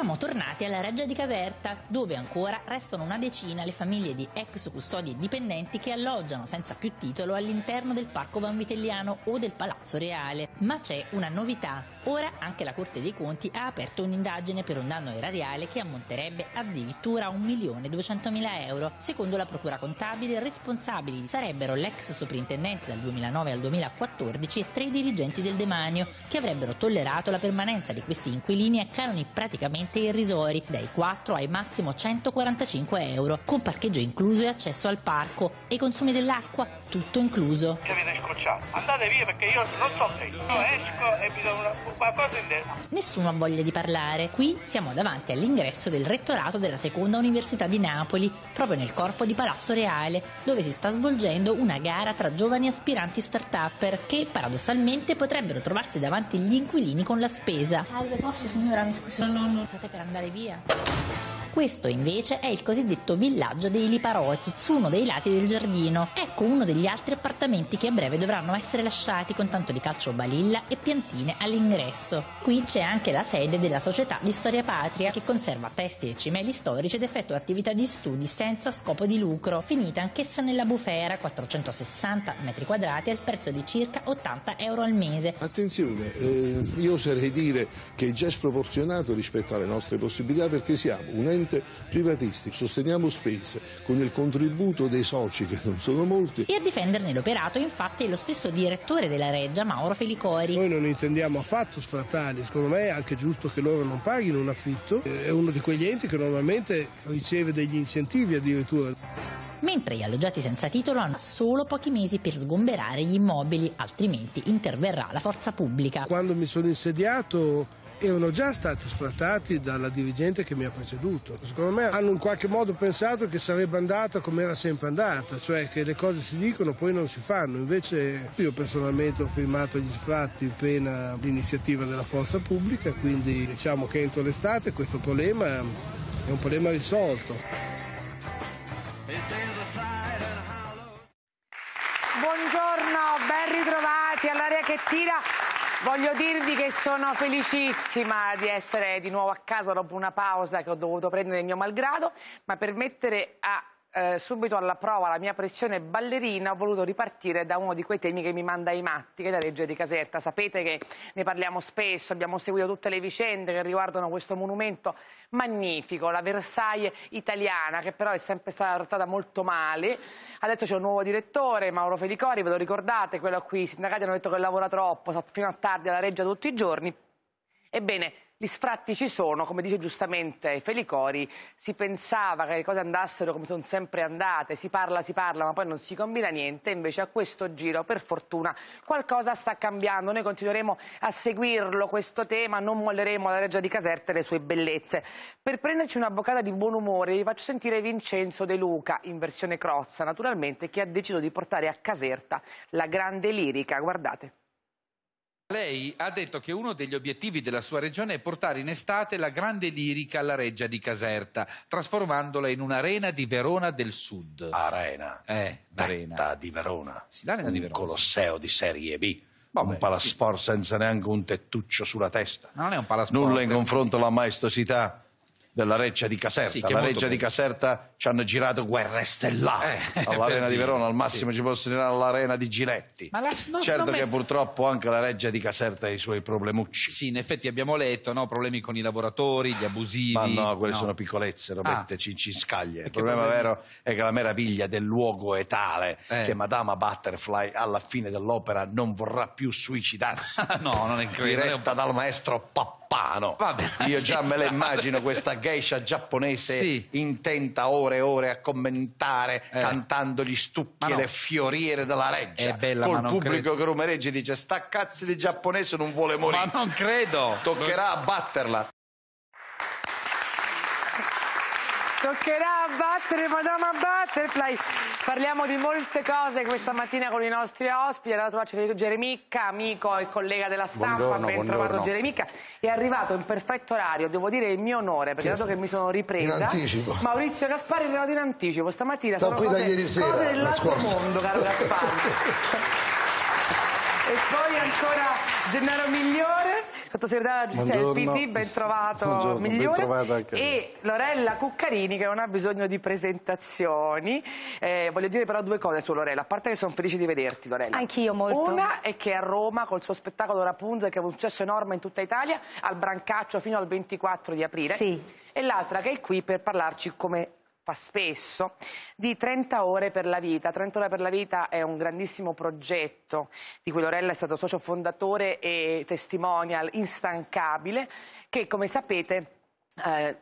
Siamo tornati alla Reggia di Caserta, dove ancora restano una decina le famiglie di ex custodi e dipendenti che alloggiano senza più titolo all'interno del Parco Vanvitelliano o del Palazzo Reale. Ma c'è una novità. Ora anche la Corte dei Conti ha aperto un'indagine per un danno erariale che ammonterebbe addirittura a 1.200.000 euro. Secondo la Procura Contabile, responsabili sarebbero l'ex soprintendente dal 2009 al 2014 e tre dirigenti del demanio, che avrebbero tollerato la permanenza di questi inquilini a canoni praticamente irrisori, dai 4 ai massimo 145 euro, con parcheggio incluso e accesso al parco e i consumi dell'acqua tutto incluso. Che avete scocciato? Andate via perché io non so se io esco e mi do una, qualcosa in testa. Nessuno ha voglia di parlare. Qui siamo davanti all'ingresso del rettorato della seconda università di Napoli, proprio nel corpo di Palazzo Reale, dove si sta svolgendo una gara tra giovani aspiranti start-upper che paradossalmente potrebbero trovarsi davanti agli inquilini con la spesa. Salve, posso signora? Mi scusi. No, no, no. State per andare via? Questo invece è il cosiddetto villaggio dei Liparoti, su uno dei lati del giardino. Ecco uno degli altri appartamenti che a breve dovranno essere lasciati con tanto di calcio balilla e piantine all'ingresso. Qui c'è anche la sede della Società di Storia Patria che conserva testi e cimeli storici ed effettua attività di studi senza scopo di lucro, finita anch'essa nella bufera, 460 metri quadrati al prezzo di circa 80 euro al mese. Attenzione, eh, io oserei dire che è già sproporzionato rispetto alle nostre possibilità perché siamo un ente privatistico, sosteniamo spese con il contributo dei soci che non sono molti. E a difenderne l'operato infatti è lo stesso direttore della Reggia, Mauro Felicori. Noi non intendiamo affatto sfrattare, secondo me è anche giusto che loro non paghino un affitto, è uno di quegli enti che normalmente riceve degli incentivi addirittura. Mentre gli alloggiati senza titolo hanno solo pochi mesi per sgomberare gli immobili, altrimenti interverrà la forza pubblica. Quando mi sono insediato erano già stati sfrattati dalla dirigente che mi ha preceduto. Secondo me hanno in qualche modo pensato che sarebbe andata come era sempre andata, cioè che le cose si dicono poi non si fanno. Invece io personalmente ho firmato gli sfratti in pena l'iniziativa della forza pubblica, quindi diciamo che entro l'estate questo problema è un problema risolto. Buongiorno, ben ritrovati all'aria che tira. Voglio dirvi che sono felicissima di essere di nuovo a casa dopo una pausa che ho dovuto prendere il mio malgrado, ma per mettere a, eh, subito alla prova la mia pressione ballerina ho voluto ripartire da uno di quei temi che mi manda ai matti, che è la legge di Caserta. Sapete che ne parliamo spesso, abbiamo seguito tutte le vicende che riguardano questo monumento magnifico, la Versailles italiana, che però è sempre stata trattata molto male. Adesso c'è un nuovo direttore, Mauro Felicori, ve lo ricordate, quello a cui i sindacati hanno detto che lavora troppo, fino a tardi alla reggia tutti i giorni. Ebbene, gli sfratti ci sono, come dice giustamente Felicori, si pensava che le cose andassero come sono sempre andate, si parla, si parla, ma poi non si combina niente, invece a questo giro, per fortuna, qualcosa sta cambiando. Noi continueremo a seguirlo questo tema, non molleremo la Reggia di Caserta e le sue bellezze. Per prenderci una boccata di buon umore vi faccio sentire Vincenzo De Luca, in versione crozza naturalmente, che ha deciso di portare a Caserta la grande lirica. Guardate. Lei ha detto che uno degli obiettivi della sua regione è portare in estate la grande lirica alla Reggia di Caserta, trasformandola in un'arena di Verona del Sud. Arena. Eh, arena. di Verona. Sì, l'arena un di Verona. colosseo di serie B. Vabbè, un palasport senza neanche un tettuccio sulla testa. Non è un palasport. Nulla in confronto alla maestosità della Reggia di Caserta. Sì, la Reggia di. Caserta ci hanno girato guerre stellari Eh, all'Arena di dire, Verona, al massimo sì. ci possono andare all'Arena di Giletti. Ma la- no, certo che me- purtroppo anche la Reggia di Caserta ha i suoi problemucci. Sì, in effetti abbiamo letto, no? problemi con i lavoratori, gli abusivi. Ma no, quelle No. sono piccolezze, Robette, Ah. ci, ci scaglie. Il problema problemi? vero è che la meraviglia del luogo è tale Eh. che Madama Butterfly alla fine dell'opera non vorrà più suicidarsi. no, non è credo. diretta dal maestro Pappano. Vabbè, Io già me la immagino questa geisha giapponese Sì. intenta ore e ore a commentare Eh. cantando gli stucchi Ma e no. le fioriere della reggia. È bella, Col ma non pubblico credo. che rumereggia dice sta cazzo di giapponese non vuole morire. Ma non credo. Toccherà a Toccherà abbattere Madama Butterfly. Parliamo di molte cose questa mattina con i nostri ospiti. Allora trovarci Federico Geremicca, amico e collega della stampa. Buongiorno, ben buongiorno. trovato Geremicca. È arrivato in perfetto orario, devo dire il mio onore, perché dato che mi sono ripresa. in anticipo. Maurizio Gaspari è arrivato in anticipo. Stamattina sono qui da cose, ieri sera, cose la dell'altro mondo, caro Gaspari. E poi ancora Gennaro Migliore, sottosegretario della giustizia del. PD, ben trovato Buongiorno, Migliore. ben e Lorella Cuccarini che non ha bisogno di presentazioni. Eh, voglio dire però due cose su Lorella, a parte che sono felice di vederti Lorella. Anch'io molto. Una è che a Roma col suo spettacolo Rapunzel che ha un successo enorme in tutta Italia, al Brancaccio fino al 24 di aprile. Sì. E l'altra che è qui per parlarci come fa spesso di 30 ore per la vita. 30 ore per la vita è un grandissimo progetto di cui Lorella è stato socio fondatore e testimonial instancabile che come sapete eh,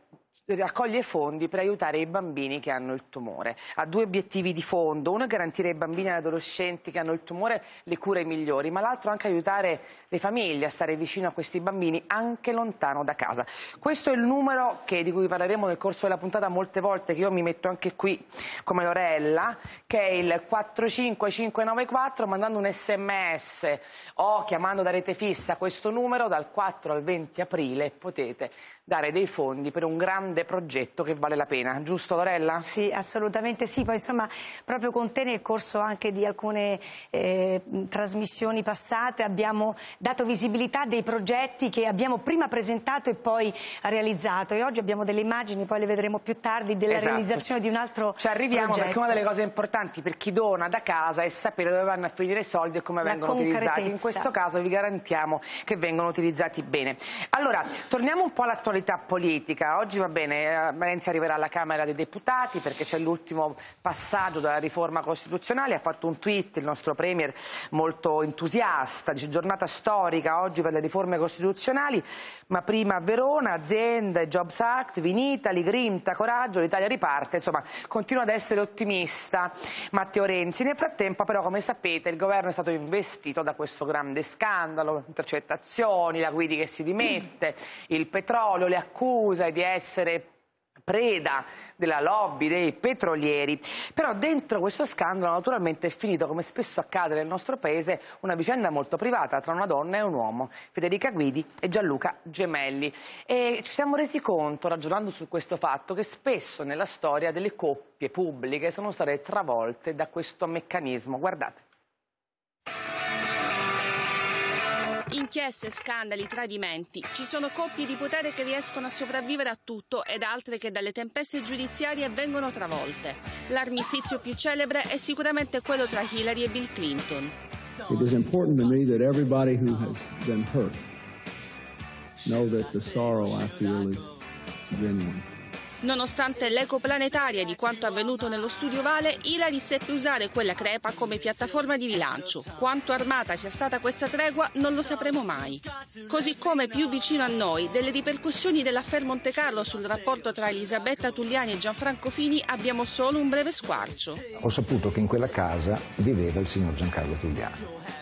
raccoglie fondi per aiutare i bambini che hanno il tumore. Ha due obiettivi di fondo, uno è garantire ai bambini e agli adolescenti che hanno il tumore le cure migliori, ma l'altro anche aiutare le famiglie a stare vicino a questi bambini anche lontano da casa. Questo è il numero che- di cui parleremo nel corso della puntata molte volte, che io mi metto anche qui come Lorella, che è il 45594 mandando un sms o chiamando da rete fissa questo numero dal 4 al 20 aprile potete dare dei fondi per un grande progetto che vale la pena, giusto Lorella? Sì, assolutamente sì. Poi insomma, proprio con te nel corso anche di alcune eh, trasmissioni passate abbiamo dato visibilità a dei progetti che abbiamo prima presentato e poi realizzato. E oggi abbiamo delle immagini, poi le vedremo più tardi, della Esatto. realizzazione di un altro Ci arriviamo progetto. perché una delle cose importanti per chi dona da casa è sapere dove vanno a finire i soldi e come La vengono utilizzati. In questo caso vi garantiamo che vengono utilizzati bene. Allora, torniamo un po' all'attualità politica. Oggi va bene, eh, Renzi arriverà alla Camera dei Deputati perché c'è l'ultimo passaggio della riforma costituzionale. Ha fatto un tweet il nostro Premier molto entusiasta, dice giornata storica oggi per le riforme costituzionali, ma prima Verona, aziende, Jobs Act, Vinitali, Grinta, Coraggio, l'Italia riparte, insomma continua ad essere ottimista Matteo Renzi. Nel frattempo però come sapete il governo è stato investito da questo grande scandalo, intercettazioni, la Guidi che si dimette, il petrolio, le accuse di essere preda della lobby dei petrolieri. Però dentro questo scandalo naturalmente è finito, come spesso accade nel nostro paese, una vicenda molto privata tra una donna e un uomo, Federica Guidi e Gianluca Gemelli. E ci siamo resi conto, ragionando su questo fatto, che spesso nella storia delle coppie pubbliche sono state travolte da questo meccanismo. Guardate. Inchieste, scandali, tradimenti. Ci sono coppie di potere che riescono a sopravvivere a tutto ed altre che dalle tempeste giudiziarie vengono travolte. L'armistizio più celebre è sicuramente quello tra Hillary e Bill Clinton. It is important to me that everybody who has been hurt know that the sorrow I feel is genuine. Nonostante l'eco planetaria di quanto avvenuto nello studio Vale, Hillary seppe usare quella crepa come piattaforma di rilancio. Quanto armata sia stata questa tregua non lo sapremo mai. Così come più vicino a noi, delle ripercussioni dell'affair Monte Carlo sul rapporto tra Elisabetta Tulliani e Gianfranco Fini abbiamo solo un breve squarcio. Ho saputo che in quella casa viveva il signor Giancarlo Giuliano.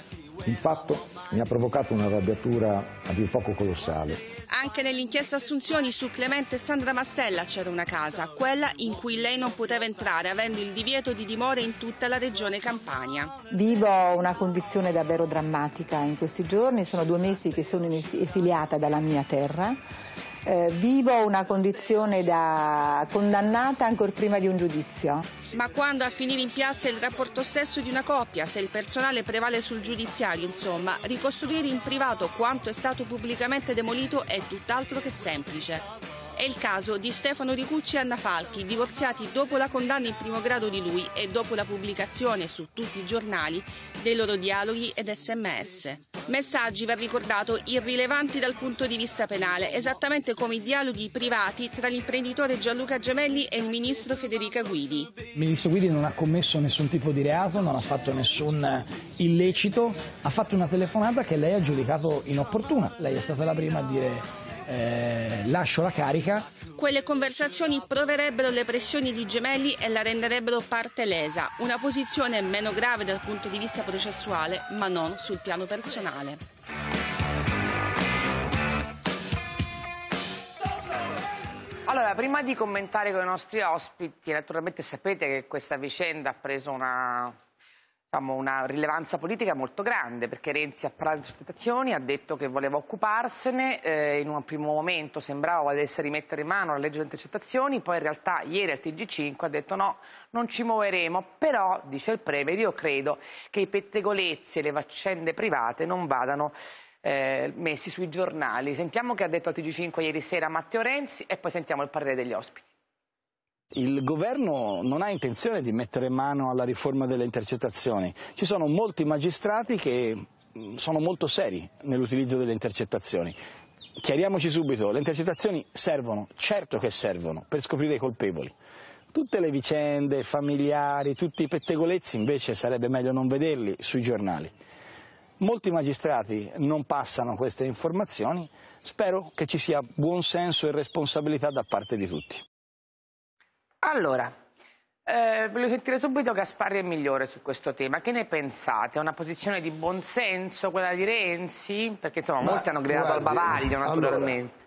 Il fatto mi ha provocato una arrabbiatura a dir poco colossale. Anche nell'inchiesta Assunzioni su Clemente e Sandra Mastella c'era una casa, quella in cui lei non poteva entrare avendo il divieto di dimora in tutta la regione Campania. Vivo una condizione davvero drammatica in questi giorni, sono due mesi che sono esiliata dalla mia terra. Eh, vivo una condizione da condannata ancora prima di un giudizio. Ma quando a finire in piazza il rapporto stesso di una coppia, se il personale prevale sul giudiziario, insomma, ricostruire in privato quanto è stato pubblicamente demolito è tutt'altro che semplice. È il caso di Stefano Ricucci e Anna Falchi, divorziati dopo la condanna in primo grado di lui e dopo la pubblicazione su tutti i giornali dei loro dialoghi ed sms. Messaggi, va ricordato, irrilevanti dal punto di vista penale, esattamente come i dialoghi privati tra l'imprenditore Gianluca Gemelli e il ministro Federica Guidi. Il ministro Guidi non ha commesso nessun tipo di reato, non ha fatto nessun illecito, ha fatto una telefonata che lei ha giudicato inopportuna. Lei è stata la prima a dire eh, lascio la carica. Quelle conversazioni proverebbero le pressioni di Gemelli e la renderebbero parte lesa, una posizione meno grave dal punto di vista processuale, ma non sul piano personale. Allora, prima di commentare con i nostri ospiti, naturalmente sapete che questa vicenda ha preso una diciamo, una rilevanza politica molto grande perché Renzi ha parlato di intercettazioni, ha detto che voleva occuparsene, eh, in un primo momento sembrava volesse rimettere in mano la legge delle intercettazioni, poi in realtà ieri al TG5 ha detto no, non ci muoveremo, però, dice il Premier, io credo che i pettegolezzi e le faccende private non vadano eh, messi sui giornali. Sentiamo che ha detto al TG5 ieri sera Matteo Renzi e poi sentiamo il parere degli ospiti. Il governo non ha intenzione di mettere mano alla riforma delle intercettazioni. Ci sono molti magistrati che sono molto seri nell'utilizzo delle intercettazioni. Chiariamoci subito, le intercettazioni servono, certo che servono, per scoprire i colpevoli. Tutte le vicende familiari, tutti i pettegolezzi invece sarebbe meglio non vederli sui giornali. Molti magistrati non passano queste informazioni, spero che ci sia buon senso e responsabilità da parte di tutti. Allora, eh, voglio sentire subito Gasparri è migliore su questo tema. Che ne pensate? È una posizione di buonsenso quella di Renzi? Perché insomma Ma, molti hanno gridato al bavaglio naturalmente. Allora,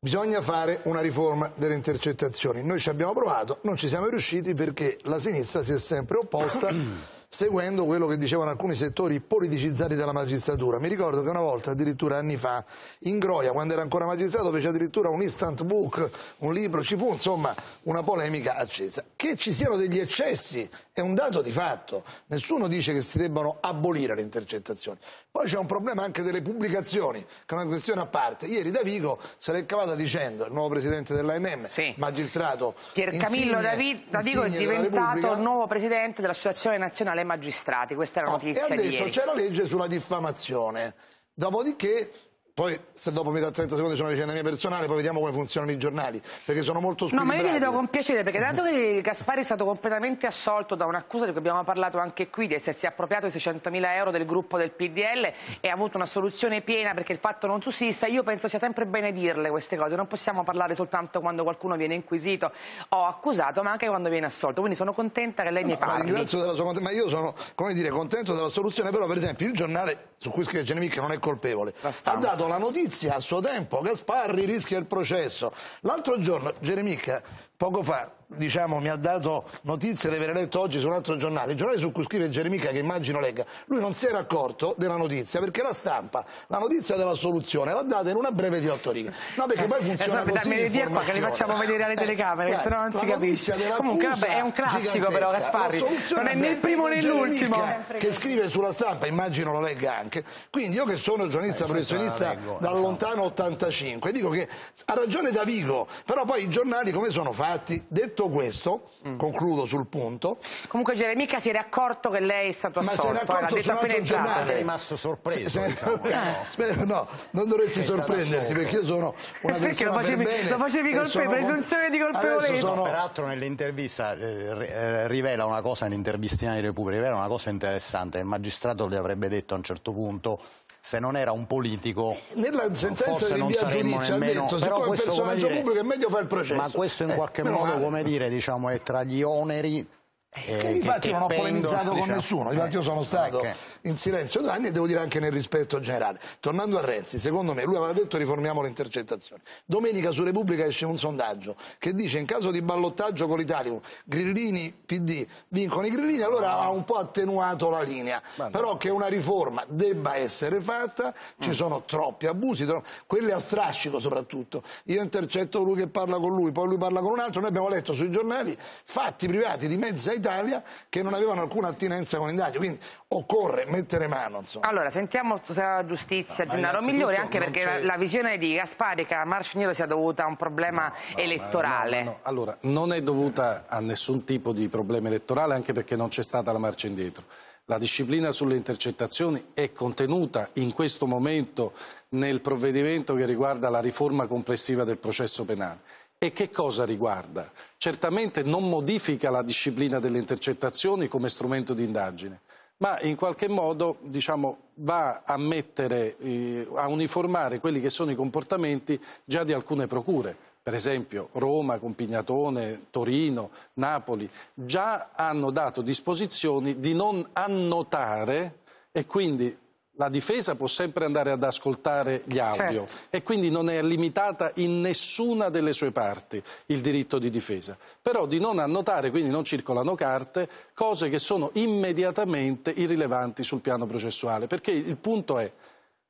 bisogna fare una riforma delle intercettazioni. Noi ci abbiamo provato, non ci siamo riusciti perché la sinistra si è sempre opposta seguendo quello che dicevano alcuni settori politicizzati della magistratura. Mi ricordo che una volta, addirittura anni fa, in Groia, quando era ancora magistrato, fece addirittura un instant book, un libro, ci fu insomma una polemica accesa. Che ci siano degli eccessi è un dato di fatto, nessuno dice che si debbano abolire le intercettazioni. Poi c'è un problema anche delle pubblicazioni, che è una questione a parte. Ieri Davigo se l'è cavata dicendo, il nuovo presidente dell'ANM, sì. magistrato Piercamillo Davigo è diventato il nuovo presidente dell'Associazione Nazionale dai magistrati, questa è la notizia no, e ha detto ieri. c'è la legge sulla diffamazione, dopodiché poi se dopo mi dà 30 secondi c'è una vicenda mia personale, poi vediamo come funzionano i giornali, perché sono molto squilibrati. No, ma io vi vedo con piacere, perché dato che Gaspari è stato completamente assolto da un'accusa di cui abbiamo parlato anche qui, di essersi appropriato di 600.000 euro del gruppo del PDL e ha avuto una soluzione piena perché il fatto non sussista, io penso sia sempre bene dirle queste cose, non possiamo parlare soltanto quando qualcuno viene inquisito o accusato, ma anche quando viene assolto, quindi sono contenta che lei no, ne parli. Ma, sua, ma io sono, come dire, contento della soluzione, però per esempio il giornale su cui scrive Genemic non è colpevole, ha dato la notizia suo tempo, Gasparri rischia il processo. L'altro giorno Geremica, poco fa, diciamo, mi ha dato notizie di aver letto oggi su un altro giornale, il giornale su cui scrive Geremica, che immagino legga, lui non si era accorto della notizia, perché la stampa, la notizia della soluzione, l'ha data in una breve di otto righe. No, perché poi funziona eh, così via qua che li facciamo vedere alle telecamere, eh, se no non si capisce. Comunque vabbè, è un classico però Gasparri, non è né il primo né l'ultimo. Che scrive sulla stampa, immagino lo legga anche. Quindi io che sono giornalista Beh, professionista dal lontano 85, dico che ha ragione Davigo, però poi i giornali come sono fatti? Detto questo, mm. concludo sul punto. Comunque Geremica si era accorto che lei è stato assolto, Ma se ne l'ha detto appena giornale. È rimasto sorpreso. Se, diciamo, no. Spero, no, non dovresti sorprenderti perché io sono una perché lo facevi, bene lo facevi colpe, presunzione di colpevolezza. Sono... Peraltro nell'intervista eh, eh, rivela una cosa nell'intervistina di Repubblica, rivela una cosa interessante, il magistrato le avrebbe detto a un certo punto se non era un politico nella sentenza di via giudizio nemmeno, detto però questo personaggio dire, pubblico è meglio fare il processo ma questo in eh, qualche modo male. come dire diciamo è tra gli oneri eh, che infatti che non ho polemizzato con diciamo, nessuno, infatti io sono stato okay. In silenzio due anni e devo dire anche nel rispetto generale. Tornando a Renzi, secondo me lui aveva detto riformiamo le intercettazioni. Domenica su Repubblica esce un sondaggio che dice in caso di ballottaggio con l'Italia, Grillini, PD vincono i Grillini, allora no. ha un po' attenuato la linea. Vabbè. Però che una riforma debba essere fatta, ci mm. sono troppi abusi, troppi, quelli a strascico soprattutto. Io intercetto lui che parla con lui, poi lui parla con un altro, noi abbiamo letto sui giornali fatti privati di mezza Italia che non avevano alcuna attinenza con l'indagine, quindi occorre mettere mano. Insomma. Allora, sentiamo la giustizia Gennaro Migliore, anche perché la, la, visione di Gaspari che a Marcio Nero sia dovuta a un problema no, no, elettorale. No, allora, non è dovuta a nessun tipo di problema elettorale, anche perché non c'è stata la marcia indietro. La disciplina sulle intercettazioni è contenuta in questo momento nel provvedimento che riguarda la riforma complessiva del processo penale e che cosa riguarda? Certamente non modifica la disciplina delle intercettazioni come strumento di indagine, ma in qualche modo diciamo, va a, mettere, eh, a uniformare quelli che sono i comportamenti già di alcune procure. Per esempio Roma, Compignatone, Torino, Napoli già hanno dato disposizioni di non annotare e quindi la difesa può sempre andare ad ascoltare gli audio certo. e quindi non è limitata in nessuna delle sue parti il diritto di difesa, però di non annotare, quindi non circolano carte, cose che sono immediatamente irrilevanti sul piano processuale, perché il punto è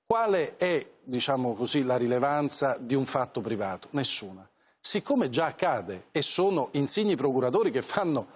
quale è diciamo così, la rilevanza di un fatto privato? Nessuna. Siccome già accade e sono insigni procuratori che fanno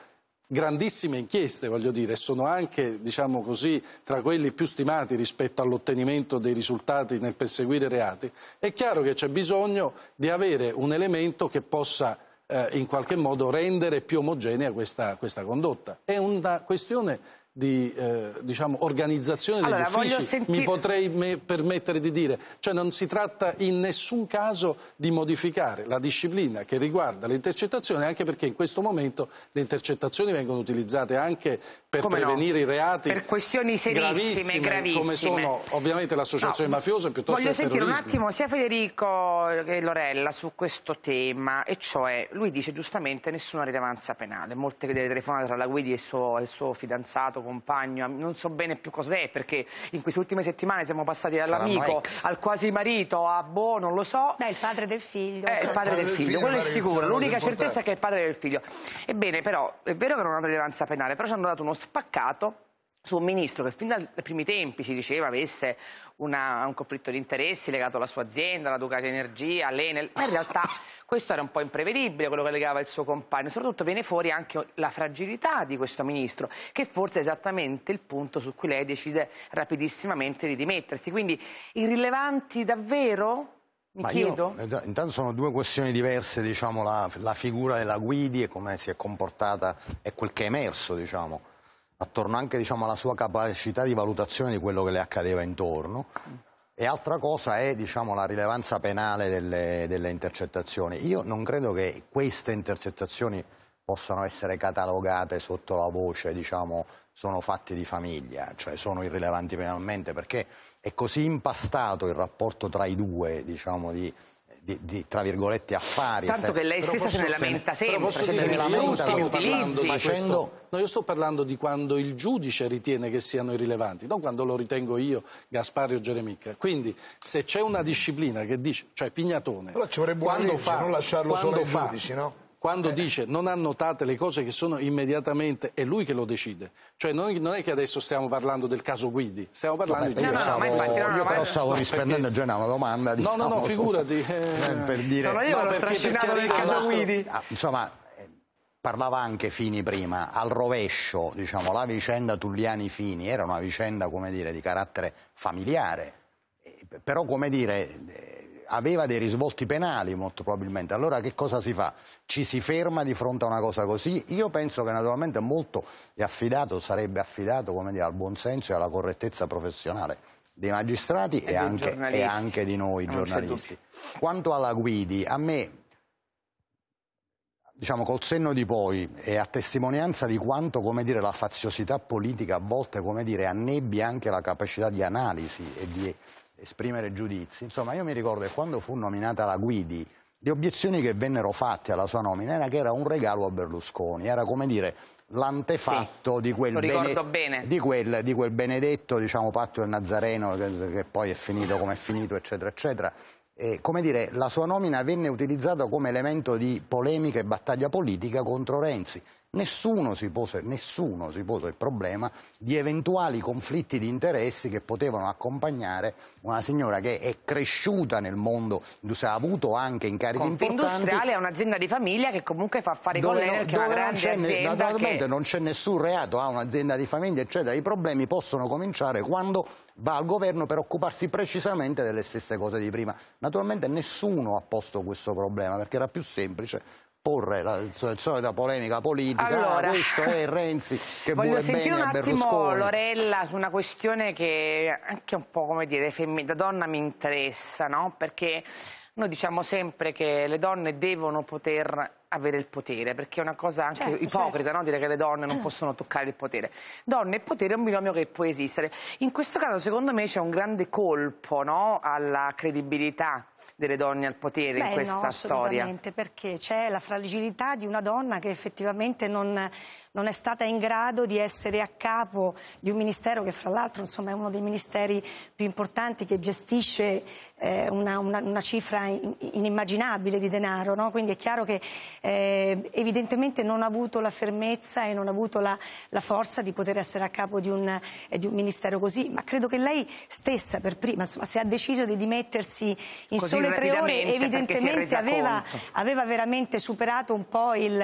grandissime inchieste, voglio dire, sono anche, diciamo così, tra quelli più stimati rispetto all'ottenimento dei risultati nel perseguire reati, è chiaro che c'è bisogno di avere un elemento che possa eh, in qualche modo rendere più omogenea questa, questa condotta. È una questione di eh, diciamo, organizzazione degli allora, uffici, sentire... mi potrei me permettere di dire, cioè non si tratta in nessun caso di modificare la disciplina che riguarda le intercettazioni, anche perché in questo momento le intercettazioni vengono utilizzate anche per come prevenire no? i reati per questioni serissime, gravissime, come sono ovviamente l'associazione no, mafiosa piuttosto voglio che sentire un attimo sia Federico che Lorella su questo tema e cioè lui dice giustamente nessuna rilevanza penale. Molte delle telefonate tra la Guidi e il suo, il suo fidanzato compagno non so bene più cos'è perché in queste ultime settimane siamo passati dall'amico al quasi marito a boh non lo so. Beh, il padre del figlio eh, il padre del figlio, quello è sicuro l'unica certezza è che è il padre del figlio. Ebbene però è vero che non ha rilevanza penale però ci hanno dato uno spaccato su un ministro che fin dai primi tempi si diceva avesse una, un conflitto di interessi legato alla sua azienda, alla Ducati Energia, all'Enel, ma in realtà questo era un po' imprevedibile quello che legava il suo compagno, soprattutto viene fuori anche la fragilità di questo ministro, che forse è esattamente il punto su cui lei decide rapidissimamente di dimettersi. Quindi irrilevanti davvero? Mi Ma chiedo. Io, eh, intanto sono due questioni diverse, diciamo, la, la, figura della Guidi e come si è comportata e quel che è emerso, diciamo attorno anche diciamo, alla sua capacità di valutazione di quello che le accadeva intorno. E altra cosa è diciamo, la rilevanza penale delle, delle, intercettazioni. Io non credo che queste intercettazioni possano essere catalogate sotto la voce, diciamo, sono fatti di famiglia, cioè sono irrilevanti penalmente, perché è così impastato il rapporto tra i due, diciamo, di, di, di, tra virgolette affari. Tanto che lei stessa se ne lamenta sempre, se ne lamenta, utilizzi. Facendo... No, io sto parlando di quando il giudice ritiene che siano irrilevanti, non quando lo ritengo io, Gasparri o Geremicca. Quindi se c'è una disciplina che dice, cioè Pignatone... Però ci vorrebbe una legge, fa, non lasciarlo solo ai giudici, no? Quando eh. dice non ha notate le cose che sono immediatamente, è lui che lo decide. Cioè noi, non è che adesso stiamo parlando del caso Guidi, stiamo parlando Vabbè, di... Io, no, stavo, no, io però stavo rispondendo già a una domanda. Diciamo, no, no, no, figurati. Eh, per dire... Sono io no, l'ho trascinato del caso Guidi. Ah, insomma, parlava anche Fini prima, al rovescio, diciamo, la vicenda Tulliani-Fini era una vicenda, come dire, di carattere familiare, però, come dire aveva dei risvolti penali molto probabilmente. Allora che cosa si fa? Ci si ferma di fronte a una cosa così? Io penso che naturalmente molto è affidato, sarebbe affidato dire, al buonsenso e alla correttezza professionale dei magistrati e, e, anche, e anche, di noi non giornalisti. Quanto alla Guidi, a me diciamo col senno di poi e a testimonianza di quanto dire, la faziosità politica a volte dire, annebbia anche la capacità di analisi e di esprimere giudizi. Insomma, io mi ricordo che quando fu nominata la Guidi, le obiezioni che vennero fatte alla sua nomina era che era un regalo a Berlusconi, era come dire l'antefatto sì, di, di, quel, di, quel benedetto diciamo, patto del Nazareno che, che poi è finito come è finito, eccetera, eccetera. E, come dire, la sua nomina venne utilizzata come elemento di polemica e battaglia politica contro Renzi. Nessuno si, pose, nessuno si pose il problema di eventuali conflitti di interessi che potevano accompagnare una signora che è cresciuta nel mondo, ha avuto anche incarichi importanti. industriale è un'azienda di famiglia che comunque fa affari con lei perché è una grande azienda Naturalmente che... non c'è nessun reato, ha un'azienda di famiglia eccetera, i problemi possono cominciare quando va al governo per occuparsi precisamente delle stesse cose di prima. Naturalmente nessuno ha posto questo problema perché era più semplice porre la solita polemica politica, allora, ah, questo è Renzi che vuole bene un a attimo Lorella su una questione che anche un po' come dire da donna mi interessa, no? Perché noi diciamo sempre che le donne devono poter avere il potere, perché è una cosa anche certo, ipocrita certo. no? dire che le donne non possono toccare il potere. Donne e potere è un binomio che può esistere. In questo caso secondo me c'è un grande colpo no? alla credibilità delle donne al potere Beh, in questa no, storia. perché c'è la fragilità di una donna che effettivamente non non è stata in grado di essere a capo di un ministero che fra l'altro è uno dei ministeri più importanti che gestisce eh, una, una, una, cifra inimmaginabile di denaro, no? quindi è chiaro che eh, evidentemente non ha avuto la fermezza e non ha avuto la, la forza di poter essere a capo di un, eh, di un, ministero così, ma credo che lei stessa per prima, insomma, se ha deciso di dimettersi in così sole tre ore, evidentemente aveva, aveva, veramente superato un po' il,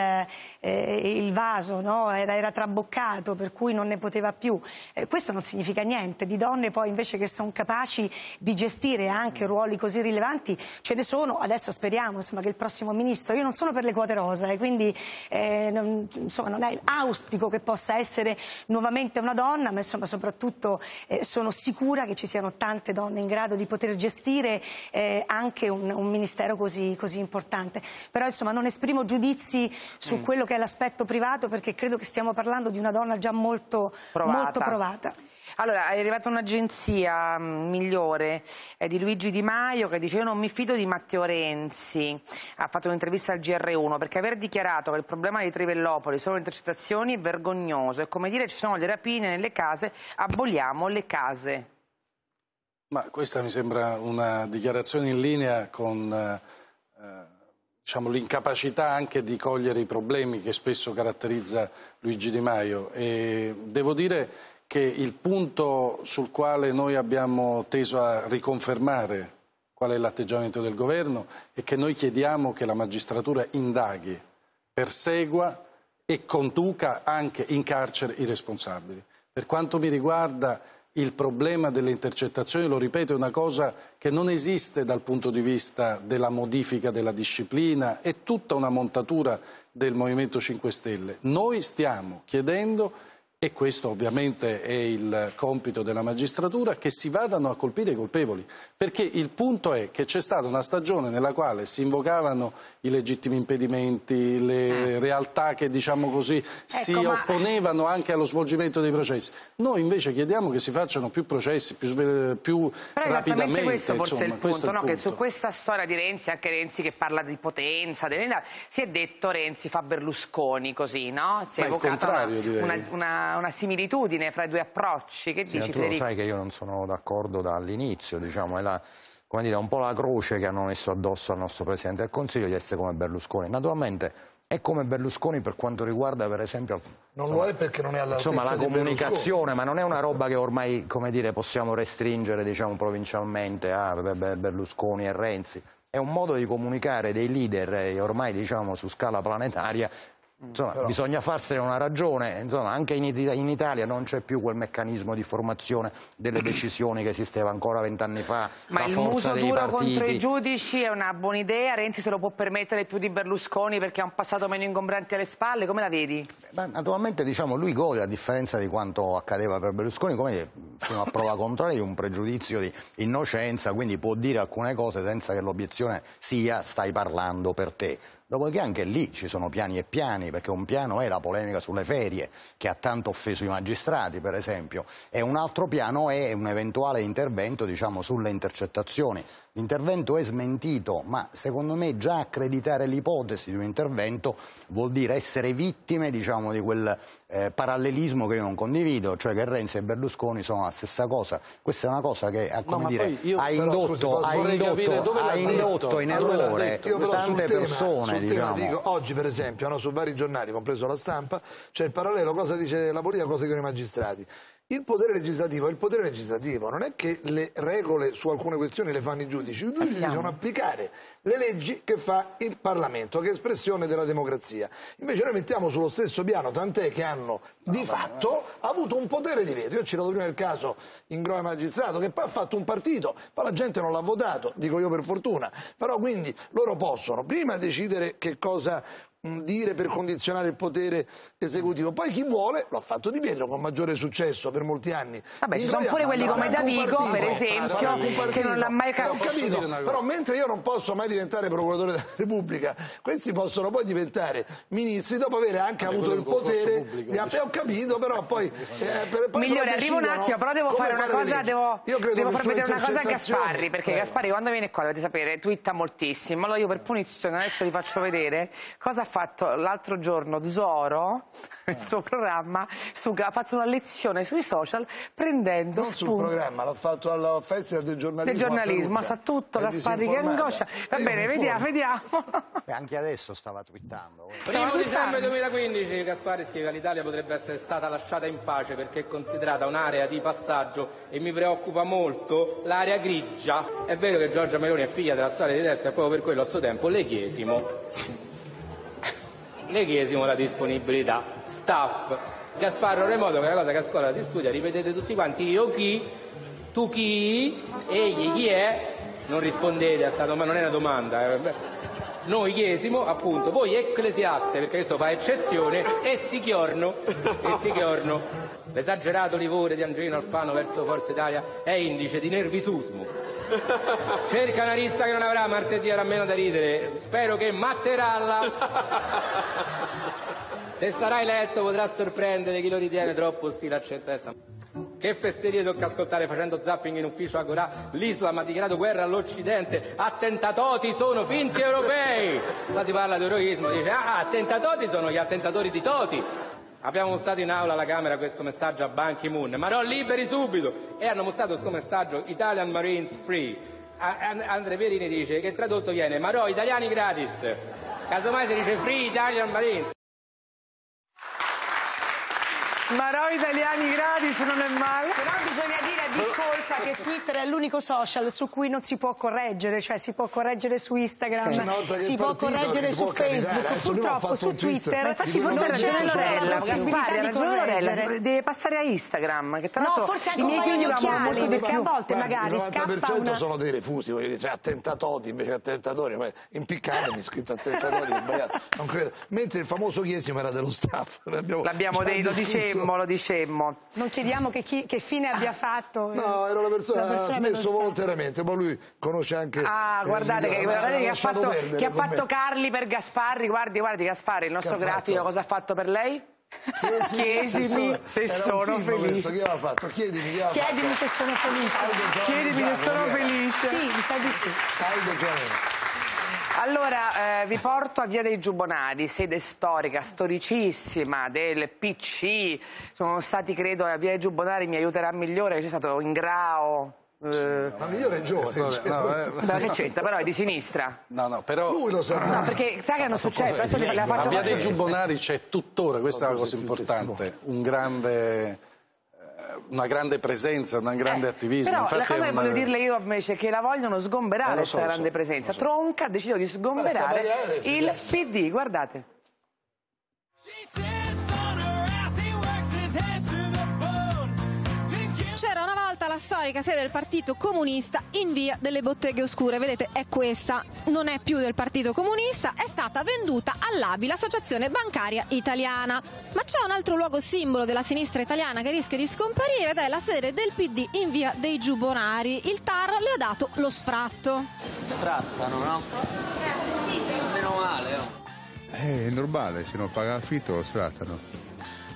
eh, il vaso, no? era, era, traboccato, per cui non ne poteva più. Eh, questo non significa niente, di donne poi invece che sono capaci di gestire anche anche ruoli così rilevanti ce ne sono, adesso speriamo insomma, che il prossimo ministro, io non sono per le quote rosa e eh, quindi eh, non, insomma, non è auspico che possa essere nuovamente una donna, ma insomma, soprattutto eh, sono sicura che ci siano tante donne in grado di poter gestire eh, anche un, un ministero così, così, importante. Però insomma, non esprimo giudizi su mm. quello che è l'aspetto privato perché credo che stiamo parlando di una donna già molto provata. Molto provata. Allora, è arrivata un'agenzia mm, migliore eh, di Luigi Di Maio che dice io non mi fido di Matteo Renzi, ha fatto un'intervista al GR1 perché aver dichiarato che il problema di Trivellopoli sono le intercettazioni è vergognoso, è come dire ci sono le rapine nelle case, aboliamo le case. Ma questa mi sembra una dichiarazione in linea con eh, diciamo, l'incapacità anche di cogliere i problemi che spesso caratterizza Luigi Di Maio. E devo dire che il punto sul quale noi abbiamo teso a riconfermare qual è l'atteggiamento del governo è che noi chiediamo che la magistratura indaghi, persegua e conduca anche in carcere i responsabili. Per quanto mi riguarda il problema delle intercettazioni, lo ripeto, è una cosa che non esiste dal punto di vista della modifica della disciplina, è tutta una montatura del Movimento 5 Stelle. Noi stiamo chiedendo e questo ovviamente è il compito della magistratura, che si vadano a colpire i colpevoli, perché il punto è che c'è stata una stagione nella quale si invocavano i legittimi impedimenti, le eh. realtà che diciamo così ecco, si ma... opponevano anche allo svolgimento dei processi. Noi invece chiediamo che si facciano più processi, più, più Però rapidamente. questo forse insomma, è il punto, no? il punto. che su questa storia di Renzi, anche Renzi che parla di potenza, si è detto Renzi fa Berlusconi così, no? Si è evocato una, una, una una, similitudine fra i due approcci. Che sì, dici, tu lo sai che io non sono d'accordo dall'inizio, diciamo, è la, come dire, un po' la croce che hanno messo addosso al nostro Presidente del Consiglio di essere come Berlusconi. Naturalmente è come Berlusconi per quanto riguarda per esempio non insomma, lo è perché non è all'altezza insomma la comunicazione ma non è una roba che ormai come dire, possiamo restringere diciamo, provincialmente a Berlusconi e Renzi è un modo di comunicare dei leader eh, ormai diciamo, su scala planetaria Insomma, Però... bisogna farsene una ragione, Insomma, anche in, in, Italia non c'è più quel meccanismo di formazione delle decisioni che esisteva ancora vent'anni fa. Ma il muso duro partiti. contro i giudici è una buona idea, Renzi se lo può permettere più di Berlusconi perché ha un passato meno ingombrante alle spalle, come la vedi? Beh, naturalmente diciamo, lui gode, a differenza di quanto accadeva per Berlusconi, come fino a prova contraria, di un pregiudizio di innocenza, quindi può dire alcune cose senza che l'obiezione sia stai parlando per te. Dopodiché anche lì ci sono piani e piani, perché un piano è la polemica sulle ferie, che ha tanto offeso i magistrati, per esempio, e un altro piano è un eventuale intervento diciamo, sulle intercettazioni. L'intervento è smentito, ma secondo me già accreditare l'ipotesi di un intervento vuol dire essere vittime diciamo, di quel eh, parallelismo che io non condivido, cioè che Renzi e Berlusconi sono la stessa cosa. Questa è una cosa che no, dire, ha indotto, ha indotto, ha indotto in errore tante tema, persone. Diciamo. Dico, oggi per esempio no, su vari giornali, compreso la stampa, c'è il parallelo cosa dice la politica, cosa dicono i magistrati. Il potere legislativo è il potere legislativo, non è che le regole su alcune questioni le fanno i giudici, i giudici devono applicare le leggi che fa il Parlamento, che è espressione della democrazia. Invece noi mettiamo sullo stesso piano, tant'è che hanno di fatto avuto un potere di veto. Io ho citato prima il caso in Grove Magistrato, che poi ha fatto un partito, poi la gente non l'ha votato, dico io per fortuna, però quindi loro possono prima decidere che cosa dire per condizionare il potere esecutivo. Poi chi vuole, lo ha fatto Di Pietro con maggiore successo per molti anni. Vabbè, ci sono pure quelli come Davigo, per esempio, che non l'ha mai capito. Però mentre io non posso mai diventare procuratore della Repubblica, questi possono poi diventare ministri dopo avere anche Vabbè, avuto il potere pubblico, di... Ho capito, però poi... Eh, per, poi Migliore, arrivo un attimo, però devo fare una cosa, devo, devo far vedere una cosa a Gasparri, perché Prego. Gasparri quando viene qua dovete sapere, twitta moltissimo. Allora io per punizione adesso vi faccio vedere cosa ha fatto l'altro giorno Zoro, il suo programma, su, ha fatto una lezione sui social prendendo Non sul programma, l'ha fatto al Festival del giornalismo. Del giornalismo, sa tutto, Gasparri che angoscia. Va Io bene, vediamo, vediamo. E anche adesso stava twittando. Primo dicembre 2015 Gaspari scrive l'Italia potrebbe essere stata lasciata in pace perché è considerata un'area di passaggio e mi preoccupa molto l'area grigia. È vero che Giorgia Meloni è figlia della storia di destra e proprio per quello a suo tempo le chiesimo, le chiesimo la disponibilità. Staff. Gasparro Remoto che è una cosa che a scuola si studia, ripetete tutti quanti io chi, tu chi, egli chi è, non rispondete a sta domanda, non è una domanda. eh. Noi chiesimo, appunto, voi ecclesiaste, perché questo fa eccezione, e si chiorno, e si chiorno. L'esagerato livore di Angelino Alfano verso Forza Italia è indice di nervisusmo. Cerca una lista che non avrà martedì avrà meno da ridere. Spero che Matteralla, se sarà eletto, potrà sorprendere chi lo ritiene troppo ostile al centro-destra. Che fesserie tocca ascoltare facendo zapping in ufficio a? L'Islam ha dichiarato guerra all'Occidente. Attentatoti sono finti europei. Qua si parla di eroismo. Dice, ah, attentatoti sono gli attentatori di Toti. Abbiamo mostrato in aula alla Camera questo messaggio a Ban Ki-moon. Marò liberi subito. E hanno mostrato questo messaggio Italian Marines Free. Andre Pierini dice che tradotto viene Marò italiani gratis. Casomai si dice Free Italian Marines. Marò italiani gratis non è male. Però bisogna dire a discolpa che Twitter è l'unico social su cui non si può correggere, cioè si può correggere su Instagram, Sì, si può correggere su può capitare, Facebook, ha purtroppo su Twitter. ma Infatti forse ha ragione Lorella, Gaspari ha ragione Lorella, deve passare a Instagram, che tra No, l'altro forse anche i miei figli amano molto di perché a più. volte Guardi, magari il scappa 90% una... sono dei refusi, voglio dire, cioè, attentatoti invece che attentatori, ma impiccatemi, scritto attentatori, sbagliato, non credo. Mentre il famoso chiesimo era dello staff. L'abbiamo detto, lo dicemmo, lo dicemmo. Non chiediamo che, chi- che fine abbia fatto. eh, No, era una persona, la ha smesso volontariamente, poi lui conosce anche... Ah, eh, guardate che, guardate che ha fatto, che ha fatto Carli per Gasparri, guardi, guardi Gasparri, il nostro Che grafico cosa ha fatto per lei? Chiesimi, Chiesimi se sono felice. questo, chi aveva fatto? Chiedimi Chiedimi se sono felice. Chiedimi se sono felice. Sì, mi sa di sì. Allora, eh, vi porto a Via dei Giubonari, sede storica, storicissima del PC. Sono stati, credo, a Via dei Giubonari mi aiuterà a migliore, c'è stato Ingrao. Eh, Ma migliore è giovane. Vabbè, cioè, no, eh. beh, che c'entra, però è di sinistra. No, no, però Lui lo sa. No, perché sai che hanno successo, adesso le- la a Via dei Giubbonari c'è tuttora, questa è una cosa importante, un grande, eh, una grande presenza, un grande attivismo. Però la Infatti cosa è che una- voglio dirle io invece è che la vogliono sgomberare Eh, so, questa lo grande so, presenza. so. Tronca ha deciso di sgomberare il. PD, guardate. Storica sede del Partito Comunista in via delle Botteghe Oscure. Vedete, è questa. Non è più del Partito Comunista, è stata venduta all'ABI, l'Associazione Bancaria Italiana. Ma c'è un altro luogo simbolo della sinistra italiana che rischia di scomparire ed è la sede del PD in via dei Giubonari. Il TAR le ha dato lo sfratto. Trattano, no? Meno male, oh. Eh, È normale, se non paga affitto lo sfrattano.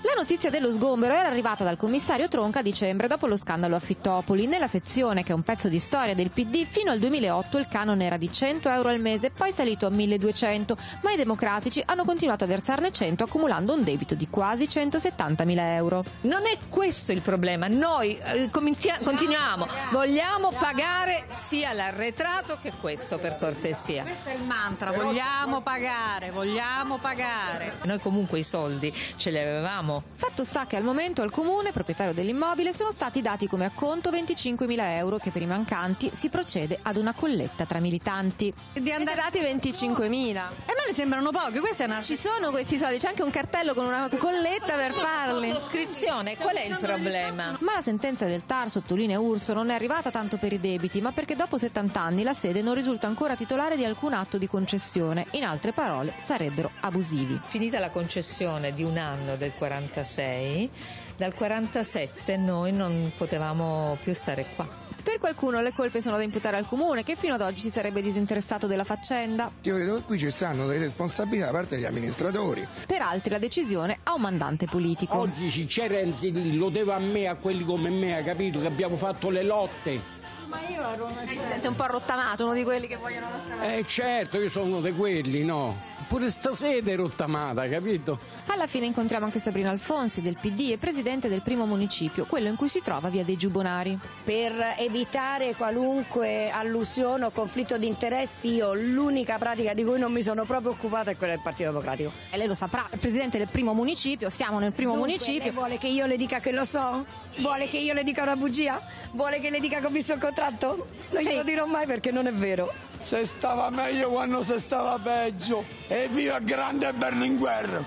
La notizia dello sgombero era arrivata dal commissario Tronca a dicembre dopo lo scandalo Affittopoli. Nella sezione, che è un pezzo di storia del PD, fino al 2008 il canone era di 100 euro al mese, poi salito a 1200, ma i democratici hanno continuato a versarne 100 accumulando un debito di quasi 170.000 euro. Non è questo il problema, noi eh, continuiamo, vogliamo pagare sia l'arretrato che questo per cortesia. Questo è il mantra, vogliamo pagare, vogliamo pagare. Noi comunque i soldi ce li avevamo. Fatto sta che al momento al comune, proprietario dell'immobile, sono stati dati come acconto 25.000 euro che per i mancanti si procede ad una colletta tra militanti. Di andare dati 25.000. E a me le sembrano poche, questa è una... Ci sono questi soldi, c'è anche un cartello con una colletta per farli. Sottoscrizione, qual è il problema? Ma la sentenza del TAR, sottolinea Urso, non è arrivata tanto per i debiti, ma perché dopo 70 anni la sede non risulta ancora titolare di alcun atto di concessione. In altre parole, sarebbero abusivi. Finita la concessione di un anno del 46, dal 47 noi non potevamo più stare qua. Per qualcuno le colpe sono da imputare al comune, che fino ad oggi si sarebbe disinteressato della faccenda. Io credo che qui ci stanno delle responsabilità da parte degli amministratori. Per altri la decisione ha un mandante politico. Oggi c'è Renzi lo devo a me, a quelli come me, ha capito che abbiamo fatto le lotte. Ma io ero una... Si sente un po' rottamato, uno di quelli che vogliono lottare. Eh certo, io sono uno di quelli, no? pure sta sede è rottamata, capito? Alla fine incontriamo anche Sabrina Alfonsi del PD e presidente del primo municipio, quello in cui si trova via dei Giubonari. Per evitare qualunque allusione o conflitto di interessi, io l'unica pratica di cui non mi sono proprio occupata è quella del Partito Democratico. E lei lo saprà, è presidente del primo municipio, siamo nel primo Dunque, municipio. lei vuole che io le dica che lo so? Vuole che io le dica una bugia? Vuole che le dica che ho visto il contratto? Non glielo dirò mai perché non è vero. Se stava meglio quando si stava peggio. Evviva grande Berlinguer!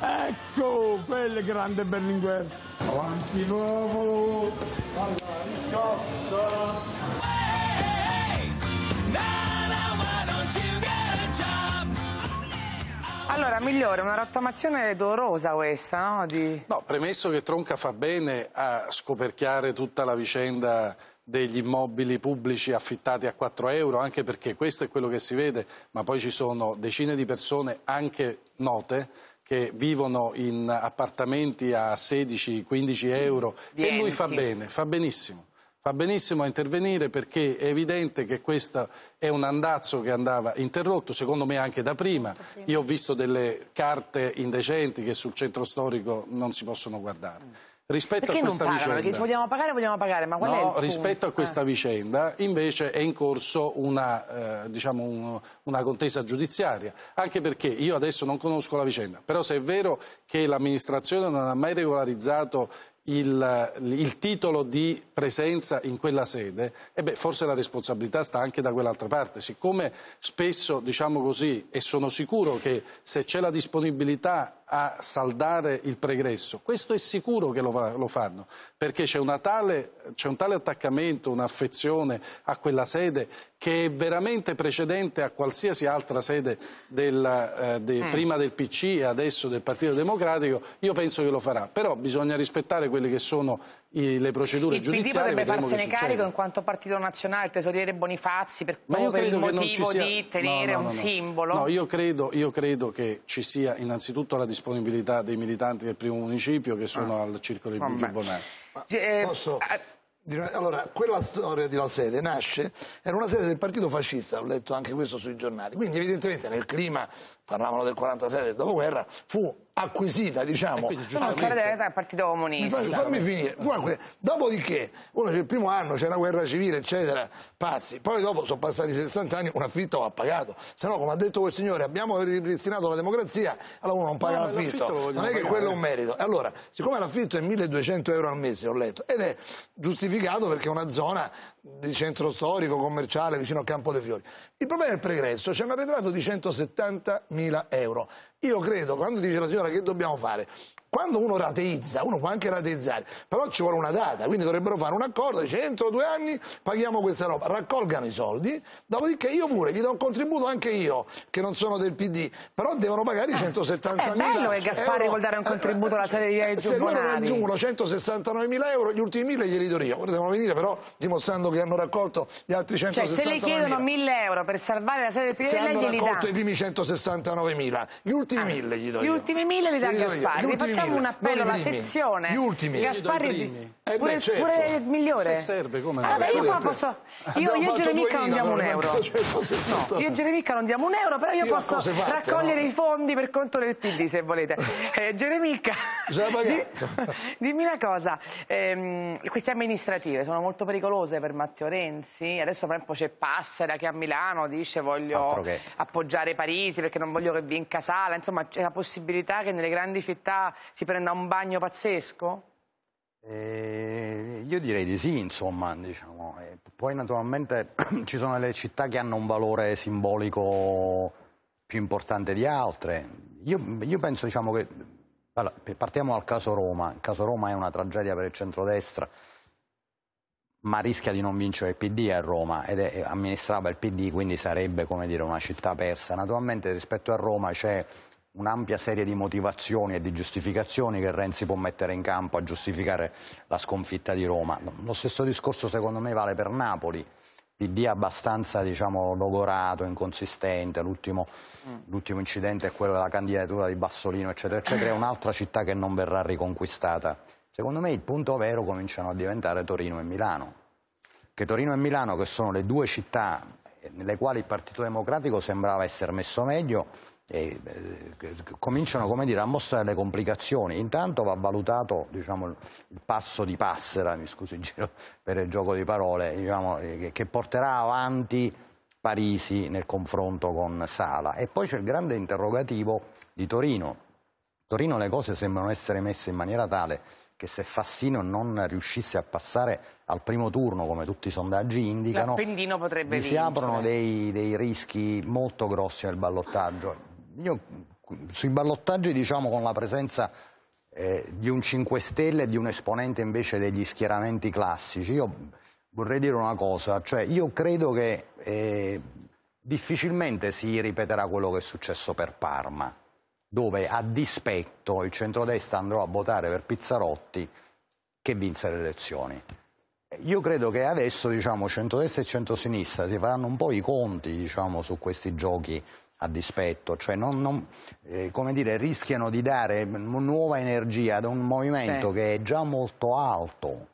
Ecco, quel grande Berlinguer. Avanti popolo, alla riscossa. Allora, migliore, una rottamazione dolorosa questa, no? Di... No, premesso che Tronca fa bene a scoperchiare tutta la vicenda degli immobili pubblici affittati a 4 euro, anche perché questo è quello che si vede, ma poi ci sono decine di persone anche note che vivono in appartamenti a 16-15 euro e lui fa bene, fa benissimo. Fa benissimo a intervenire perché è evidente che questo è un andazzo che andava interrotto, secondo me anche da prima. Io ho visto delle carte indecenti che sul centro storico non si possono guardare. Rispetto Perché a non questa pagano? vicenda, Perché vogliamo pagare, vogliamo pagare, ma qual è il No, punto? rispetto a questa Eh. vicenda invece è in corso una, eh, diciamo un- una contesa giudiziaria, anche perché io adesso non conosco la vicenda, però se è vero che l'amministrazione non ha mai regolarizzato il, il titolo di presenza in quella sede, e beh, forse la responsabilità sta anche da quell'altra parte. Siccome spesso, diciamo così, e sono sicuro che se c'è la disponibilità a saldare il pregresso, questo è sicuro che lo, lo fanno, perché c'è, tale- c'è un tale attaccamento, un'affezione a quella sede che è veramente precedente a qualsiasi altra sede del, eh, de- Mm. prima del PC e adesso del Partito Democratico, io penso che lo farà, però bisogna rispettare quelle che sono i- le procedure Il PD giudiziarie. potrebbe vedremo che farsene carico in quanto partito nazionale, il tesoriere Bonifazzi, per, Ma io per il credo che non ci motivo sia... di tenere No, no, no, un no. simbolo. No, io credo, io credo che ci sia innanzitutto la disponibilità dei militanti del primo municipio che sono al circolo di Vabbè. Giubbonari. Eh, Posso dire- Allora, quella storia della sede nasce, era una sede del partito fascista, ho letto anche questo sui giornali, quindi evidentemente nel clima, parlavano del 46 del dopoguerra, fu acquisita, diciamo... Sono storia del Partito Mi Comunista. fa- fammi finire. Comunque, dopodiché, uno dice, il primo anno c'è una guerra civile, eccetera, pazzi. Poi dopo sono passati 60 anni, un affitto va pagato. Se no, come ha detto quel signore, abbiamo ripristinato la democrazia, allora uno non paga No, l'affitto. Non è che pagare. quello è un merito. E Allora, siccome l'affitto è 1200 euro al mese, ho letto, ed è giustificato perché è una zona di centro storico, commerciale, vicino al Campo dei Fiori. Il problema è il pregresso, c'è un arretrato di 170.000 euro. Io credo, quando dice la signora che dobbiamo fare, quando uno rateizza, uno può anche rateizzare, però ci vuole una data, quindi dovrebbero fare un accordo, dice entro due anni paghiamo questa roba, raccolgano i soldi, dopodiché io pure gli do un contributo anche io, che non sono del PD, però devono pagare i 170 È mila bello che Gasparri vuol dare un contributo alla sede di Via dei Se loro raggiungono 169 mila euro, gli ultimi 1000 glieli do io, devono venire però dimostrando che hanno raccolto gli altri Cioè, 169 se le chiedono 1000 euro per salvare la sede del PD, se lei hanno glieli dà. raccolto i primi 169 mila, gli ultimi 1000 gli do Gli io. ultimi 1000 li dà. Gasparri. Gli ultimi Facciamo 1000, un appello alla sezione. Gli ultimi. Gasparri Eh beh, pure, certo. pure il migliore. Se serve, come? Vabbè, io qua posso. Io, io e due Geremicca non diamo un euro. non 170. No, io e Geremicca non diamo un euro, però io, Io posso fatte, raccogliere no? i fondi per conto del PD se volete. Eh, pagare. di- dimmi una cosa, ehm, queste amministrative sono molto pericolose per Matteo Renzi? Adesso per esempio c'è Passera che a Milano dice voglio appoggiare Parisi perché non voglio che vinca Sala, insomma c'è la possibilità che nelle grandi città si prenda un bagno pazzesco? Eh, io direi di sì, insomma, diciamo. Eh, poi naturalmente ci sono delle città che hanno un valore simbolico più importante di altre. Io, io penso diciamo, che allora, partiamo dal caso Roma. Il caso Roma è una tragedia per il centrodestra, ma rischia di non vincere il PD a Roma ed è amministrava il PD, quindi sarebbe dire, una città persa. Naturalmente rispetto a Roma c'è un'ampia serie di motivazioni e di giustificazioni che Renzi può mettere in campo a giustificare la sconfitta di Roma. Lo stesso discorso secondo me vale per Napoli. PD abbastanza diciamo, logorato, inconsistente, l'ultimo, l'ultimo incidente è quello della candidatura di Bassolino, eccetera, eccetera, è un'altra città che non verrà riconquistata. Secondo me il punto vero cominciano a diventare Torino e Milano, che Torino e Milano, che sono le due città nelle quali il Partito Democratico sembrava essere messo meglio, eh, cominciano come dire, a mostrare le complicazioni. Intanto va valutato diciamo, il passo di Passera, mi scusi in giro per il gioco di parole, diciamo, eh, che porterà avanti Parisi nel confronto con Sala. E poi c'è il grande interrogativo di Torino. Torino le cose sembrano essere messe in maniera tale che se Fassino non riuscisse a passare al primo turno, come tutti i sondaggi indicano, si aprono dei, dei rischi molto grossi nel ballottaggio. Io sui ballottaggi diciamo con la presenza eh, di un 5 Stelle e di un esponente invece degli schieramenti classici, io vorrei dire una cosa, cioè io credo che eh, difficilmente si ripeterà quello che è successo per Parma, dove a dispetto il centrodestra andrà a votare per Pizzarotti che vinse le elezioni. Io credo che adesso diciamo, centrodestra e centrosinistra si faranno un po' i conti diciamo, su questi giochi a dispetto, cioè non, non, eh, come dire, rischiano di dare nuova energia ad un movimento sì. che è già molto alto.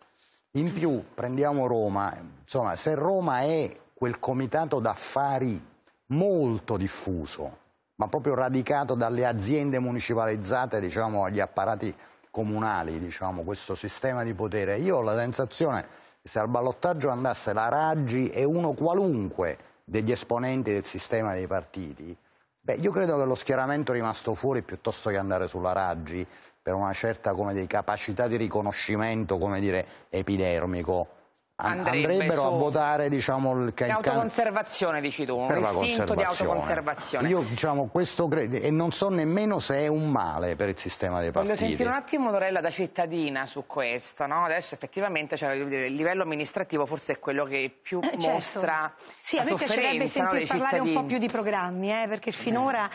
In più prendiamo Roma, insomma se Roma è quel comitato d'affari molto diffuso, ma proprio radicato dalle aziende municipalizzate diciamo, agli apparati comunali, diciamo, questo sistema di potere, io ho la sensazione che se al ballottaggio andasse la Raggi e uno qualunque degli esponenti del sistema dei partiti, beh, io credo che lo schieramento rimasto fuori piuttosto che andare sulla Raggi per una certa dire, capacità di riconoscimento dire, epidermico andrebbero a votare diciamo, il, autoconservazione dici tu per un istinto di autoconservazione. Io diciamo questo credo e non so nemmeno se è un male per il sistema dei partiti. voglio sentire un attimo Lorella da cittadina su questo no? adesso effettivamente cioè, il livello amministrativo forse è quello che più eh, certo. mostra sì, a me piacerebbe sentire no, parlare un po' più di programmi eh, perché finora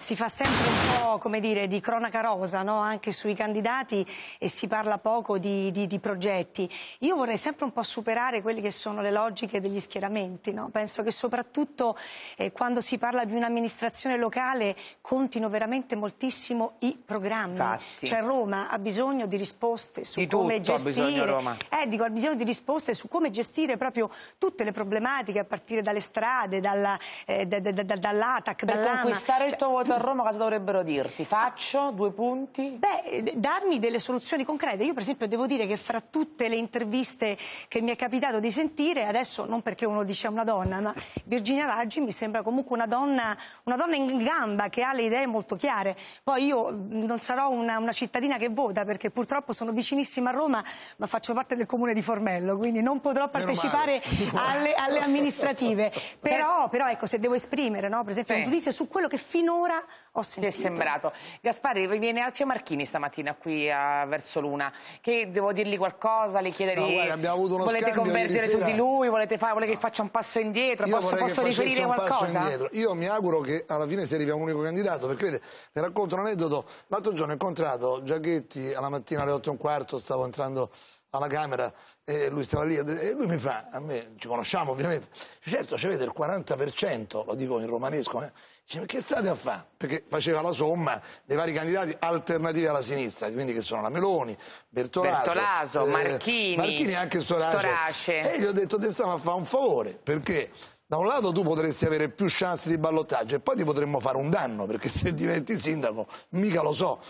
si fa sempre un po' come dire di cronaca rosa no? anche sui candidati e si parla poco di, di, di progetti io vorrei sempre un po' su superare quelle che sono le logiche degli schieramenti. No? Penso che soprattutto eh, quando si parla di un'amministrazione locale contino veramente moltissimo i programmi. Infatti. Cioè Roma ha bisogno di risposte su di come gestire. Ha bisogno Roma. Eh, dico, ha bisogno di risposte su come gestire proprio tutte le problematiche a partire dalle strade, dalla, eh, da, da, da, dall'ATAC, per dall'AMA. conquistare il tuo voto a Roma cosa dovrebbero dirti? Faccio due punti? Beh, darmi delle soluzioni concrete. Io per esempio devo dire che fra tutte le interviste che mi è capitato di sentire, adesso non perché uno dice una donna, ma Virginia Raggi mi sembra comunque una donna, una donna in gamba che ha le idee molto chiare. Poi io non sarò una, una, cittadina che vota perché purtroppo sono vicinissima a Roma, ma faccio parte del comune di Formello, quindi non potrò partecipare alle, alle, amministrative. Però, però, ecco, se devo esprimere, no, per esempio, sì. un giudizio su quello che finora ho sentito. Ti è sembrato. Gaspari, viene Alfio Marchini stamattina qui a Verso Luna, che devo dirgli qualcosa, le chiedere... No, guarda, abbiamo avuto uno volete convergere su di lui? Volete, fare, volete che faccia un passo indietro? Io posso, posso riferire qualcosa? Io mi auguro che alla fine si arrivi a un unico candidato, perché vede, le racconto un aneddoto. L'altro giorno ho incontrato Giachetti alla mattina alle 8 e un quarto, stavo entrando alla Camera e lui stava lì e lui mi fa, a me ci conosciamo ovviamente, certo ci vede il 40%, lo dico in romanesco, eh? Dice, che state a fare? Perché faceva la somma dei vari candidati alternativi alla sinistra, quindi che sono la Meloni, Bertolaso, Bertolaso eh, Marchini, Marchini e anche Storace. Storace. E gli ho detto, te stiamo a fare un favore, perché da un lato tu potresti avere più chance di ballottaggio e poi ti potremmo fare un danno, perché se diventi sindaco, mica lo so.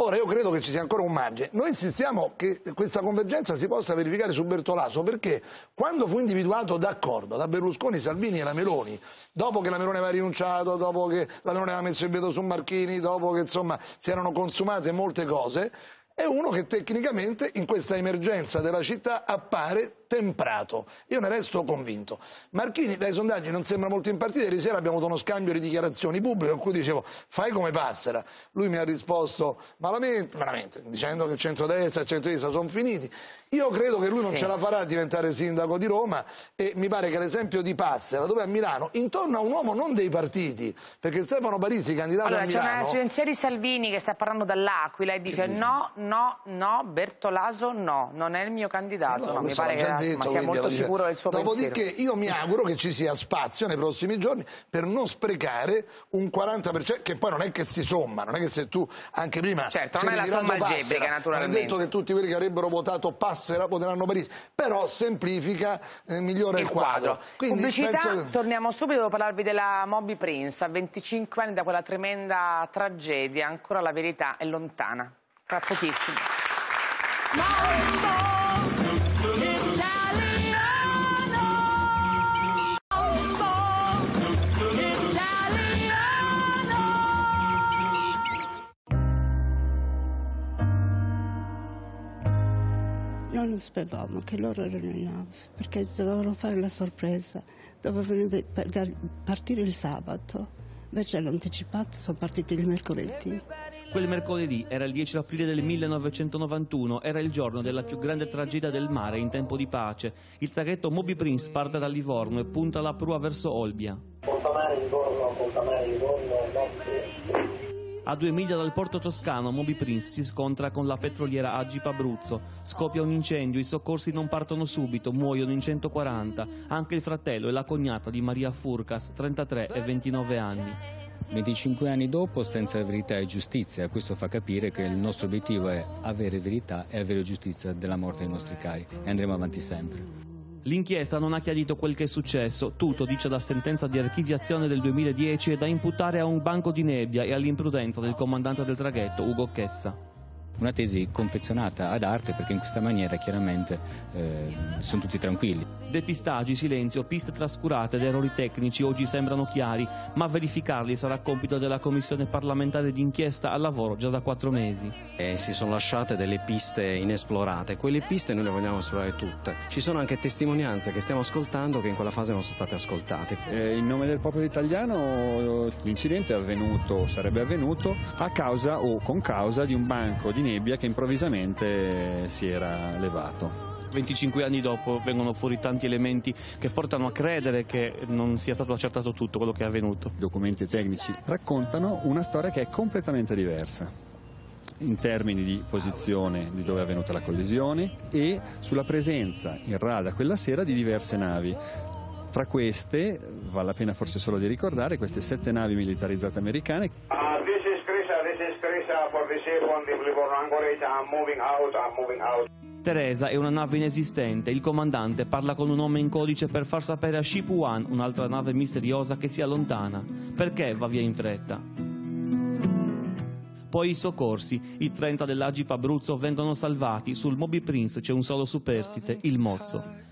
Ora io credo che ci sia ancora un margine. Noi insistiamo che questa convergenza si possa verificare su Bertolaso perché quando fu individuato d'accordo da Berlusconi, Salvini e la Meloni, dopo che la Meloni aveva rinunciato, dopo che la Meloni aveva messo il veto su Marchini, dopo che insomma si erano consumate molte cose, è uno che tecnicamente in questa emergenza della città appare temprato. Io ne resto convinto. Marchini dai sondaggi non sembra molto impartito, ieri sera abbiamo avuto uno scambio di dichiarazioni pubbliche in cui dicevo fai come passera. Lui mi ha risposto malamente, malamente dicendo che il centrodestra e il centrodestra sono finiti. Io credo che lui non sì. ce la farà a diventare sindaco di Roma e mi pare che l'esempio di Passera, dove a Milano, intorno a un uomo non dei partiti, perché Stefano Parisi, candidato allora, a Milano... Allora, c'è una Silenzieri Salvini che sta parlando dall'Aquila e dice no, no, no, Bertolaso no, non è il mio candidato. Allora, no, mi pare gente detto, ma sia molto sicuro del suo Dopodiché pensiero. io mi auguro che ci sia spazio nei prossimi giorni per non sprecare un 40%, che poi non è che si somma, non è che se tu anche prima... Certo, non è la somma algebrica, naturalmente. Non è detto che tutti quelli che avrebbero votato Passera voteranno Parisi, però semplifica, eh, migliora il, il quadro. quadro. Quindi Pubblicità, penso che... torniamo subito, devo parlarvi della Moby Prince, a 25 anni da quella tremenda tragedia, ancora la verità è lontana, tra pochissimo. Non sapevamo che loro erano in nave perché dovevano fare la sorpresa, dovevano partire il sabato, invece hanno anticipato, sono partiti il mercoledì. Quel mercoledì era il 10 aprile del 1991, era il giorno della più grande tragedia del mare in tempo di pace. Il traghetto Moby Prince parte da Livorno e punta la prua verso Olbia. Portamare Livorno, Portamare Livorno, notte. A due miglia dal porto toscano, Moby Prince si scontra con la petroliera Agip Abruzzo. Scoppia un incendio, i soccorsi non partono subito, muoiono in 140. Anche il fratello e la cognata di Maria Furcas, 33 e 29 anni. 25 anni dopo senza verità e giustizia, questo fa capire che il nostro obiettivo è avere verità e avere giustizia della morte dei nostri cari e andremo avanti sempre. L'inchiesta non ha chiarito quel che è successo, tutto, dice la sentenza di archiviazione del 2010, è da imputare a un banco di nebbia e all'imprudenza del comandante del traghetto, Ugo Chessa una tesi confezionata ad arte perché in questa maniera chiaramente eh, sono tutti tranquilli. Depistaggi, silenzio, piste trascurate ed errori tecnici oggi sembrano chiari, ma verificarli sarà compito della Commissione parlamentare d'inchiesta al lavoro già da quattro mesi. E si sono lasciate delle piste inesplorate, quelle piste noi le vogliamo esplorare tutte. Ci sono anche testimonianze che stiamo ascoltando che in quella fase non sono state ascoltate. Eh, in nome del popolo italiano l'incidente è avvenuto, sarebbe avvenuto a causa o con causa di un banco di nebbia che improvvisamente si era levato. 25 anni dopo vengono fuori tanti elementi che portano a credere che non sia stato accertato tutto quello che è avvenuto. I documenti tecnici raccontano una storia che è completamente diversa in termini di posizione di dove è avvenuta la collisione e sulla presenza in rada quella sera di diverse navi. Tra queste, vale la pena forse solo di ricordare, queste sette navi militarizzate americane. Is Krisa for Anchorage. I'm moving out, I'm moving out. Teresa è una nave inesistente, il comandante parla con un nome in codice per far sapere a Ship One, un'altra nave misteriosa, che si allontana. Perché va via in fretta? Poi i soccorsi, i 30 dell'Agip Abruzzo vengono salvati, sul Moby Prince c'è un solo superstite, il Mozzo.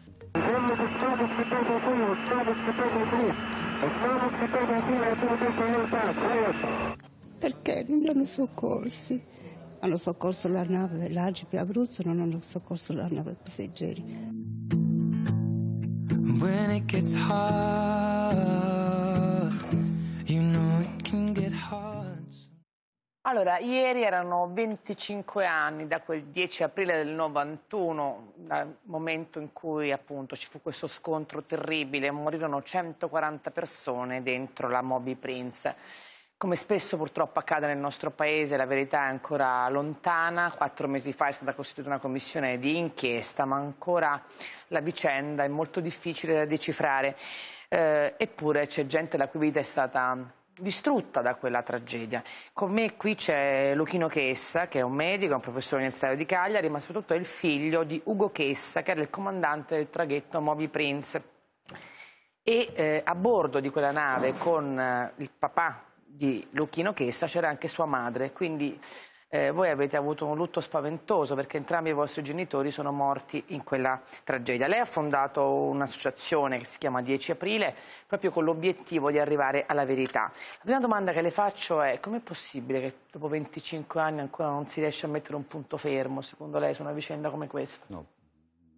Perché non li hanno soccorsi? Hanno soccorso la nave, l'Agip Abruzzo, non hanno soccorso la nave passeggeri. When it gets hard, you know it can get hard. Allora, ieri erano 25 anni da quel 10 aprile del 91, dal momento in cui appunto ci fu questo scontro terribile, morirono 140 persone dentro la Moby Prince. Come spesso purtroppo accade nel nostro paese, la verità è ancora lontana. Quattro mesi fa è stata costituita una commissione di inchiesta, ma ancora la vicenda è molto difficile da decifrare. Eh, eppure c'è gente la cui vita è stata distrutta da quella tragedia. Con me qui c'è Luchino Chessa, che è un medico, un professore universitario di Cagliari, ma soprattutto è il figlio di Ugo Chessa, che era il comandante del traghetto Moby Prince. E eh, a bordo di quella nave con eh, il papà di Luchino Chessa c'era anche sua madre, quindi eh, voi avete avuto un lutto spaventoso perché entrambi i vostri genitori sono morti in quella tragedia. Lei ha fondato un'associazione che si chiama 10 aprile proprio con l'obiettivo di arrivare alla verità. La prima domanda che le faccio è com'è possibile che dopo 25 anni ancora non si riesce a mettere un punto fermo secondo lei su una vicenda come questa? No.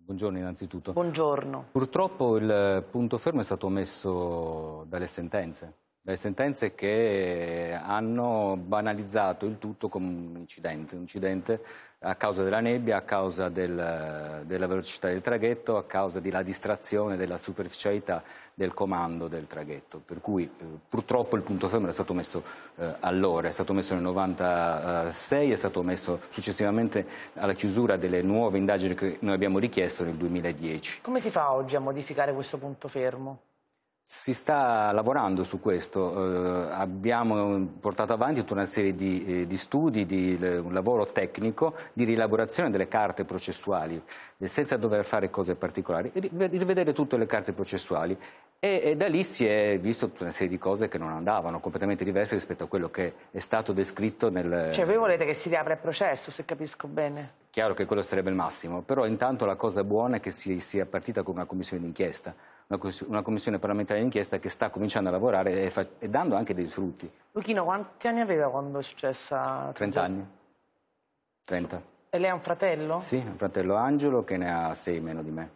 Buongiorno innanzitutto. Buongiorno. Purtroppo il punto fermo è stato messo dalle sentenze delle sentenze che hanno banalizzato il tutto come un incidente, un incidente a causa della nebbia, a causa del, della velocità del traghetto, a causa della distrazione, della superficialità del comando del traghetto. Per cui eh, purtroppo il punto fermo è stato messo eh, allora, è stato messo nel 96, è stato messo successivamente alla chiusura delle nuove indagini che noi abbiamo richiesto nel 2010. Come si fa oggi a modificare questo punto fermo? Si sta lavorando su questo, eh, abbiamo portato avanti tutta una serie di, eh, di studi, di, un lavoro tecnico di rielaborazione delle carte processuali, eh, senza dover fare cose particolari, rivedere tutte le carte processuali e, e, da lì si è visto tutta una serie di cose che non andavano, completamente diverse rispetto a quello che è stato descritto nel... Cioè voi volete che si riapra il processo, se capisco bene? Chiaro che quello sarebbe il massimo, però intanto la cosa buona è che si sia partita con una commissione d'inchiesta una commissione parlamentare d'inchiesta che sta cominciando a lavorare e, fa, e, dando anche dei frutti. Luchino, quanti anni aveva quando è successa? 30 anni. 30. E lei ha un fratello? Sì, un fratello Angelo che ne ha 6 meno di me.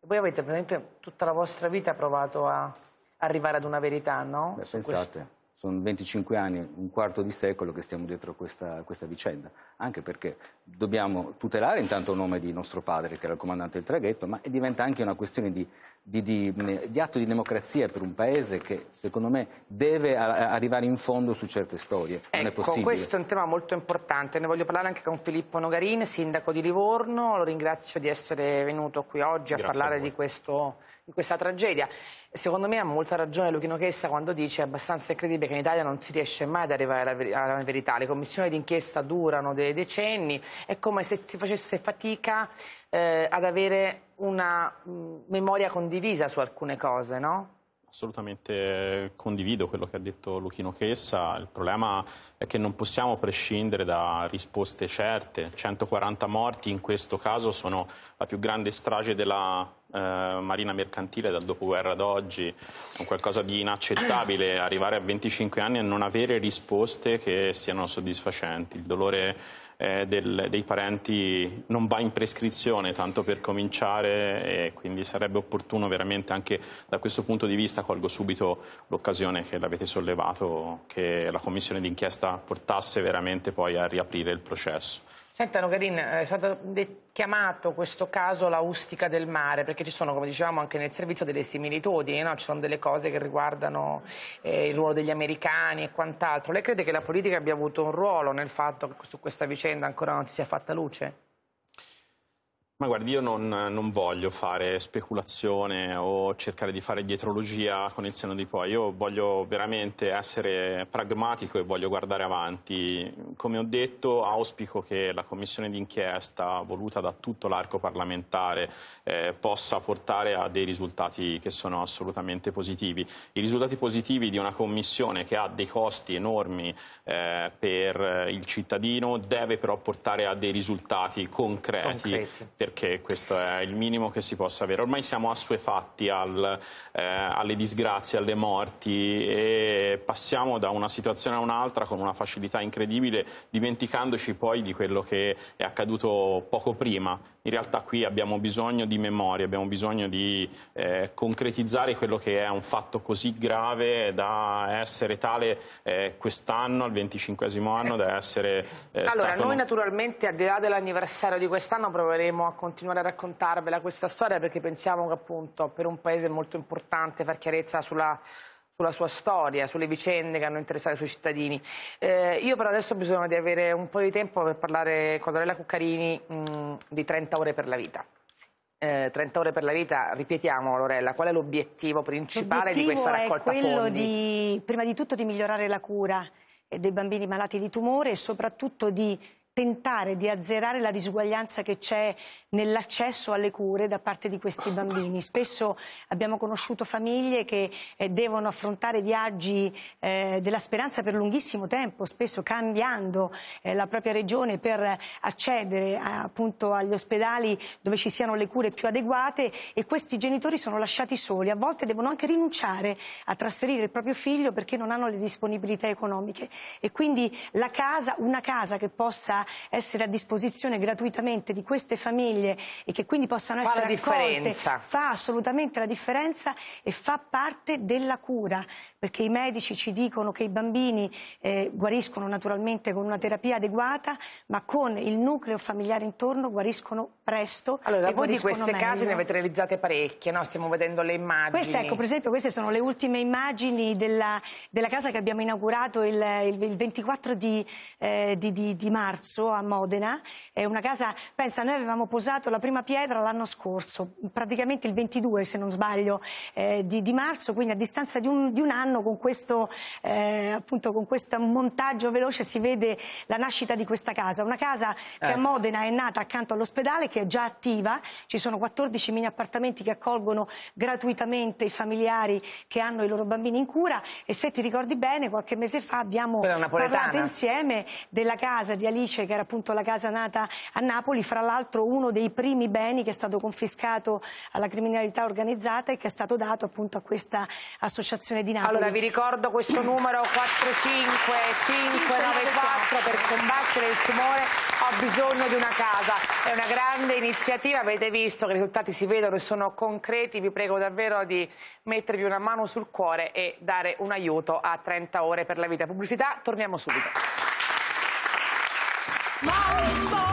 E voi avete praticamente tutta la vostra vita provato a arrivare ad una verità, no? Beh, pensate. Questo sono 25 anni, un quarto di secolo che stiamo dietro questa, questa, vicenda, anche perché dobbiamo tutelare intanto il nome di nostro padre, che era il comandante del traghetto, ma diventa anche una questione di, di, di, di atto di democrazia per un paese che, secondo me, deve a, arrivare in fondo su certe storie. Non ecco, è questo è un tema molto importante, ne voglio parlare anche con Filippo Nogarin, sindaco di Livorno, lo ringrazio di essere venuto qui oggi a Grazie parlare a di, questo, di questa tragedia. Secondo me ha molta ragione Luchino Chessa quando dice è abbastanza incredibile che in Italia non si riesce mai ad arrivare alla, verità. Le commissioni d'inchiesta durano dei decenni, è come se si facesse fatica eh, ad avere una mh, memoria condivisa su alcune cose, no? Assolutamente condivido quello che ha detto Luchino Chessa, il problema è che non possiamo prescindere da risposte certe. 140 morti in questo caso sono la più grande strage della eh, marina mercantile dal dopoguerra ad oggi, è qualcosa di inaccettabile arrivare a 25 anni e non avere risposte che siano soddisfacenti. Il dolore eh, del, dei parenti non va in prescrizione tanto per cominciare e quindi sarebbe opportuno veramente anche da questo punto di vista, colgo subito l'occasione che l'avete sollevato, che la commissione d'inchiesta portasse veramente poi a riaprire il processo. Senta Nogarin, è stato chiamato questo caso la ustica del mare, perché ci sono, come dicevamo, anche nel servizio delle similitudini, no? ci sono delle cose che riguardano eh, il ruolo degli americani e quant'altro. Lei crede che la politica abbia avuto un ruolo nel fatto che su questa vicenda ancora non si sia fatta luce? Ma guardi, io non, non, voglio fare speculazione o cercare di fare dietrologia con il seno di poi, io voglio veramente essere pragmatico e voglio guardare avanti. Come ho detto, auspico che la commissione d'inchiesta voluta da tutto l'arco parlamentare eh, possa portare a dei risultati che sono assolutamente positivi. I risultati positivi di una commissione che ha dei costi enormi eh, per il cittadino deve però portare a dei risultati concreti. concreti perché questo è il minimo che si possa avere. Ormai siamo assuefatti al, eh, alle disgrazie, alle morti e passiamo da una situazione a un'altra con una facilità incredibile, dimenticandoci poi di quello che è accaduto poco prima. In realtà qui abbiamo bisogno di memoria, abbiamo bisogno di eh, concretizzare quello che è un fatto così grave da essere tale eh, quest'anno, al 25 anno, da essere eh, Allora, noi naturalmente, al di là dell'anniversario di quest'anno, proveremo a continuare a raccontarvela questa storia perché pensiamo che appunto per un paese molto importante far chiarezza sulla, sulla sua storia, sulle vicende che hanno interessato i suoi cittadini. Eh, io però adesso ho bisogno di avere un po' di tempo per parlare con Lorella Cuccarini mh, di 30 ore per la vita. Eh, 30 ore per la vita, ripetiamo Lorella, qual è l'obiettivo principale di questa raccolta fondi? È quello di, prima di tutto di migliorare la cura dei bambini malati di tumore e soprattutto di tentare di azzerare la disuguaglianza che c'è nell'accesso alle cure da parte di questi bambini. Spesso abbiamo conosciuto famiglie che eh, devono affrontare viaggi eh, della speranza per lunghissimo tempo, spesso cambiando eh, la propria regione per accedere appunto agli ospedali dove ci siano le cure più adeguate e questi genitori sono lasciati soli, a volte devono anche rinunciare a trasferire il proprio figlio perché non hanno le disponibilità economiche e quindi la casa, una casa che possa essere a disposizione gratuitamente di queste famiglie e che quindi possano fa essere accolte, fa assolutamente la differenza e fa parte della cura, perché i medici ci dicono che i bambini eh, guariscono naturalmente con una terapia adeguata, ma con il nucleo familiare intorno guariscono presto. Allora, voi di queste meglio. case ne avete realizzate parecchie, no? stiamo vedendo le immagini. Queste, ecco, per esempio, queste sono le ultime immagini della, della casa che abbiamo inaugurato il, il, il 24 di, eh, di, di, di, marzo a Modena. È una casa, pensa, noi avevamo posato la prima pietra l'anno scorso, praticamente il 22 se non sbaglio eh, di, marzo, quindi a distanza di un, un anno con questo, eh, appunto, con questo montaggio veloce si vede la nascita di questa casa. Una casa che a ecco. Modena è nata accanto all'ospedale, che è già attiva, ci sono 14 mini appartamenti che accolgono gratuitamente i familiari che hanno i loro bambini in cura e se ti ricordi bene qualche mese fa abbiamo parlato insieme della casa di Alice che era appunto la casa nata a Napoli, fra l'altro uno dei primi beni che è stato confiscato alla criminalità organizzata e che è stato dato appunto a questa associazione di Napoli. Allora vi ricordo questo numero 45594 per combattere il tumore ho bisogno di una casa, è una grande iniziativa, avete visto che i risultati si vedono e sono concreti, vi prego davvero di mettervi una mano sul cuore e dare un aiuto a 30 ore per la vita. Pubblicità, torniamo subito. Mamma!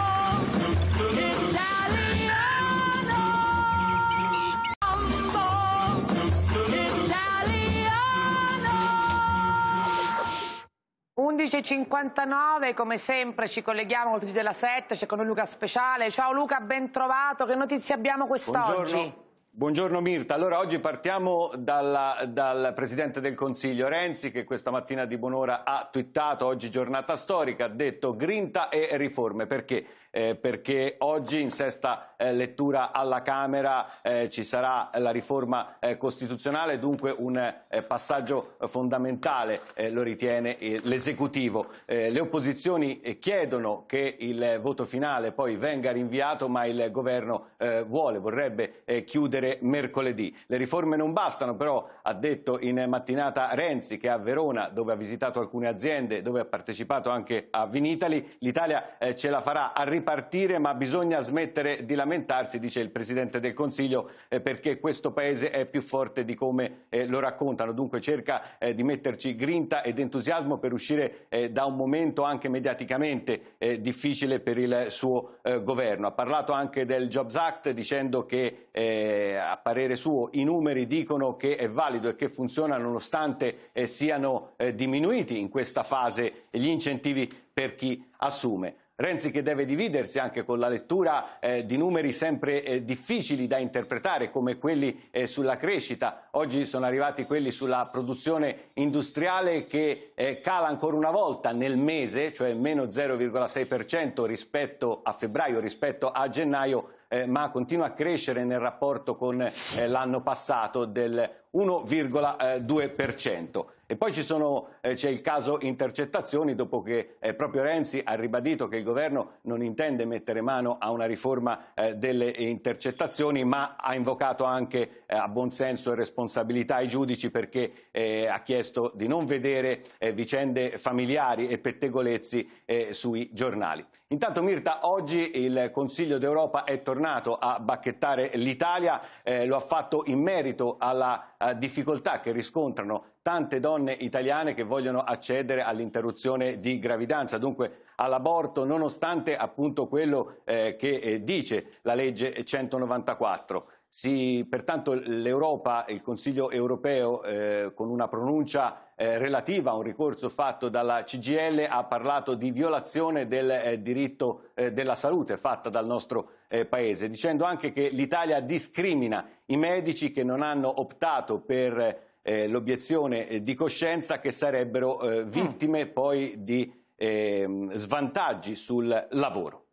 11.59, come sempre ci colleghiamo con tutti della 7, c'è con noi Luca Speciale. Ciao Luca, ben trovato, che notizie abbiamo quest'oggi? Buongiorno Mirta, allora oggi partiamo dalla, dal Presidente del Consiglio Renzi che questa mattina di buon'ora ha twittato, oggi giornata storica, ha detto grinta e riforme, perché? Eh, perché oggi in sesta eh, lettura alla Camera eh, ci sarà la riforma eh, costituzionale, dunque un eh, passaggio fondamentale eh, lo ritiene l'esecutivo. le opposizioni chiedono che il voto finale poi venga rinviato, ma il governo vuole, vorrebbe chiudere mercoledì. Le riforme non bastano, però ha detto in mattinata Renzi che a Verona, dove ha visitato alcune aziende, dove ha partecipato anche a Vinitali, l'Italia ce la farà a ripartire, ma bisogna smettere di lamentarsi, dice il Presidente del Consiglio, eh, perché questo Paese è più forte di come eh, lo raccontano. Dunque cerca eh, di metterci grinta ed entusiasmo per uscire eh, da un momento anche mediaticamente eh, difficile per il suo eh, governo. Ha parlato anche del Jobs Act dicendo che a parere suo i numeri dicono che è valido e che funziona nonostante siano diminuiti in questa fase gli incentivi per chi assume. Renzi che deve dividersi anche con la lettura eh, di numeri sempre eh, difficili da interpretare come quelli eh, sulla crescita. Oggi sono arrivati quelli sulla produzione industriale che eh, cala ancora una volta nel mese, cioè meno 0,6% rispetto a febbraio, rispetto a gennaio, eh, ma continua a crescere nel rapporto con eh, l'anno passato del 1,2%. E poi eh, c'è il caso intercettazioni, dopo che eh, proprio Renzi ha ribadito che il governo non intende mettere mano a una riforma eh, delle intercettazioni, ma ha invocato anche eh, a buon senso e responsabilità i giudici perché eh, ha chiesto di non vedere eh, vicende familiari e pettegolezzi sui giornali. Intanto Mirta, oggi il Consiglio d'Europa è tornato a bacchettare l'Italia, lo ha fatto in merito alla difficoltà che riscontrano tante donne italiane che vogliono accedere all'interruzione di gravidanza, dunque all'aborto, nonostante appunto quello eh, che eh, dice la legge 194. Si, pertanto l'Europa, il Consiglio europeo, eh, con una pronuncia eh, relativa a un ricorso fatto dalla CGL, ha parlato di violazione del eh, diritto eh, della salute fatta dal nostro eh, Paese, dicendo anche che l'Italia discrimina i medici che non hanno optato per eh, l'obiezione di coscienza che sarebbero vittime mm. poi di ehm, svantaggi sul lavoro.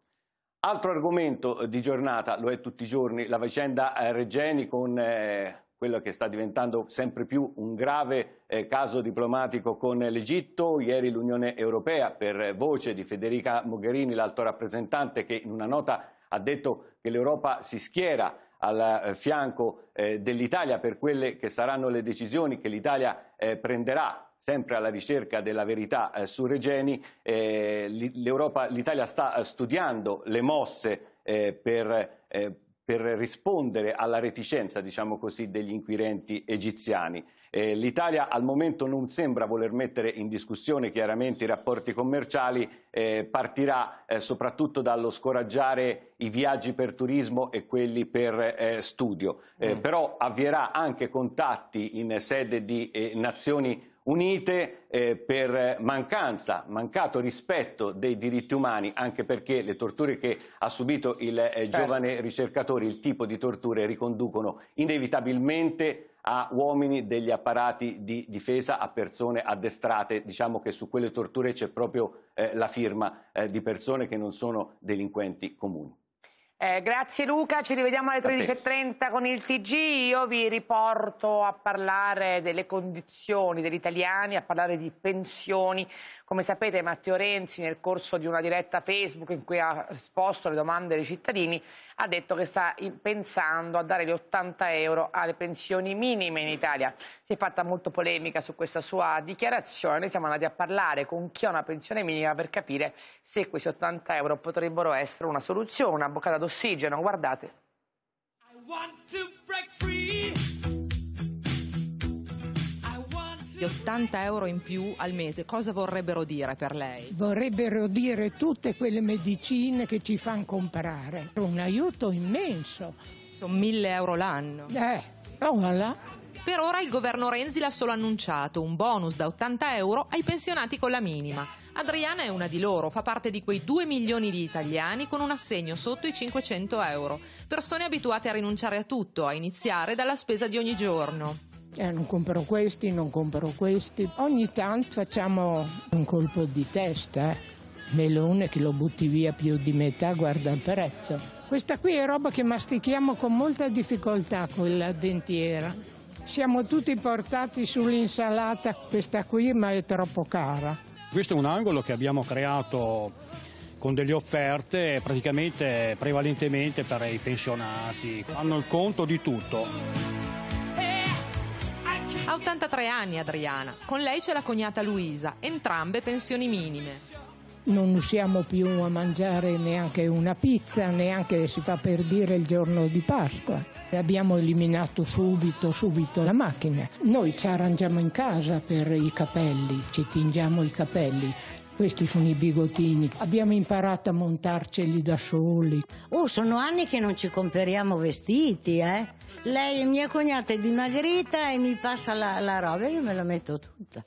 Altro argomento eh, di giornata, lo è tutti i giorni, la vicenda eh, Regeni con eh, quello che sta diventando sempre più un grave caso diplomatico con l'Egitto. Ieri l'Unione Europea, per voce di Federica Mogherini, l'alto rappresentante, che in una nota ha detto che l'Europa si schiera al fianco dell'Italia per quelle che saranno le decisioni che l'Italia prenderà sempre alla ricerca della verità eh, su Regeni, eh, l'Italia sta studiando le mosse per per rispondere alla reticenza, diciamo così, degli inquirenti egiziani. Eh, L'Italia al momento non sembra voler mettere in discussione chiaramente i rapporti commerciali, eh, partirà eh, soprattutto dallo scoraggiare i viaggi per turismo e quelli per eh, studio, eh, mm. però avvierà anche contatti in sede di eh, Nazioni unite eh, per mancanza, mancato rispetto dei diritti umani, anche perché le torture che ha subito il eh, certo. giovane ricercatore, il tipo di torture riconducono inevitabilmente a uomini degli apparati di difesa, a persone addestrate, diciamo che su quelle torture c'è proprio eh, la firma eh, di persone che non sono delinquenti comuni. Eh, grazie Luca, ci rivediamo alle 13.30 con il TG. Io vi riporto a parlare delle condizioni degli italiani, a parlare di pensioni. Come sapete Matteo Renzi nel corso di una diretta Facebook in cui ha esposto le domande dei cittadini ha detto che sta pensando a dare gli 80 euro alle pensioni minime in Italia. Si è fatta molto polemica su questa sua dichiarazione, noi siamo andati a parlare con chi ha una pensione minima per capire se questi 80 euro potrebbero essere una soluzione, una boccata d'ossigeno. Guardate. Gli 80 euro in più al mese cosa vorrebbero dire per lei? Vorrebbero dire tutte quelle medicine che ci fanno comprare. Un aiuto immenso. Sono 1000 euro l'anno. Eh, oh voilà. Per ora il governo Renzi l'ha solo annunciato, un bonus da 80 euro ai pensionati con la minima. Adriana è una di loro, fa parte di quei 2 milioni di italiani con un assegno sotto i 500 euro, persone abituate a rinunciare a tutto, a iniziare dalla spesa di ogni giorno. Eh, non compro questi, non compro questi. Ogni tanto facciamo un colpo di testa, eh. melone che lo butti via più di metà, guarda il prezzo. Questa qui è roba che mastichiamo con molta difficoltà con la dentiera. Siamo tutti portati sull'insalata, questa qui ma è troppo cara. Questo è un angolo che abbiamo creato con delle offerte praticamente prevalentemente per i pensionati. Hanno il conto di tutto. Ha 83 anni Adriana, con lei c'è la cognata Luisa, entrambe pensioni minime. Non usciamo più a mangiare neanche una pizza, neanche si fa per dire il giorno di Pasqua. Abbiamo eliminato subito, subito la macchina. Noi ci arrangiamo in casa per i capelli, ci tingiamo i capelli. Questi sono i bigotini. Abbiamo imparato a montarceli da soli. Oh, sono anni che non ci comperiamo vestiti, eh? Lei, mia cognata, è dimagrita e mi passa la, la roba e io me la metto tutta.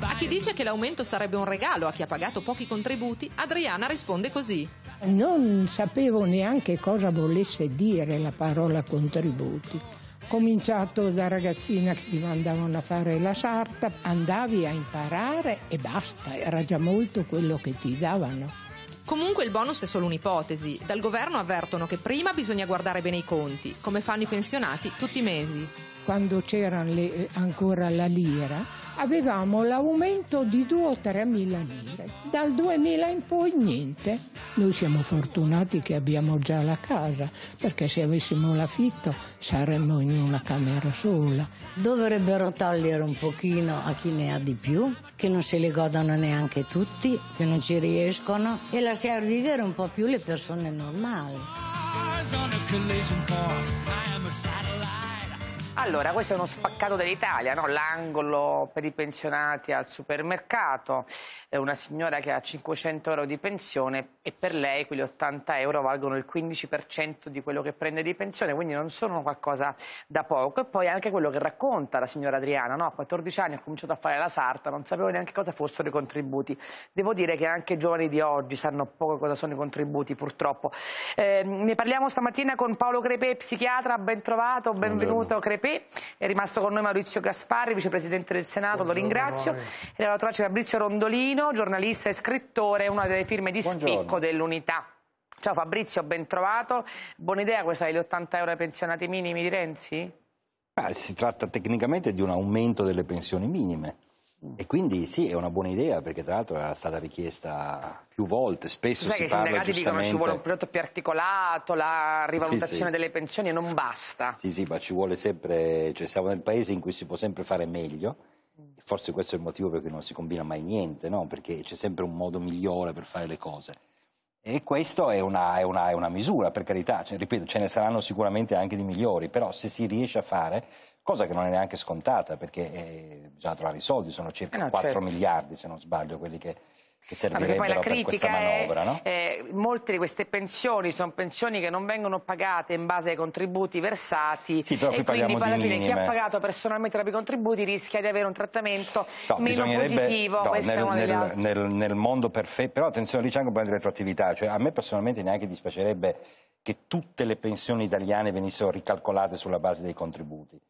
A chi dice che l'aumento sarebbe un regalo a chi ha pagato pochi contributi, Adriana risponde così. Non sapevo neanche cosa volesse dire la parola contributi cominciato da ragazzina che ti mandavano a fare la sarta, andavi a imparare e basta, era già molto quello che ti davano. Comunque il bonus è solo un'ipotesi. Dal governo avvertono che prima bisogna guardare bene i conti, come fanno i pensionati tutti i mesi. Quando c'era ancora la lira, avevamo l'aumento di 2 o 3 mila lire. Dal 2000 in poi niente. Noi siamo fortunati che abbiamo già la casa, perché se avessimo l'affitto saremmo in una camera sola. Dovrebbero togliere un pochino a chi ne ha di più, che non se le godano neanche tutti, che non ci riescono, e lasciare vivere un po' più le persone normali. Allora, questo è uno spaccato dell'Italia, no? l'angolo per i pensionati al supermercato, una signora che ha 500 euro di pensione e per lei quegli 80 euro valgono il 15% di quello che prende di pensione, quindi non sono qualcosa da poco. E poi anche quello che racconta la signora Adriana, no? a 14 anni ha cominciato a fare la sarta, non sapevo neanche cosa fossero i contributi. Devo dire che anche i giovani di oggi sanno poco cosa sono i contributi, purtroppo. Eh, ne parliamo stamattina con Paolo Crepè, psichiatra, ben trovato, benvenuto Crepè. È rimasto con noi Maurizio Gasparri, vicepresidente del Senato, Buongiorno lo ringrazio. E allora trovaci Fabrizio Rondolino, giornalista e scrittore, una delle firme di Buongiorno. spicco dell'Unità. Ciao Fabrizio, ben trovato. Buona idea questa degli 80 euro ai pensionati minimi di Renzi? Ah, si tratta tecnicamente di un aumento delle pensioni minime. E quindi sì, è una buona idea perché tra l'altro era stata richiesta più volte, spesso Sai si che i parla sindacati dicono che ci vuole un prodotto più articolato, la rivalutazione Sì, sì. delle pensioni non basta. Sì, sì, ma ci vuole sempre, cioè siamo nel paese in cui si può sempre fare meglio, forse questo è il motivo per cui non si combina mai niente, no? perché c'è sempre un modo migliore per fare le cose. E questo è una, è una- è una misura, per carità, Cioè, ripeto, ce ne saranno sicuramente anche di migliori, però se si riesce a fare, cosa che non è neanche scontata, perché eh, bisogna trovare i soldi, sono circa Eh no, 4 certo. miliardi se non sbaglio quelli che, che poi la servirebbero per questa critica è, manovra. No? eh, molte di queste pensioni sono pensioni che non vengono pagate in base ai contributi versati Sì, però qui e quindi alla fine chi ha pagato personalmente i propri contributi rischia di avere un trattamento No, meno positivo. no, nel, nel- nel- nel mondo perfetto, però attenzione lì c'è anche un problema di retroattività, cioè a me personalmente neanche dispiacerebbe che tutte le pensioni italiane venissero ricalcolate sulla base dei contributi.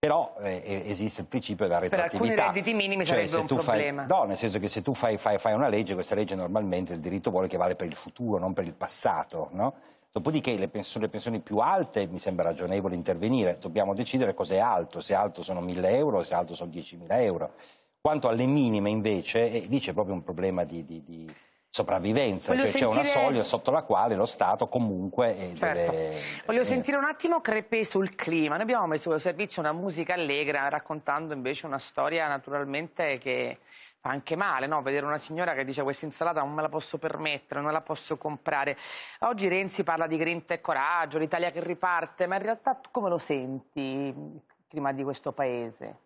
Però eh, esiste il principio della Per alcuni retroattività. redditi minimi Cioè, sarebbe un tu fai- problema. no, nel senso che se tu fai, fai- fai una legge, questa legge normalmente il diritto vuole che vale per il futuro, non per il passato. no? Dopodiché le pensioni, le pensioni più alte mi sembra ragionevole intervenire, dobbiamo decidere cos'è alto, se alto sono 1000 euro, se alto sono 10.000 euro. Quanto alle minime invece, eh, lì c'è proprio un problema di, di- di sopravvivenza, Voglio cioè c'è una sentire- soglia sotto la quale lo Stato comunque eh, Certo. deve... Voglio sentire un attimo Crepè sul clima. Noi abbiamo messo a servizio una musica allegra raccontando invece una storia naturalmente che fa anche male, no? Vedere una signora che dice questa insalata non me la posso permettere, non la posso comprare. Oggi Renzi parla di grinta e coraggio, l'Italia che riparte, ma in realtà tu come lo senti il clima di questo paese?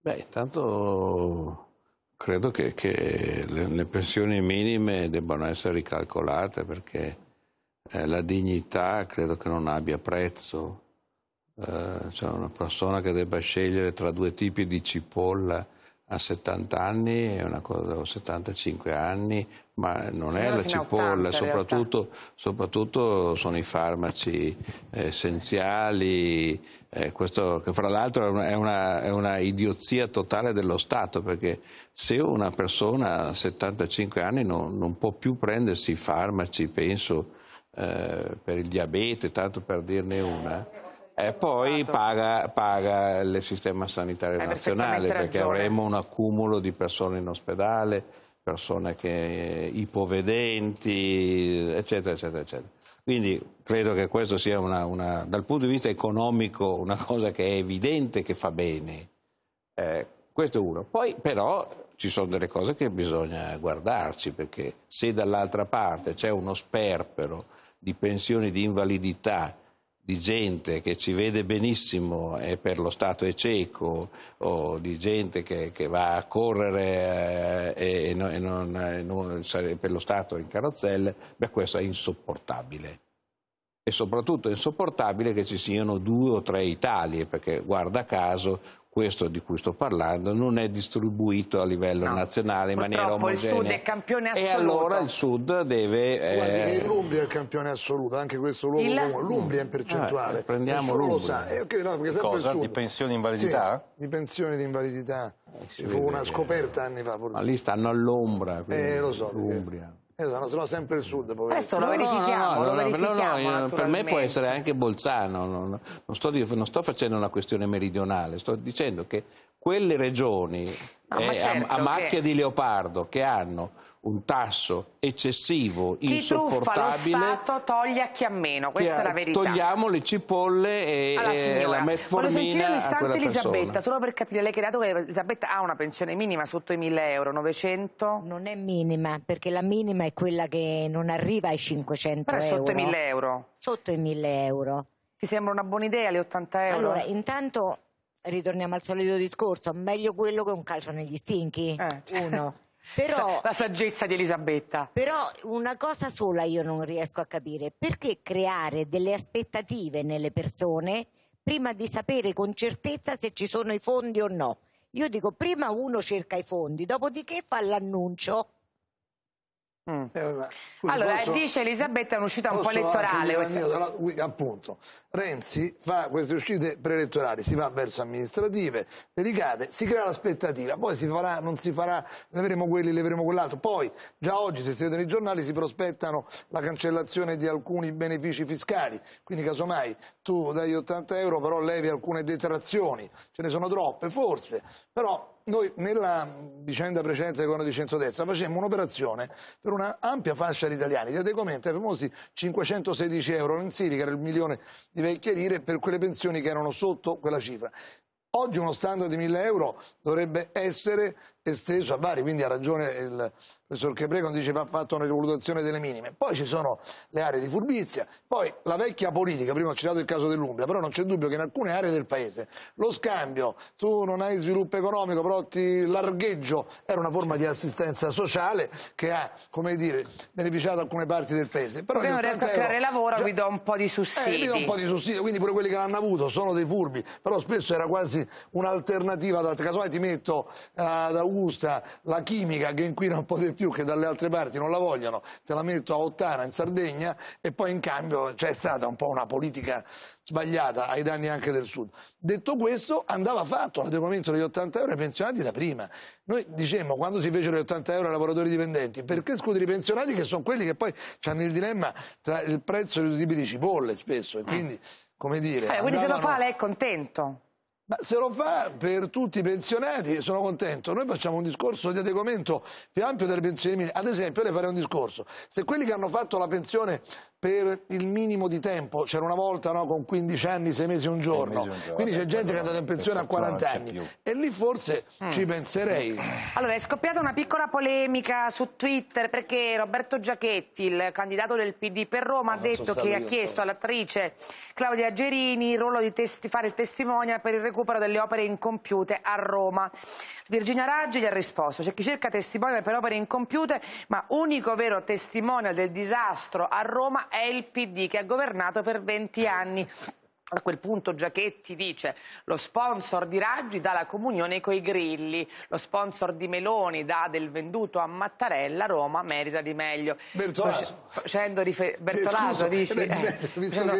Beh, intanto credo che, che le, le pensioni minime debbano essere ricalcolate perché eh, la dignità credo che non abbia prezzo. Eh, cioè una persona che debba scegliere tra due tipi di cipolla a 70 anni è una cosa, o 75 anni, ma non Sembra è la cipolla, 80 in soprattutto, soprattutto sono i farmaci eh, essenziali, eh, questo che fra l'altro è una, è, una, è una idiozia totale dello Stato, perché se una persona a 75 anni non, non può più prendersi i farmaci, penso, eh, per il diabete, tanto per dirne una, e poi paga, paga il sistema sanitario Hai nazionale perché ragione. avremo un accumulo di persone in ospedale, persone che, ipovedenti, eccetera, eccetera, eccetera. Quindi credo che questo sia una, una- dal punto di vista economico una cosa che è evidente che fa bene. Eh, questo è uno. Poi però ci sono delle cose che bisogna guardarci perché se dall'altra parte c'è uno sperpero di pensioni di invalidità di gente che ci vede benissimo e per lo Stato è cieco o di gente che, che va a correre eh, e, no- non, e non- sare- per lo Stato in carrozzelle, beh questo è insopportabile. E soprattutto è insopportabile che ci siano due o tre Italie, perché guarda caso questo di cui sto parlando non è distribuito a livello nazionale in maniera Purtroppo il omogenea. Sud è campione E assoluto. allora il Sud deve... Eh, l'Umbria è il campione assoluto, anche questo luogo Il- comune. L'Umbria in percentuale. Eh, prendiamo lo l'Umbria. sa. Eh, ok, no, perché Cosa? Di pensioni di invalidità? Sì, di pensioni di invalidità. si Ci fu vede una scoperta anni fa. Ma lì stanno all'ombra, quindi Eh, lo so, perché- l'Umbria. Eh, no, sono sempre il Sud. Adesso lo verifichiamo, no, no, verifichiamo per me può essere anche Bolzano, non, non sto, non sto facendo una questione meridionale, sto dicendo che quelle regioni No, ma eh, a- certo a, macchia che- di leopardo che hanno un tasso eccessivo, Chi truffa lo insopportabile, Stato toglie a chi ha meno, questa è la verità. togliamo le cipolle e, Alla e la Voglio sentire metformina un a istante quella Elisabetta, solo per capire, lei che ha dato che Elisabetta ha una pensione minima sotto i 1000 euro, 900? Non è minima, perché la minima è quella che non arriva ai 500 Però è euro. sotto i 1000 euro. Sotto i 1000 euro. Ti sembra una buona idea le 80 euro? Allora, intanto ritorniamo al solito discorso, meglio quello che un calcio negli stinchi. Uno. Però, La saggezza di Elisabetta. però una cosa sola io non riesco a capire, perché creare delle aspettative nelle persone prima di sapere con certezza se ci sono i fondi o no? Io dico prima uno cerca i fondi, dopodiché fa l'annuncio. Mm. Eh, Allora, posso- dice Elisabetta è un'uscita un po' posso elettorale. qui, appunto, Renzi fa queste uscite preelettorali, si va verso amministrative delicate, si crea l'aspettativa, poi si farà, non si farà, ne avremo quelli, ne avremo quell'altro. Poi già oggi, se si vede nei giornali, si prospettano la cancellazione di alcuni benefici fiscali, quindi casomai tu dai 80 euro però levi alcune detrazioni, ce ne sono troppe, forse, però noi nella vicenda precedente del governo di centrodestra facemmo un'operazione per una ampia fascia di italiani, di adeguamento ai famosi 516 euro mensili, che era il milione di vecchie lire, per quelle pensioni che erano sotto quella cifra. Oggi uno standard di 1000 euro dovrebbe essere esteso a vari, quindi ha ragione il professor Chebre quando dice che va fatta una rivalutazione delle minime. Poi ci sono le aree di furbizia, poi la vecchia politica, prima ho citato il caso dell'Umbria, però non c'è dubbio che in alcune aree del paese lo scambio, tu non hai sviluppo economico, però ti largheggio, era una forma di assistenza sociale che ha, come dire, beneficiato alcune parti del paese. Però Se non riesco a creare lavoro già... vi do un po' di sussidi. Eh, do un po' di sussidi, quindi pure quelli che l'hanno avuto sono dei furbi, però spesso era quasi un'alternativa ad altre, casomai ti metto uh, ad Augusta la chimica che inquina un po' di più che dalle altre parti non la vogliono, te la metto a Ottana in Sardegna e poi in cambio c'è stata un po' una politica sbagliata ai danni anche del Sud. Detto questo andava fatto l'adeguamento degli 80 euro ai pensionati da prima. Noi dicemmo quando si fecero gli 80 euro ai lavoratori dipendenti perché escludere i pensionati che sono quelli che poi hanno il dilemma tra il prezzo di due tipi di cipolle spesso e quindi come dire... Eh, quindi andavano... se lo fa lei è contento? Ma se lo fa per tutti i pensionati sono contento. Noi facciamo un discorso di adeguamento più ampio delle pensioni minime. Ad esempio, io le farei un discorso. Se quelli che hanno fatto la pensione per il minimo di tempo, c'era una volta no, con 15 anni, 6 mesi un giorno, un giorno quindi c'è gente che è andata in pensione a 40 anni e lì forse Mm. ci penserei. Allora, è scoppiata una piccola polemica su Twitter perché Roberto Giachetti, il candidato del PD per Roma, ha non sono detto che ha chiesto all'attrice Claudia Gerini il ruolo di testi- fare il testimonial per il recupero delle opere incompiute a Roma. Virginia Raggi gli ha risposto, c'è chi cerca testimonial per opere incompiute, ma unico vero testimonial del disastro a Roma è il PD che ha governato per 20 anni. A quel punto Giachetti dice lo sponsor di Raggi dà la comunione coi grilli, lo sponsor di Meloni dà del venduto a Mattarella, Roma merita di meglio. Bertolaso. Facendo rifer- Bertolaso, Scuso, dici? eh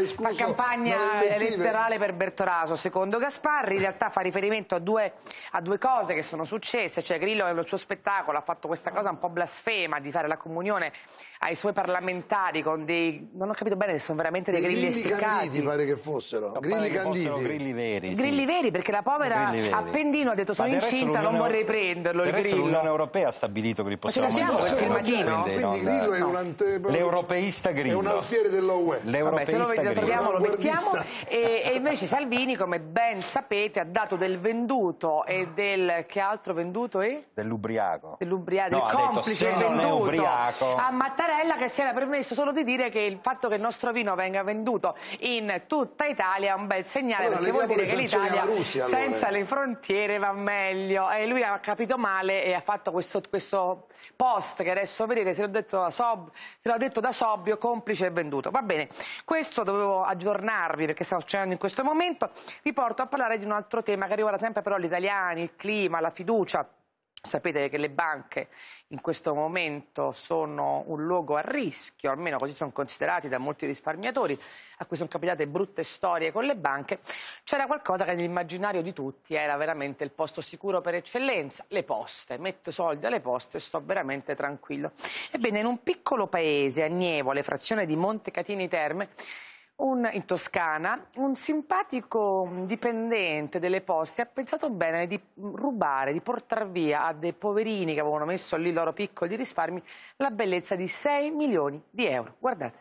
Eh, fa campagna elettorale per Bertolaso, secondo Gasparri, in realtà fa riferimento a due, a due cose che sono successe, cioè Grillo nel suo spettacolo ha fatto questa cosa un po' blasfema di fare la comunione ai suoi parlamentari con dei, non ho capito bene se sono veramente dei Dei grilli grilli essiccati. canditi pare che fossero. No, grilli pare che canditi. fossero grilli veri. sì. Grilli veri, perché la povera Grilli. Appendino ha detto sono Ma incinta, non vorrei prenderlo il grillo. l'Unione Europea ha stabilito che li possiamo ce l'abbiamo mangiare. quel filmatino? Quindi, Grillo è un ante- L'europeista È Grillo. un alfiere dell'OUE. Vabbè, se L'europeista lo, lo Grillo. troviamo lo mettiamo e, e invece Salvini come ben sapete ha dato del venduto e del che altro venduto è? Dell'ubriaco. dell'ubriaco, del complice se non è venduto ubriaco. a Mattarella che si era permesso solo di dire che il fatto che il nostro vino venga venduto in tutta Italia è un bel segnale Allora, perché vuol dire che l'Italia Russia, allora. senza le frontiere va meglio. E lui ha capito male e ha fatto questo, questo post che adesso vedete se l'ho detto da, Sob- se l'ho detto da Sobbio complice e venduto. Va bene questo dovevo aggiornarvi perché sta succedendo in questo momento. Vi porto a parlare di un altro tema che riguarda sempre però gli italiani il clima la fiducia Sapete che le banche in questo momento sono un luogo a rischio, almeno così sono considerati da molti risparmiatori, a cui sono capitate brutte storie con le banche. C'era qualcosa che nell'immaginario di tutti era veramente il posto sicuro per eccellenza, le poste. Metto soldi alle poste e sto veramente tranquillo. Ebbene, in un piccolo paese, a Nievole, frazione di Montecatini Terme, un- in Toscana, un simpatico dipendente delle poste ha pensato bene di rubare, di portare via a dei poverini che avevano messo lì i loro piccoli risparmi la bellezza di 6 milioni di euro. Guardate.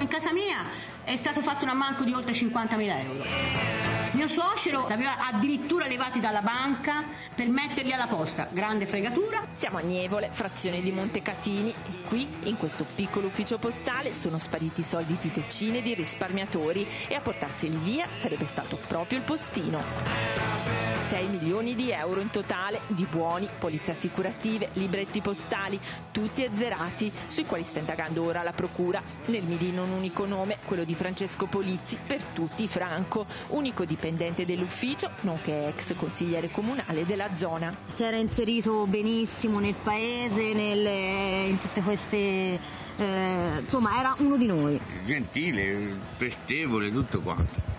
In casa mia è stato fatto un ammanco di oltre 50.000 euro. Mio suocero l'aveva addirittura levati dalla banca per metterli alla posta. Grande fregatura. Siamo a Nievole, frazione di Montecatini qui, in questo piccolo ufficio postale, sono spariti i soldi di decine di risparmiatori e a portarseli via sarebbe stato proprio il postino. 6 milioni di euro in totale di buoni, polizze assicurative, libretti postali, tutti azzerati, sui quali sta indagando ora la procura. Nel mirino un unico nome, quello di Francesco Polizzi, per tutti Franco, unico dipendente dell'ufficio, nonché ex consigliere comunale della zona. Si era inserito benissimo nel paese, nelle- in tutte queste... eh, insomma, era uno di noi. gentile, prestevole, tutto quanto.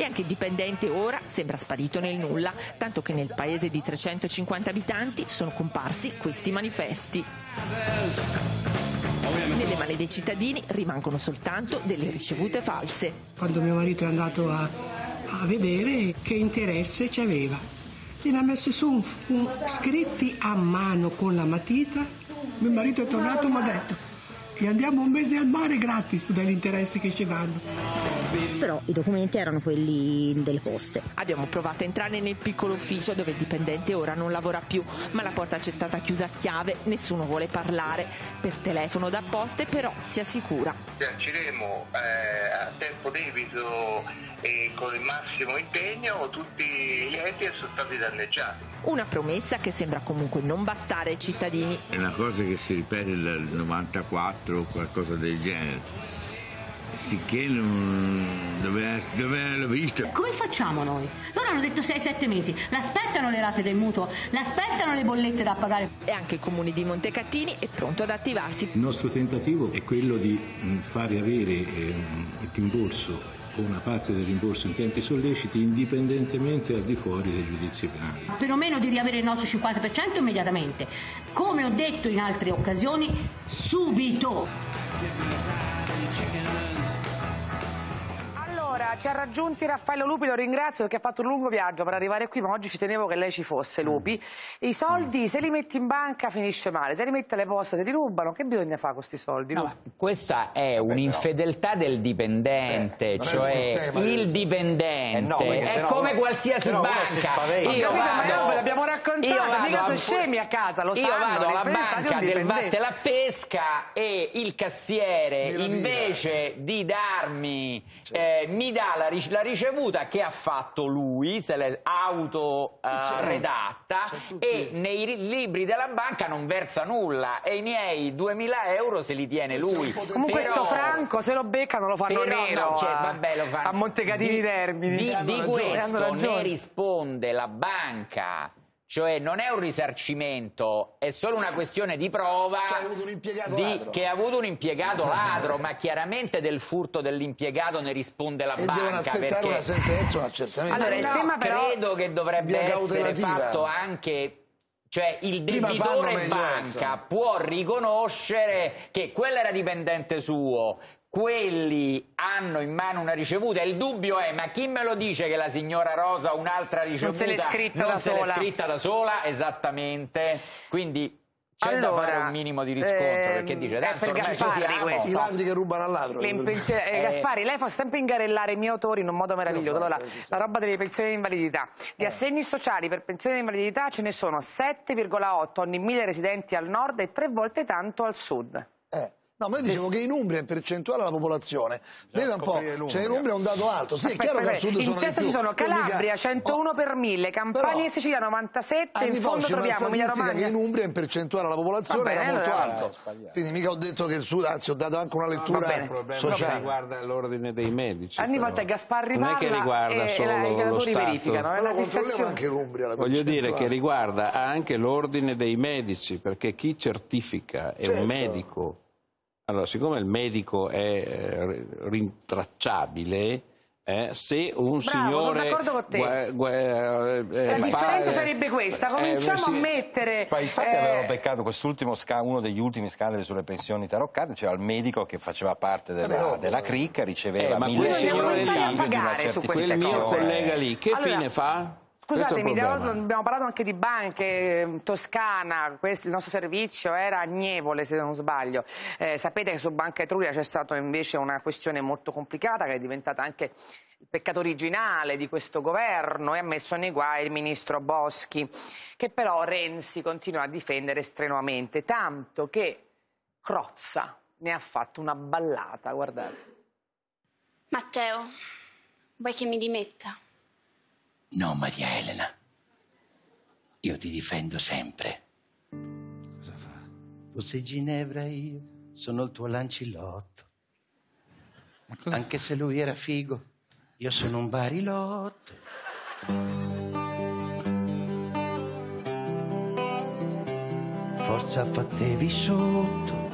E anche il dipendente ora sembra sparito nel nulla, tanto che nel paese di 350 abitanti sono comparsi questi manifesti. Nelle mani dei cittadini rimangono soltanto delle ricevute false. Quando mio marito è andato a a vedere che interesse ci aveva. Gliene ha messo su un, un, scritti a mano con la matita. Mio marito è tornato e mi ha detto e andiamo un mese al mare gratis dall'interesse che ci danno. Però i documenti erano quelli delle poste. Abbiamo provato a entrare nel piccolo ufficio dove il dipendente ora non lavora più, ma la porta c'è stata chiusa a chiave, nessuno vuole parlare. Per telefono da poste però si assicura. Eserciremo eh, a tempo debito e con il massimo impegno tutti i lieti che sono stati danneggiati. Una promessa che sembra comunque non bastare ai cittadini. È una cosa che si ripete dal 94 o qualcosa del genere sicché non doveva, doveva averlo visto. Come facciamo noi? Loro hanno detto 6-7 mesi, l'aspettano le rate del mutuo, l'aspettano le bollette da pagare. E anche il comune di Montecatini è pronto ad attivarsi. Il nostro tentativo è quello di fare avere eh, il rimborso una parte del rimborso in tempi solleciti indipendentemente al di fuori dei giudizi penali. Perlomeno di riavere il nostro 50% immediatamente. Come ho detto in altre occasioni, subito. Ci ha raggiunti Raffaello Lupi, lo ringrazio perché ha fatto un lungo viaggio per arrivare qui, ma oggi ci tenevo che lei ci fosse, Lupi. I soldi, se li metti in banca finisce male, se li metti alle poste te li rubano, che bisogna fare con questi soldi? No, questa è un'infedeltà del dipendente, eh, cioè il, il dipendente, eh no, è come qualsiasi banca. Io vado, ma l'abbiamo raccontato, mica sono scemi a casa, lo io sanno. Io vado alla banca del Vatte la Pesca e il cassiere invece di darmi, eh, mi dà la, la, ricevuta che ha fatto lui, se l'è auto uh, redatta e nei libri della banca non versa nulla e i miei 2000 euro se li tiene lui. Comunque però, questo Franco se lo beccano lo fanno però, nero no, cioè, vabbè, lo fanno. a Montecatini Termini. Di, di, di questo ne risponde la banca cioè non è un risarcimento, è solo una questione di prova cioè, di, che ha avuto un impiegato ladro, ma chiaramente del furto dell'impiegato ne risponde la e banca. devono aspettare perché... una sentenza, un accertamento. Allora, il no, tema però credo che dovrebbe essere fatto anche cioè il debitore banca può riconoscere che quello era dipendente suo, quelli hanno in mano una ricevuta il dubbio è ma chi me lo dice che la signora Rosa ha un'altra ricevuta non se l'è scritta, non da, se sola. scritta da sola? Esattamente. Quindi c'è allora, da fare un minimo di riscontro ehm, perché dice tanto per Gasparri questo. i ladri che rubano al ladro pensioni, eh, Gaspari lei fa sempre ingarellare i miei autori in un modo meraviglioso. Allora, la roba delle pensioni di invalidità. Di assegni sociali per pensioni di invalidità ce ne sono 7,8 ogni mille residenti al nord e tre volte tanto al sud. Eh. No, ma io dicevo che in Umbria in percentuale alla popolazione, veda un po', cioè in Umbria è un dato alto, sì aspetta, è chiaro che al sud in sono di testa più. ci sono Calabria mica... 101 oh, per 1000, Campania e Sicilia 97, in fondo troviamo Emilia Romagna. che in Umbria in percentuale alla popolazione bene, era molto allora, alto, quindi mica ho detto che il sud, anzi ho dato anche una lettura il problema sociale. riguarda l'ordine dei medici. Ogni volta Gasparri non è che riguarda solo la, lo Stato. verificano, è la controlliamo anche l'Umbria. La Voglio dire che riguarda anche l'ordine dei medici, perché chi certifica è certo. un medico allora, siccome il medico è eh, rintracciabile, eh, se un Bravo, signore sono con te. Gua, gua, eh, la differenza sarebbe questa cominciamo sì. a mettere ma infatti eh, avevano beccato quest'ultimo uno degli ultimi scandali sulle pensioni taroccate c'era il medico che faceva parte della, della cricca riceveva eh, ma mille euro di cambio di una quel mio collega lì che allora, fine fa? Scusatemi, abbiamo parlato anche di banche, Toscana, questo, il nostro servizio era Agnevole se non sbaglio. Eh, sapete che su Banca Etruria c'è stata invece una questione molto complicata che è diventata anche il peccato originale di questo governo e ha messo nei guai il ministro Boschi, che però Renzi continua a difendere strenuamente, tanto che Crozza ne ha fatto una ballata, guardate. Matteo, vuoi che mi dimetta? No, Maria Elena. Io ti difendo sempre. Cosa fa? Tu sei Ginevra e io sono il tuo lancillotto. Anche se lui era figo, io sono un barilotto. Forza fattevi sotto.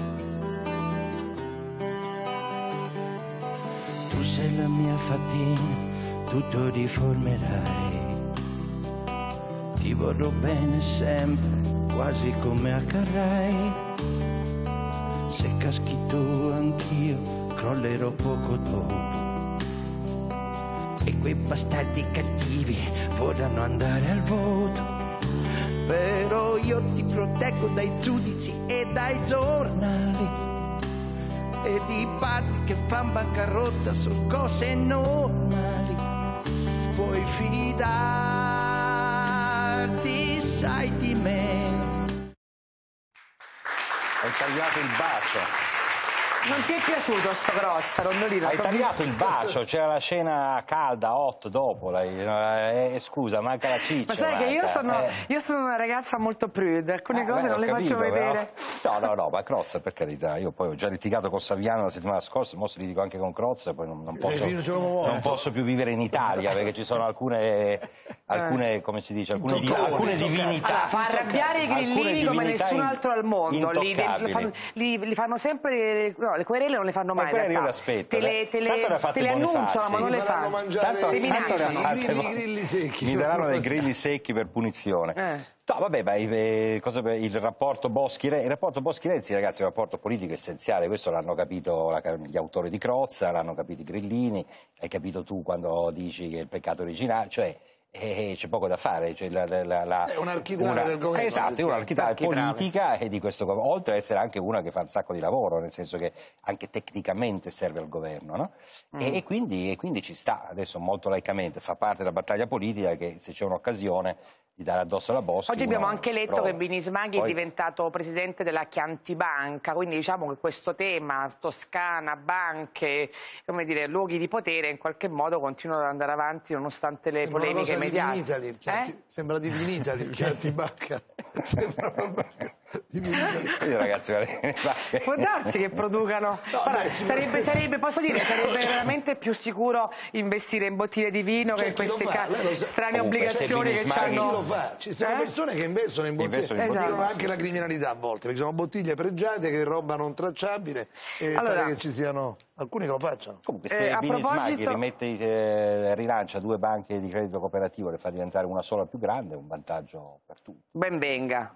Tu sei la mia fatina tutto riformerai. Ti vorrò bene sempre, quasi come accarrai. Se caschi tu anch'io, crollerò poco dopo. e quei bastardi cattivi vorranno andare al voto. Però io ti proteggo dai giudici e dai giornali e di padri che fanno bancarotta su cose normali. Fidarti, sai di me. Hai tagliato il bacio. Non ti è piaciuto sto Crozza, Rondolino? Hai tagliato il bacio, c'era la scena calda, hot dopo, lei, eh, eh, scusa, manca la ciccia. Ma sai che io manca, sono, eh. io sono una ragazza molto prude, alcune Eh, cose beh, non le capito, faccio però- vedere. No, no, no, ma Crozza per carità, io poi ho già litigato con Saviano la settimana scorsa, mo litigo anche con Crozza, poi non, non posso, sono morto. non posso più vivere in Italia perché ci sono alcune, alcune come si dice, alcune, di- alcune divinità. Allora, fa arrabbiare i grillini come nessun altro al mondo. Li, li- intoccabili. li fanno, li- li fanno sempre, no, le querele non le fanno Ma mai. quelle io le aspetto. Te le, te le- te le annunciano, ma non le fanno. mangiare Tanto- minacciano. fatte- grilli, i grilli secchi. Mi daranno dei grilli secchi per punizione. Eh. No, vabbè, ma eh, cosa- il rapporto Boschi-Renzi, il rapporto Boschi-Renzi, ragazzi, è un rapporto politico essenziale, questo l'hanno capito la- gli autori di Crozza, l'hanno capito i grillini, hai capito tu quando dici che è il peccato originale, cioè eh, c'è poco da fare. Cioè, la, la- la- È un'architrave del governo, Esatto, è un'architrave Architrave. politica e di questo governo, oltre ad essere anche una che fa un sacco di lavoro, nel senso che anche tecnicamente serve al governo, no? Mm. E, e quindi, e quindi ci sta, adesso molto laicamente, fa parte della battaglia politica che se c'è un'occasione di dare addosso alla Boschi. Oggi abbiamo anche letto prova. che Binismaghi è Poi- diventato presidente della Chiantibanca, quindi diciamo che questo tema, Toscana, banche, come dire, luoghi di potere, in qualche modo continuano ad andare avanti nonostante le Sembra polemiche di mediatiche. Chianti- Eh? Sembra di Vinitali il Chiantibacca. Sembra una banca. Io, ragazzi, guarda- Può darsi che producano. Guarda, beh, ci- sarebbe, sarebbe, posso dire, sarebbe veramente più sicuro investire in bottiglie di vino che C'è in queste fa, strane obbligazioni che C'è chi hanno. lo fa, ci sono Eh? persone che investono in bottiglie, Investono in ma bottiglie. dicono anche la criminalità a volte, perché sono bottiglie pregiate che roba non tracciabile e Allora- pare che ci siano alcuni che lo facciano. Comunque, Eh, se a Binismaghi proposito- rimette, eh, rilancia due banche di credito cooperativo e le fa diventare una sola più grande, è un vantaggio per tutti. Ben venga.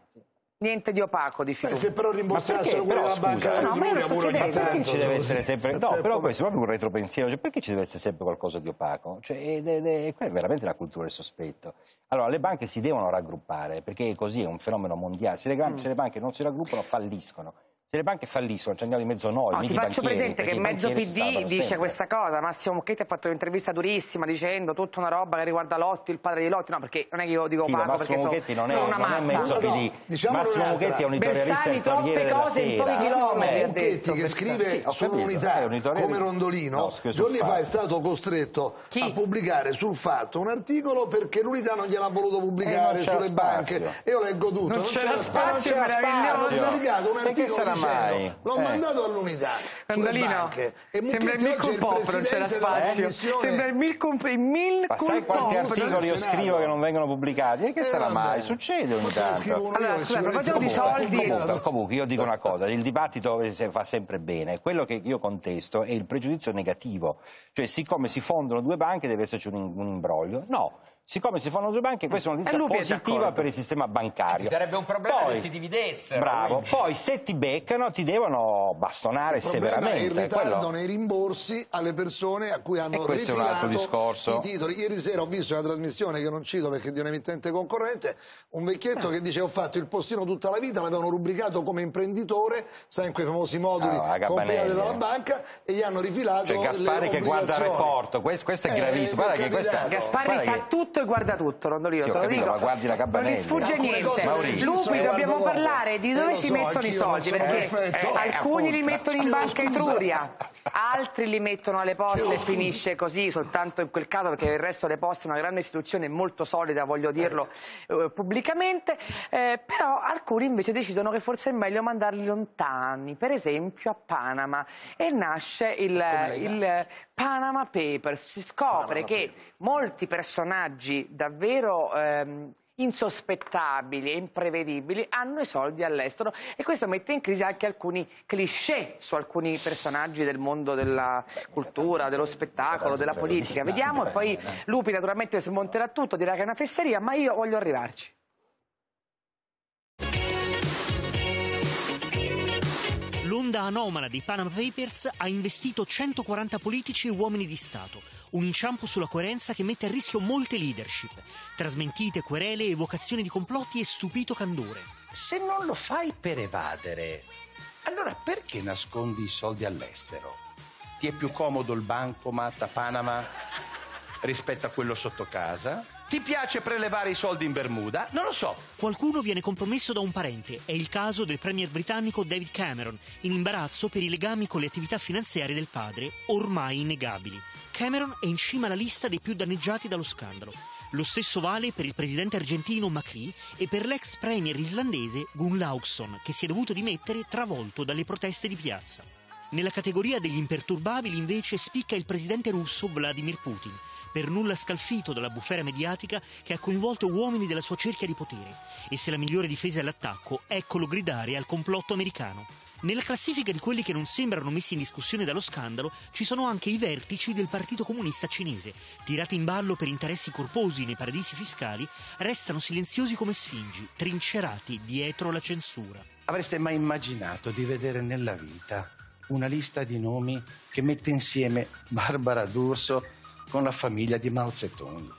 Niente di opaco, dici Beh, tu. se però rimborsassero Però, della banca no, ma io chiedendo. Perché ci deve essere sempre... Per No, però questo è proprio un retropensiero, cioè, perché ci deve essere sempre qualcosa di opaco? Cioè, ed- ed- è, quella è veramente la cultura del sospetto. Allora, le banche si devono raggruppare, perché così è un fenomeno mondiale. Se le, Mm. se le banche non si raggruppano, falliscono. Se le banche falliscono, ci andiamo di mezzo noi, No, ti faccio banchieri, presente che mezzo PD dice sempre. questa cosa, Massimo Mucchetti ha fatto un'intervista durissima dicendo tutta una roba che riguarda Lotti, il padre di Lotti, no perché non è che io dico Sì, Massimo perché sono, non è, sono una non è mezzo No, no, PD. diciamolo Massimo. Mucchetti è un editorialista del Corriere troppe della cose in Sera. pochi chilometri, Eh, ha Mucchetti detto, che scrive Sì, sull'unità come Rondolino No, giorni fa è stato costretto Chi? a pubblicare sul fatto un articolo perché l'unità non gliel'ha voluto Eh, pubblicare c'era sulle banche e io leggo tutto Non c'era spazio, non c'era meraviglioso. spazio. ho pubblicato un articolo mai? l'ho Eh. mandato all'unità sulle Rondolino, banche e sembra il Milcom Pop, non c'era spazio. Sembra il Milcom il Milcom Ma sai quanti articoli io scrivo che non vengono pubblicati? E che Eh, sarà vabbè. mai? Succede ogni tanto. Allora, scusa, a sicuramente proposito di comunque- soldi- Comunque, comunque, io dico una cosa, il dibattito fa sempre bene, quello che io contesto è il pregiudizio negativo, cioè siccome si fondono due banche deve esserci un, un imbroglio, no, siccome si fondono due banche questa è una notizia è positiva per il sistema bancario. Ci sarebbe un problema Poi- se si dividessero. Bravo, quindi. poi se ti beccano ti devono bastonare Il è il severamente. ritardo quello- nei rimborsi alle persone a cui hanno questo è un altro rifilato discorso. i titoli. Ieri sera ho visto una trasmissione che non cito perché è di un emittente concorrente, un vecchietto Eh. che dice ho fatto il postino tutta la vita, l'avevano rubricato come imprenditore, sai in quei famosi moduli Ah, Gabanelli. comprati dalla banca e gli hanno rifilato Cioè Gaspari le che guarda il obbligazioni. report, questo, questo è Eh, gravissimo. Guarda che questa. Gasparri guarda sa che- tutto e guarda tutto, Rondolino, Sì, te lo capito, dico. ma guardi la non gli sfugge niente. Maurizio. le Lupi, guardo dobbiamo dopo. parlare di Eh, dove lo si so, mettono i soldi, perché perfetto. alcuni li mettono in Chiedo banca. Etruria, altri li mettono alle poste e finisce così, soltanto in quel caso, perché il resto delle poste è una grande istituzione molto solida, voglio dirlo eh, pubblicamente, eh, però alcuni invece decidono che forse è meglio mandarli lontani, per esempio a Panama, e nasce il, il Panama Papers. Si scopre Panama che molti personaggi davvero ehm, insospettabili e imprevedibili hanno i soldi all'estero e questo mette in crisi anche alcuni cliché su alcuni personaggi del mondo della cultura, dello spettacolo, della politica. Vediamo e poi Lupi naturalmente smonterà tutto, dirà che è una fesseria, ma io voglio arrivarci. Banda anomala dei Panama Papers ha investito 140 politici e uomini di Stato, un inciampo sulla coerenza che mette a rischio molte leadership, trasmentite, querele, evocazioni di complotti e stupito candore. Se non lo fai per evadere, allora perché nascondi i soldi all'estero? Ti è più comodo il bancomat a Panama rispetto a quello sotto casa? Ti piace prelevare i soldi in Bermuda? Non lo so. Qualcuno viene compromesso da un parente. È il caso del premier britannico David Cameron, in imbarazzo per i legami con le attività finanziarie del padre, ormai innegabili. Cameron è in cima alla lista dei più danneggiati dallo scandalo. Lo stesso vale per il presidente argentino Macri e per l'ex premier islandese Gun Laukson, che si è dovuto dimettere travolto dalle proteste di piazza. Nella categoria degli imperturbabili invece spicca il presidente russo Vladimir Putin, per nulla scalfito dalla bufera mediatica che ha coinvolto uomini della sua cerchia di potere. E se la migliore difesa è l'attacco, eccolo gridare al complotto americano. Nella classifica di quelli che non sembrano messi in discussione dallo scandalo ci sono anche i vertici del Partito Comunista Cinese, tirati in ballo per interessi corposi nei paradisi fiscali, restano silenziosi come sfingi, trincerati dietro la censura. Avreste mai immaginato di vedere nella vita una lista di nomi che mette insieme Barbara D'Urso con la famiglia di Mao Zedong?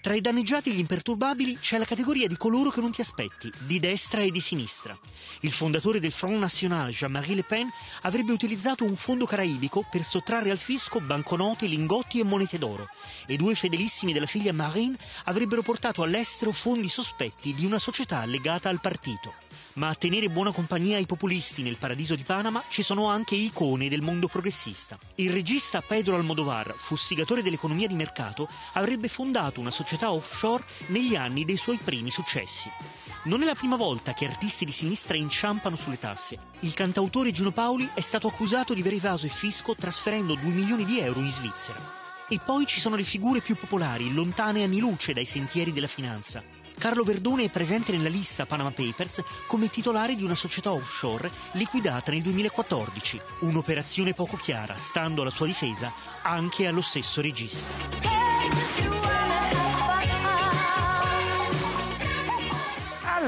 Tra i danneggiati e gli imperturbabili c'è la categoria di coloro che non ti aspetti, di destra e di sinistra. Il fondatore del Front National, Jean-Marie Le Pen, avrebbe utilizzato un fondo caraibico per sottrarre al fisco banconote, lingotti e monete d'oro, e due fedelissimi della figlia Marine avrebbero portato all'estero fondi sospetti di una società legata al partito. Ma a tenere buona compagnia ai populisti nel paradiso di Panama ci sono anche icone del mondo progressista. Il regista Pedro Almodovar, fustigatore dell'economia di mercato, avrebbe fondato una società offshore negli anni dei suoi primi successi. Non è la prima volta che artisti di sinistra inciampano sulle tasse. Il cantautore Gino Paoli è stato accusato di aver evaso il fisco trasferendo 2 milioni di euro in Svizzera. E poi ci sono le figure più popolari, lontane anni luce dai sentieri della finanza. Carlo Verdone è presente nella lista Panama Papers come titolare di una società offshore liquidata nel 2014, un'operazione poco chiara, stando alla sua difesa anche allo stesso regista.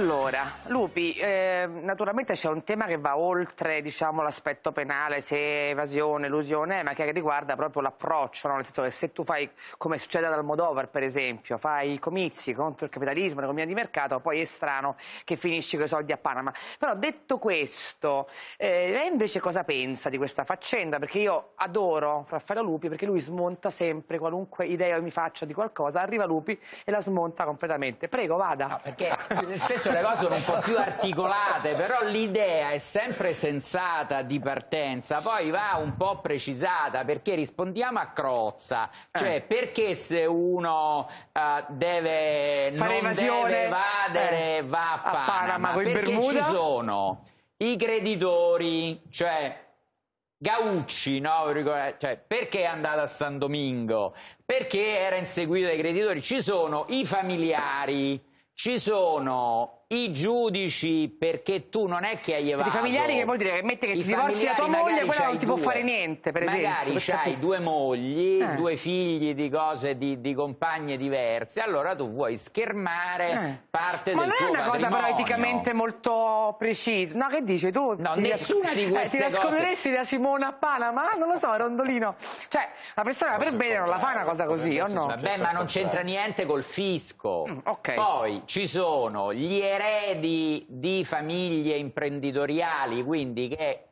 Allora, Lupi, eh, naturalmente c'è un tema che va oltre diciamo, l'aspetto penale, se evasione, elusione, ma che riguarda proprio l'approccio, no? nel senso che se tu fai, come succede ad Almodovar per esempio, fai i comizi contro il capitalismo, l'economia di mercato, poi è strano che finisci con i soldi a Panama. Però detto questo, eh, lei invece cosa pensa di questa faccenda? Perché io adoro Raffaele Lupi perché lui smonta sempre qualunque idea mi faccia di qualcosa, arriva Lupi e la smonta completamente. Prego, vada. No, perché spesso le cose sono un po' più articolate, però l'idea è sempre sensata di partenza, poi va un po' precisata, perché rispondiamo a Crozza, cioè Eh. perché se uno eh, deve, Fare non evasione, deve evadere eh, va a a Panama, Panama, coi perché Bermuda? ci sono i creditori, cioè Gaucci, no? Cioè, perché è andato a San Domingo? Perché era inseguito dai creditori? Ci sono i familiari, ci sono i giudici, perché tu non è che hai evaso. I familiari che vuol dire che mette che ti divorzi da tua moglie magari quella non ti può due. fare niente, per esempio. Magari per c'hai capire. due mogli, Eh. due figli di cose di, di compagne diverse, allora tu vuoi schermare Eh. parte Ma del non è tuo una cosa patrimonio. però eticamente molto precisa. No, che dici tu? No, ti nessuna di eh, queste ti cose. nasconderesti da Simona a Panama? Non lo so, Rondolino. Cioè, una persona per bene non la fa una cosa così, o no? Vabbè, ma non c'entra niente col fisco. Mm, ok. Poi ci sono gli eredi di famiglie imprenditoriali, quindi che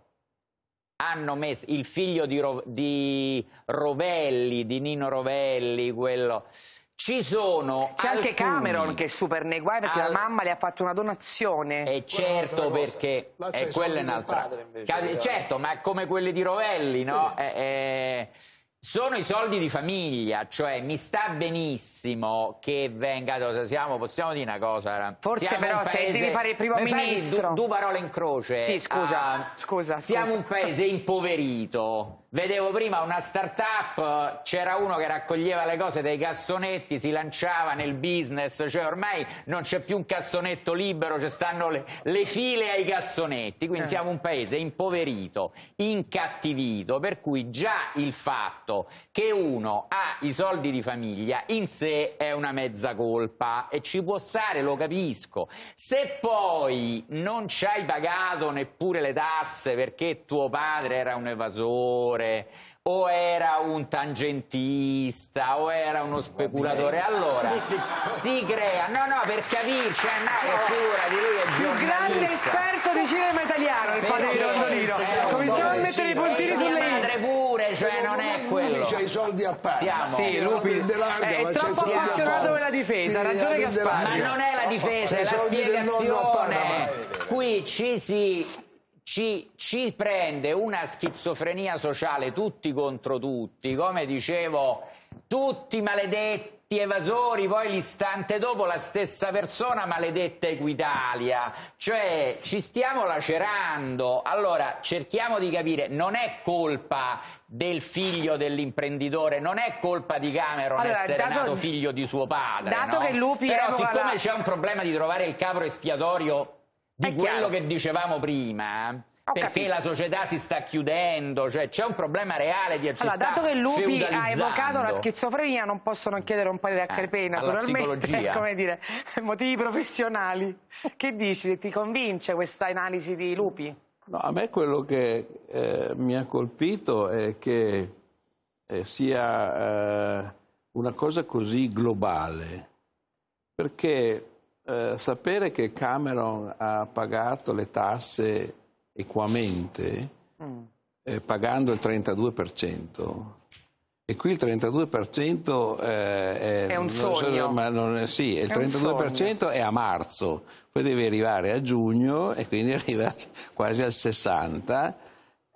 hanno messo il figlio di, Ro- di Rovelli, di Nino Rovelli, quello. Ci sono C'è anche Cameron che è super nei guai perché Al- la mamma le ha fatto una donazione. E certo perché è quella è soldi del un'altra. padre, invece, certo, ma come quelli di Rovelli, no? Eh, eh, sono i soldi di famiglia, cioè mi sta benissimo che venga, siamo, possiamo dire una cosa? Forse Siamo però un se paese- devi fare il primo ministro. Du, due parole in croce. Sì, scusa, Ah, scusa, Siamo scusa. un paese impoverito. Vedevo prima una start-up, c'era uno che raccoglieva le cose dai cassonetti, si lanciava nel business, cioè ormai non c'è più un cassonetto libero, ci stanno le, le file ai cassonetti, quindi Eh. siamo un paese impoverito, incattivito, per cui già il fatto fatto che uno ha i soldi di famiglia in sé è una mezza colpa e ci può stare, lo capisco. Se poi non ci hai pagato neppure le tasse perché tuo padre era un evasore o era un tangentista o era uno speculatore, allora si crea, no no per capirci, eh, no, figura di lui è più grande esperto di cinema italiano il padre di Rondolino cominciamo a mettere i puntini sulle i pure, cioè non è quello c'ha i soldi a parte Siamo. Sì, Lupi è troppo appassionato della difesa, ha ragione Gasparri. Ma non è la difesa, è la spiegazione. Qui ci si ci, ci, prende una schizofrenia sociale tutti contro tutti, come dicevo, tutti maledetti evasori, poi l'istante dopo la stessa persona maledetta Equitalia, cioè ci stiamo lacerando, allora cerchiamo di capire, non è colpa del figlio dell'imprenditore, non è colpa di Cameron allora, essere dato, nato figlio di suo padre, dato no? che Lupi però siccome la... c'è un problema di trovare il capro espiatorio di quello che dicevamo prima, Ho perché capito. la società si sta chiudendo, cioè c'è un problema reale di allora, dato che Lupi ha evocato la schizofrenia, non possono chiedere un parere a Carpena, alla naturalmente, psicologia. come dire, motivi professionali. Che dici? Ti convince questa analisi di Lupi? No, a me quello che eh, mi ha colpito è che eh, sia eh, una cosa così globale, perché eh, sapere che Cameron ha pagato le tasse equamente, eh, pagando il 32%, e qui il 32% eh, È un non so- sogno. ma non è- sì, il È un 32% è a marzo, poi devi arrivare a giugno e quindi arriva quasi al 60%.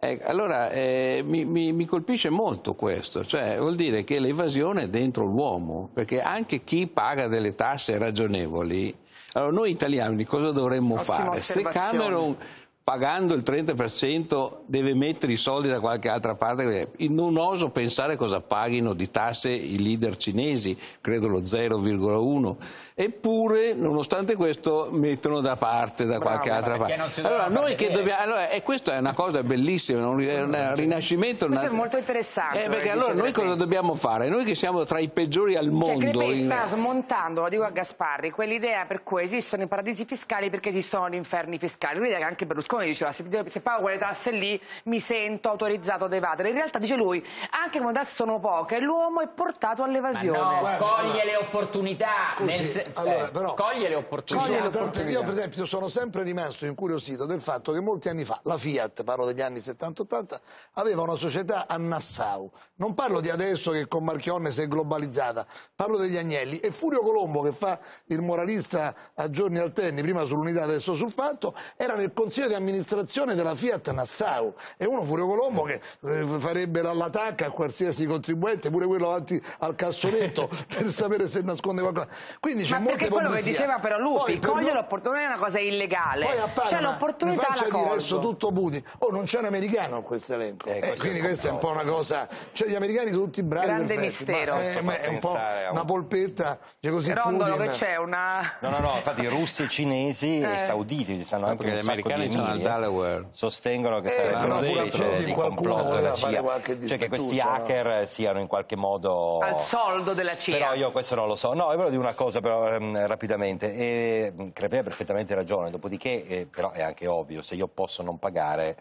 Eh, allora eh, mi, mi- mi colpisce molto questo, cioè vuol dire che l'evasione è dentro l'uomo, perché anche chi paga delle tasse ragionevoli, allora noi italiani cosa dovremmo Ottima fare? Se. Cameron pagando il 30% deve mettere i soldi da qualche altra parte, non oso pensare cosa paghino di tasse i leader cinesi, credo lo 0,1, eppure nonostante questo mettono da parte da qualche altra parte. Allora noi che dobbiamo, allora, e questa è una cosa bellissima, un, è un rinascimento. Questo è una- molto interessante. eh, perché allora noi cosa dobbiamo fare? Noi che siamo tra i peggiori al Cioè, mondo. Crepè in- sta smontando, lo dico a Gasparri, quell'idea per cui esistono i paradisi fiscali perché esistono gli inferni fiscali. L'idea che anche Berlusconi diceva, se, se pago quelle tasse lì mi sento autorizzato ad evadere. In realtà, dice lui, anche come tasse sono poche, l'uomo è portato all'evasione. No, Guarda, le opportunità, Scusi, nel se- allora, eh, però- coglie le opportunità. sono tante- io per esempio sono sempre rimasto incuriosito del fatto che molti anni fa la Fiat, parlo degli anni 70-80, aveva una società a Nassau. Non parlo di adesso che con Marchionne si è globalizzata, parlo degli agnelli. E Furio Colombo, che fa il moralista a giorni alterni, prima sull'unità, adesso sul fatto, era nel consiglio di amministrazione della Fiat Nassau. E uno Furio Colombo che eh, farebbe la- l'attacca a qualsiasi contribuente, pure quello avanti al cassonetto, per sapere se nasconde qualcosa. Quindi Ma perché quello che diceva però Lupi, Poi, per coglie non- l'opportunità, è una cosa illegale, poi a c'è Panama, l'opportunità la dire colgo. adesso tutto Putin. Oh, non c'è un americano in questo elenco. Eh, Eh, quindi questa è un po' una cosa. Cioè, gli americani sono tutti bravi. Grande perfetti, mistero. Ma, eh, ma è un po' una polpetta. Cioè così Rondolo Putin. che c'è una... No, no, no, infatti russi e cinesi Eh. e sauditi ci stanno anche un gli sacco di Delaware. sostengono che Eh, sarebbe però una specie di complotto della fare CIA, cioè che questi hacker siano in qualche modo al soldo della CIA. Però io questo non lo so. No, è volevo dire una cosa però ehm, rapidamente. E, mh, Crepè ha perfettamente ragione, dopodiché eh, però è anche ovvio, se io posso non pagare,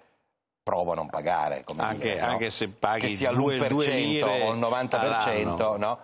provo a non pagare. Come Anche- dire, no? anche se paghi che sia due- l'1% due lire o il 90%, all'anno. no?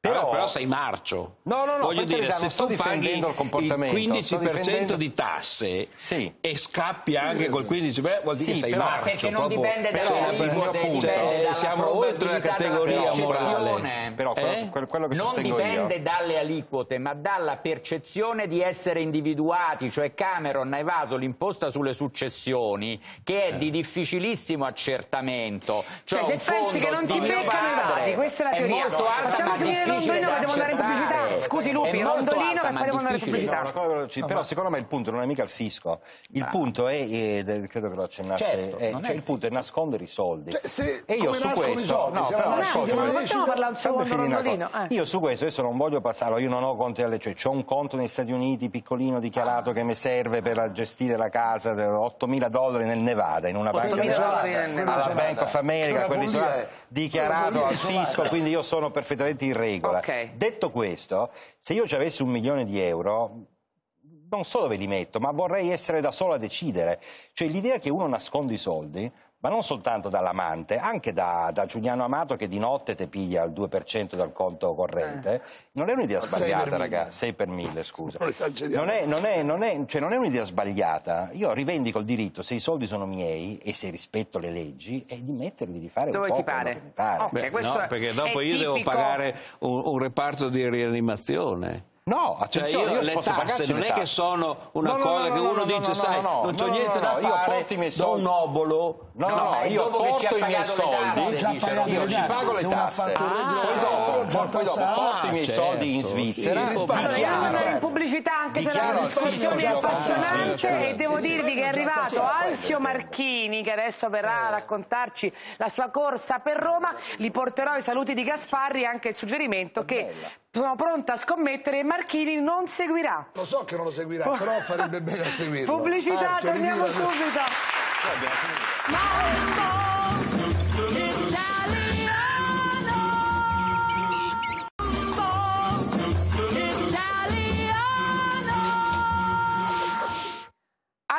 Però, però sei marcio. No, no, no, Voglio per dire, carità, se sto tu paghi il comportamento, il 15% sto difendendo- di tasse Sì. e scappi anche col 15%, beh, vuol dire Sì, che sei però marcio. perché non proprio. dipende Cioè, dalle per- aliquote, appunto, dipende eh, dalla siamo oltre la categoria morale. Però quello, Eh? quello- quello che non dipende io... dalle aliquote, ma dalla percezione di essere individuati, cioè Cameron ha evaso l'imposta sulle successioni, che è di difficilissimo accertamento. Cioè, Cioè, se pensi che non ti beccano evadi, questa è la teoria. molto alta, Rondolino che devo andare in pubblicità. Scusi Lupi, Rondolino che poi devo andare in pubblicità. No, no, però secondo me il punto non è mica il fisco, il Ah. punto è, eh, credo che lo accennasse, Certo, eh, non cioè è- il punto è nascondere i soldi. Cioè, se- e io su questo, no, non Possiamo parlare Rondolino? Eh. Io su questo adesso non voglio passare, io non ho conti alle, cioè ho un conto negli Stati Uniti piccolino dichiarato che mi serve per gestire la casa, 8.000 dollari nel Nevada, in una banca 8.000 dollari nel alla. Bank of America, è- dichiarato al è fisco, quindi io sono perfettamente in regola. Ok. Detto questo, se io ci avessi un milione di euro, non so dove li metto, ma vorrei essere da solo a decidere. Cioè l'idea che uno nasconde i soldi, ma non soltanto dall'amante, anche da, da Giuliano Amato che di notte ti piglia il 2% dal conto corrente, non è un'idea sbagliata, per mille. ragazzi, 6 per 1000, scusa. Non è, non è- non è- cioè, non è un'idea sbagliata. Io rivendico il diritto, se i soldi sono miei e se rispetto le leggi, è di metterli di fare Dove un po' pare? che mi pare. Ok, Beh, no, perché dopo io devo tipico- pagare un, un reparto di rianimazione. No, Cioè attenzione, io, io le posso tasse non le è che sono una No, cosa no, che no, uno no, dice, no, sai, no, non c'ho no, niente no, da fare, porto i miei do un soldi. obolo. No, no, No, no, è io che porto i miei soldi, tasse, Già dice. pagato io ci pago le uno tasse, poi dopo, porto i miei certo, soldi in sì. Svizzera, Pubblicità anche se la discussione è appassionante e devo dirvi che è arrivato. Alfio Marchini che adesso verrà a raccontarci la sua corsa per Roma, li porterò i saluti di Gasparri e anche il suggerimento che sono pronta a scommettere e Marchini non seguirà. Lo so che non lo seguirà, però farebbe bene a seguirlo. Pubblicità, Archio, torniamo subito.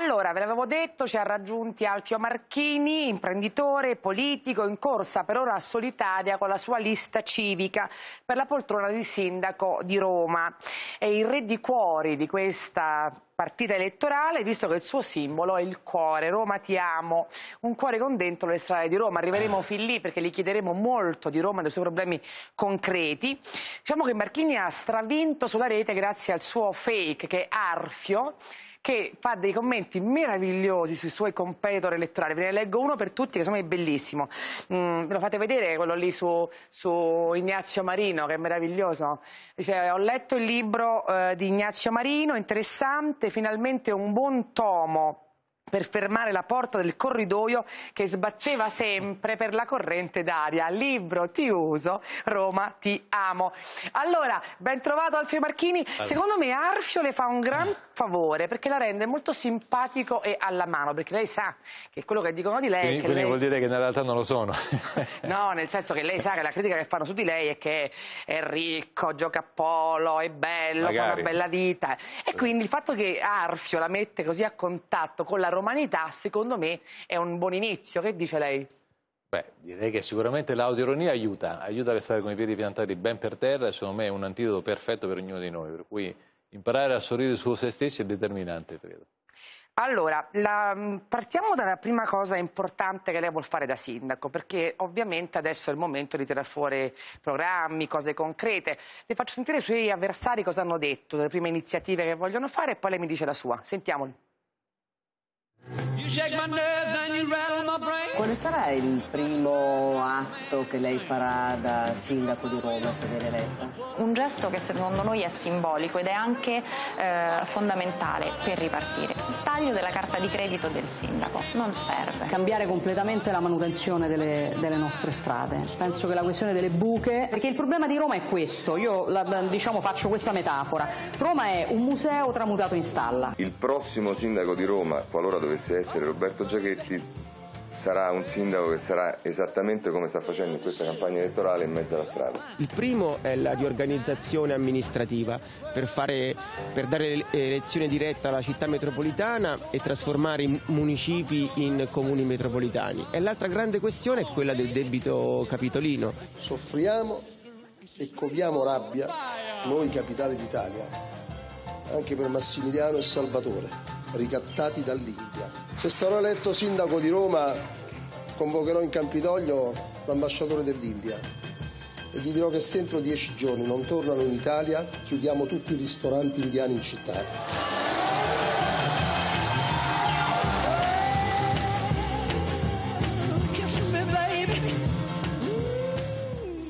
Allora, ve l'avevo detto, ci ha raggiunti Alfio Marchini, imprenditore, politico, in corsa per ora solitaria con la sua lista civica per la poltrona di sindaco di Roma. È il re di cuori di questa partita elettorale, visto che il suo simbolo è il cuore, Roma ti amo, un cuore con dentro le strade di Roma. Arriveremo fin lì perché gli chiederemo molto di Roma e dei suoi problemi concreti. Diciamo che Marchini ha stravinto sulla rete grazie al suo fake che è Arfio che fa dei commenti meravigliosi sui suoi competitor elettorali. Ve ne leggo uno per tutti che secondo me è bellissimo. Mm, me lo fate vedere quello lì su, su Ignazio Marino, che è meraviglioso. Dice, ho letto il libro eh, di Ignazio Marino, interessante, finalmente un buon tomo per fermare la porta del corridoio che sbatteva sempre per la corrente d'aria. Libro ti uso, Roma ti amo. Allora, ben trovato Alfio Marchini. Secondo me Arfio le fa un gran favore perché la rende molto simpatico e alla mano, perché lei sa che quello che dicono di lei è Quindi, che quindi lei... vuol dire che in realtà non lo sono. No, nel senso che lei sa che la critica che fanno su di lei è che è ricco, gioca a polo, è bello, fa Magari. una bella vita. E quindi il fatto che Arfio la mette così a contatto con la romanità, secondo me, è un buon inizio. Che dice lei? Beh, direi che sicuramente l'autoronia aiuta, aiuta a restare con i piedi piantati ben per terra e secondo me è un antidoto perfetto per ognuno di noi, per cui imparare a sorridere su se stessi è determinante, credo. Allora, la- partiamo dalla prima cosa importante che lei vuol fare da sindaco, perché ovviamente adesso è il momento di tirar fuori programmi, cose concrete. Le faccio sentire i suoi avversari cosa hanno detto, delle prime iniziative che vogliono fare e poi lei mi dice la sua. Sentiamoli. Quale sarà il primo atto che lei farà da sindaco di Roma se viene eletta? Un gesto che secondo noi è simbolico ed è anche eh, fondamentale per ripartire. Il taglio della carta di credito del sindaco non serve. Cambiare completamente la manutenzione delle, delle nostre strade. Penso che la questione delle buche, perché il problema di Roma è questo, io la- diciamo, faccio questa metafora. Roma è un museo tramutato in stalla. Il prossimo sindaco di Roma, qualora dovesse essere Roberto Giachetti, sarà un sindaco che sarà esattamente come sta facendo in questa campagna elettorale in mezzo alla strada. Il primo è la riorganizzazione amministrativa per, fare- per dare elezione diretta alla città metropolitana e trasformare i municipi in comuni metropolitani. E l'altra grande questione è quella del debito capitolino. Soffriamo e coviamo rabbia, noi capitali d'Italia, anche per Massimiliano e Salvatore, ricattati dall'India. Se sarò eletto sindaco di Roma, convocherò in Campidoglio l'ambasciatore dell'India e gli dirò che se entro dieci giorni non tornano in Italia, chiudiamo tutti i ristoranti indiani in città.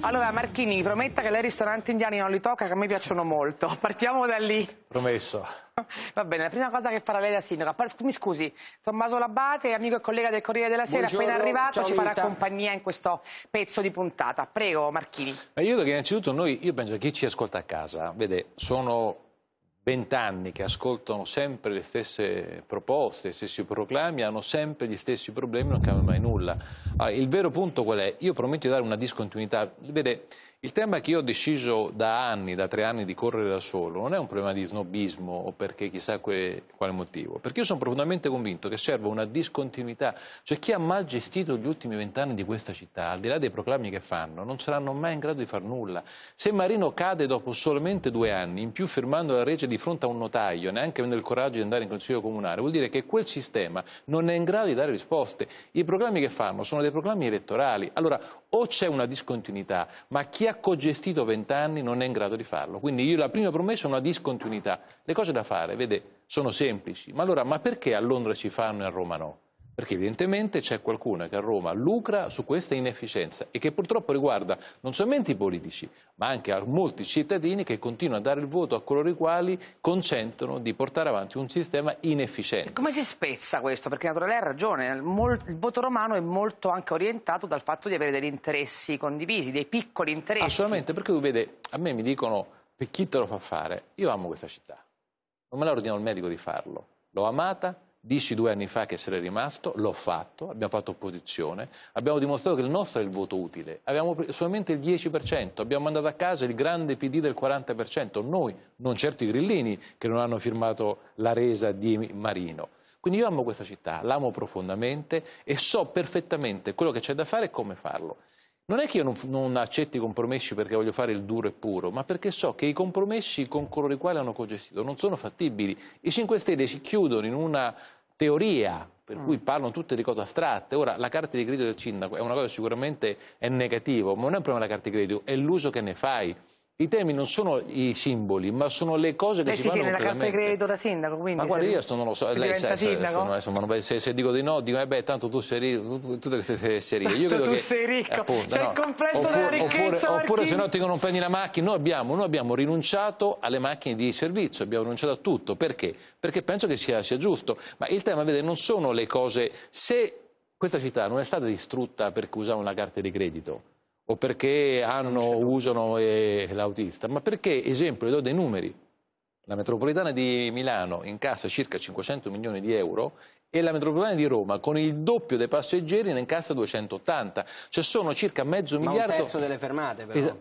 Allora Marchini, prometta che lei ristoranti indiani non li tocca, che a me piacciono molto. Partiamo da lì. Promesso. Va bene, la prima cosa che farà lei da sindaco, mi scusi, Tommaso Labate, amico e collega del Corriere della Sera, Buongiorno, appena arrivato, ciao ci farà Rita. compagnia in questo pezzo di puntata. Prego Marchini. Ma io credo che innanzitutto noi, io penso che chi ci ascolta a casa, vede, sono vent'anni che ascoltano sempre le stesse proposte, gli stessi proclami, hanno sempre gli stessi problemi, non cambia mai nulla. Allora, il vero punto qual è? Io prometto di dare una discontinuità. Vede, il tema che io ho deciso da anni, da tre anni, di correre da solo, non è un problema di snobismo o perché chissà que- quale motivo, perché io sono profondamente convinto che serva una discontinuità, cioè chi ha mal gestito gli ultimi vent'anni di questa città, al di là dei proclami che fanno, non saranno mai in grado di far nulla. Se Marino cade dopo solamente due anni, in più firmando la legge di fronte a un notaio, neanche avendo il coraggio di andare in consiglio comunale, vuol dire che quel sistema non è in grado di dare risposte. I proclami che fanno sono dei proclami elettorali. Allora, o c'è una discontinuità, ma chi ha cogestito vent'anni non è in grado di farlo. Quindi io la prima promessa è una discontinuità. Le cose da fare, vede, sono semplici. Ma allora, ma perché a Londra ci fanno e a Roma no? Perché evidentemente c'è qualcuno che a Roma lucra su questa inefficienza e che purtroppo riguarda non solamente i politici, ma anche a molti cittadini che continuano a dare il voto a coloro i quali consentono di portare avanti un sistema inefficiente. Come si spezza questo? Perché naturalmente lei ha ragione, il, voto romano è molto anche orientato dal fatto di avere degli interessi condivisi, dei piccoli interessi. Assolutamente, perché tu vede, a me mi dicono per chi te lo fa fare, io amo questa città, non me l'ha ordinato il medico di farlo, l'ho amata, Dissi due anni fa che sarei rimasto, l'ho fatto, abbiamo fatto opposizione, abbiamo dimostrato che il nostro è il voto utile, pre- solamente il 10%, abbiamo mandato a casa il grande PD del 40%, noi, non certo i grillini che non hanno firmato la resa di Marino. Quindi io amo questa città, l'amo profondamente e so perfettamente quello che c'è da fare e come farlo. Non è che io non, non accetti i compromessi perché voglio fare il duro e puro, ma perché so che i compromessi con coloro i quali hanno cogestito non sono fattibili. I 5 Stelle si chiudono in una teoria per cui parlano tutte di cose astratte. Ora, la carta di credito del sindaco è una cosa sicuramente è negativo, ma non è un problema della carta di credito, è l'uso che ne fai. I temi non sono i simboli, ma sono le cose che Lei si si fanno tiene la carta di credito da sindaco, quindi Ma guarda, io non lo so, lei sa, se, insomma, se- se dico di no, dico, eh beh, tanto tu sei ricco, tu- tu- tutte queste fesserie. Io credo tu che, sei ricco, appunto, c'è no. il complesso oppure, della ricchezza, Oppure, oppure se no ti non prendi la macchina, noi abbiamo, noi abbiamo rinunciato alle macchine di servizio, abbiamo rinunciato a tutto. Perché? Perché penso che sia, sia giusto. Ma il tema, vede, non sono le cose... Se questa città non è stata distrutta perché usavano la carta di credito, o perché hanno, usano eh, l'autista, ma perché, esempio, le do dei numeri. La metropolitana di Milano incassa circa 500 milioni di euro e la metropolitana di Roma con il doppio dei passeggeri ne incassa 280, cioè sono circa mezzo Ma un miliardo. terzo delle fermate però. Esa-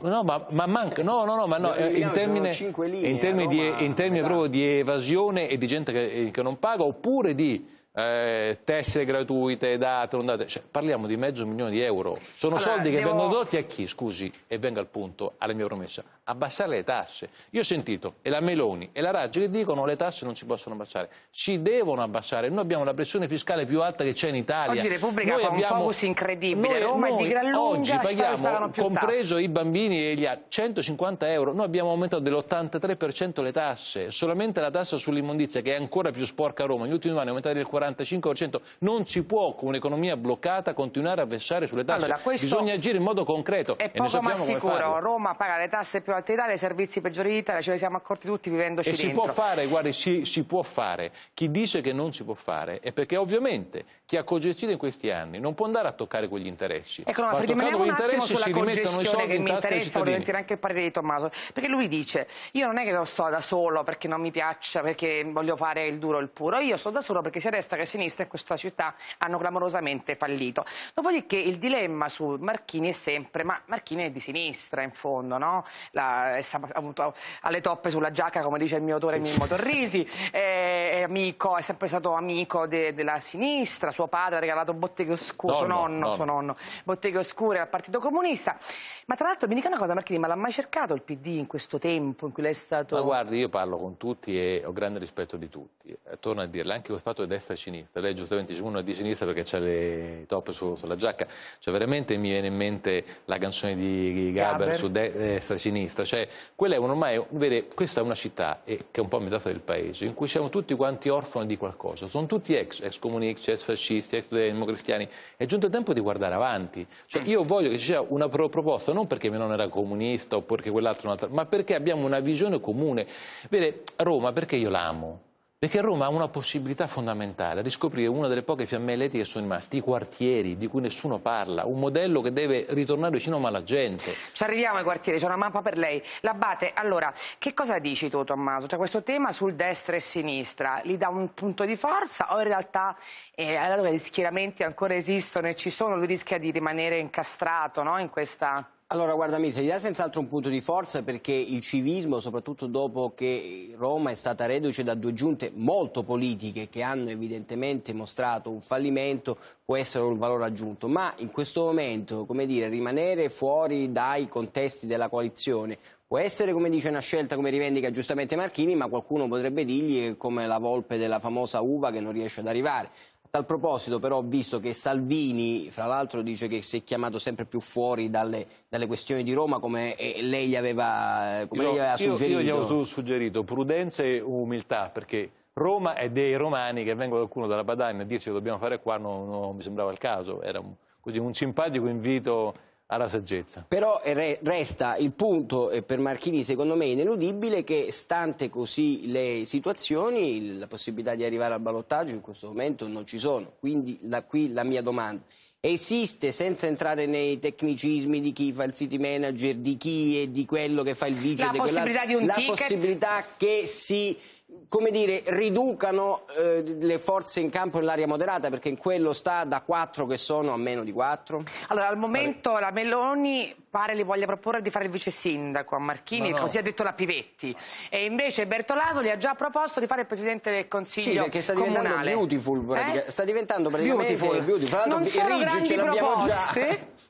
No, ma, ma manca, no, no, no, ma no, eh, in termini, linee, in termini a di, Roma in termini di evasione e di gente che, che non paga, oppure di eh, tessere gratuite, date, non date, cioè, parliamo di mezzo milione di euro. Sono Allora, soldi che devo- vengono dotti a chi, scusi, e venga al punto, alla mia promessa, abbassare le tasse. Io ho sentito e la Meloni e la Raggi che dicono le tasse non si possono abbassare, si devono abbassare. Noi abbiamo la pressione fiscale più alta che c'è in Italia. Oggi Repubblica Noi fa un abbiamo- focus incredibile. noi- Roma è di noi gran lunga, oggi paghiamo, compreso i bambini e gli altri, 150 euro. Noi abbiamo aumentato dell'83% le tasse, solamente la tassa sull'immondizia che è ancora più sporca a Roma, negli ultimi anni è aumentata del 45%. Non si può con un'economia bloccata continuare a vessare sulle tasse. Allora, Bisogna agire in modo concreto È e poco ma sicuro. Roma paga le tasse più alte d'Italia, i servizi peggiori d'Italia, ce ne siamo accorti tutti vivendoci E si dentro. può fare, guardi, si, si può fare. Chi dice che non si può fare è perché ovviamente chi ha cogestito in questi anni non può andare a toccare quegli interessi. Ecco, no, Ma toccando quegli interessi sulla si rimettono i soldi che in mi tasca interessa, voglio sentire anche il parere di Tommaso, perché lui dice, io non è che sto da solo perché non mi piaccia, perché voglio fare il duro e il puro, io sto da solo perché sia destra che sinistra in questa città hanno clamorosamente fallito. Dopodiché il dilemma su Marchini è sempre, ma Marchini è di sinistra in fondo, no? La- è sta- ha avuto alle toppe sulla giacca, come dice il mio autore Mimmo Torrisi, è, è amico, è sempre stato amico de- della sinistra, suo padre ha regalato botteghe oscure, suo Nonno, nonno, suo nonno, botteghe oscure al Partito Comunista. Ma tra l'altro mi dica una cosa Marchini, ma l'ha mai cercato il PD in questo tempo in cui lei è stato... Ma guardi, io parlo con tutti e ho grande rispetto di tutti. Eh, torno a dirle, anche il fatto che destra e destra-sinistra. Lei giustamente dice uno è di sinistra perché c'ha le top su, sulla giacca, cioè veramente mi viene in mente la canzone di Gaber, Gaber. su destra-sinistra, cioè quella è ormai, vede, questa è una città, che è un po' a metà del paese, in cui siamo tutti quanti orfani di qualcosa, sono tutti ex, ex comunisti, ex fascisti, ex democristiani, è giunto il tempo di guardare avanti, cioè io voglio che ci sia una proposta, non perché mio era comunista o perché quell'altro ma perché abbiamo una visione comune. Vede, Roma perché io l'amo? Perché Roma ha una possibilità fondamentale, riscoprire una delle poche fiammelle che sono rimaste, i quartieri di cui nessuno parla, un modello che deve ritornare vicino alla gente. Ci arriviamo ai quartieri, c'è una mappa per lei. L'Abate, allora, che cosa dici tu Tommaso? Cioè questo tema sul destra e sinistra, gli dà un punto di forza o in realtà eh, allora, gli schieramenti ancora esistono e ci sono, lui rischia di rimanere incastrato no? in questa... Allora, guarda gli dà senz'altro un punto di forza perché il civismo, soprattutto dopo che Roma è stata reduce da due giunte molto politiche che hanno evidentemente mostrato un fallimento, può essere un valore aggiunto. Ma in questo momento, come dire, rimanere fuori dai contesti della coalizione può essere, come dice, una scelta come rivendica giustamente Marchini, ma qualcuno potrebbe dirgli come la volpe della famosa uva che non riesce ad arrivare tal proposito però ho visto che Salvini, fra l'altro dice che si è chiamato sempre più fuori dalle, dalle questioni di Roma come lei gli aveva, come io, lei aveva io, suggerito. Io gli avevo suggerito prudenza e umiltà perché Roma è dei romani che vengono qualcuno dalla Padania a dirci che dobbiamo fare qua non, non mi sembrava il caso, era un, così, un simpatico invito alla saggezza. Però resta il punto per Marchini secondo me ineludibile che stante così le situazioni la possibilità di arrivare al ballottaggio in questo momento non ci sono, quindi la, qui la mia domanda. Esiste, senza entrare nei tecnicismi di chi fa il city manager, di chi e di quello che fa il vigile, la possibilità di un la ticket? possibilità che si come dire, riducano eh, le forze in campo nell'area moderata, perché in quello sta da 4 che sono a meno di 4? Allora, al momento Vabbè. la Meloni pare li voglia proporre di fare il vice sindaco a Marchini, no. così ha detto la Pivetti, e invece Bertolaso gli ha già proposto di fare il presidente del Consiglio sì, perché sta diventando comunale. beautiful, eh? sta diventando praticamente beautiful. beautiful. Non sono grandi proposte. Già.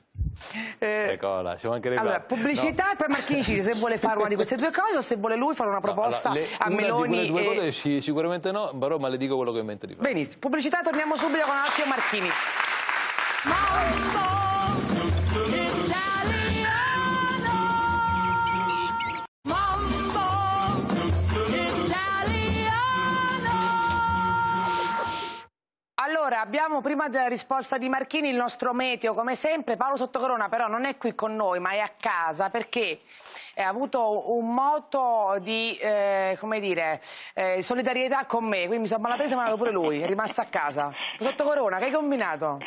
Eh, Eccola, siamo anche arrivati. Allora, pubblicità no. e poi Marchini se vuole fare una di queste due cose o se vuole lui fare una proposta no, allora, le, a Meloni. Di due e... cose sicuramente no, però ma le dico quello che ho in mente di fare. Benissimo, pubblicità, torniamo subito con Alfio Marchini. Allora, abbiamo prima della risposta di Marchini il nostro meteo, come sempre, Paolo Sottocorona però non è qui con noi, ma è a casa perché ha avuto un moto di eh, dire, eh, solidarietà con me, quindi mi sono malapresa ma pure lui, è rimasto a casa. Sottocorona, che hai combinato?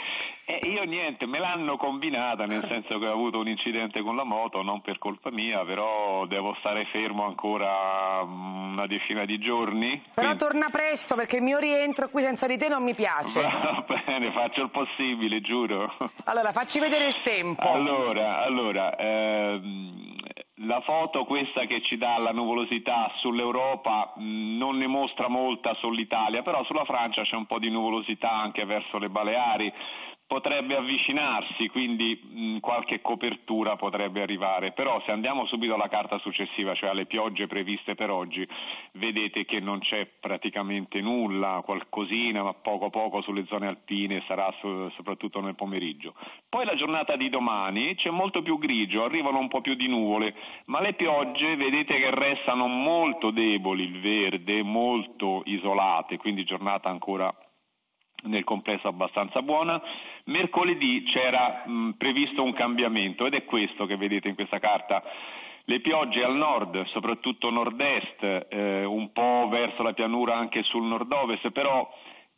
Eh, io niente, me l'hanno combinata, nel senso che ho avuto un incidente con la moto, non per colpa mia, però devo stare fermo ancora una decina di giorni. Però quindi... torna presto perché il mio rientro qui senza di te non mi piace. Va bene, faccio il possibile, giuro. Allora, facci vedere il tempo. Allora, allora, ehm, la foto questa che ci dà la nuvolosità sull'Europa non ne mostra molta sull'Italia, però sulla Francia c'è un po' di nuvolosità anche verso le Baleari potrebbe avvicinarsi, quindi mh, qualche copertura potrebbe arrivare, però se andiamo subito alla carta successiva, cioè alle piogge previste per oggi, vedete che non c'è praticamente nulla, qualcosina, ma poco poco sulle zone alpine, sarà su, soprattutto nel pomeriggio. Poi la giornata di domani c'è molto più grigio, arrivano un po' più di nuvole, ma le piogge vedete che restano molto deboli, il verde, molto isolate, quindi giornata ancora nel complesso abbastanza buona. Mercoledì c'era mh, previsto un cambiamento ed è questo che vedete in questa carta. Le piogge al nord, soprattutto nord-est, eh, un po' verso la pianura anche sul nord-ovest, però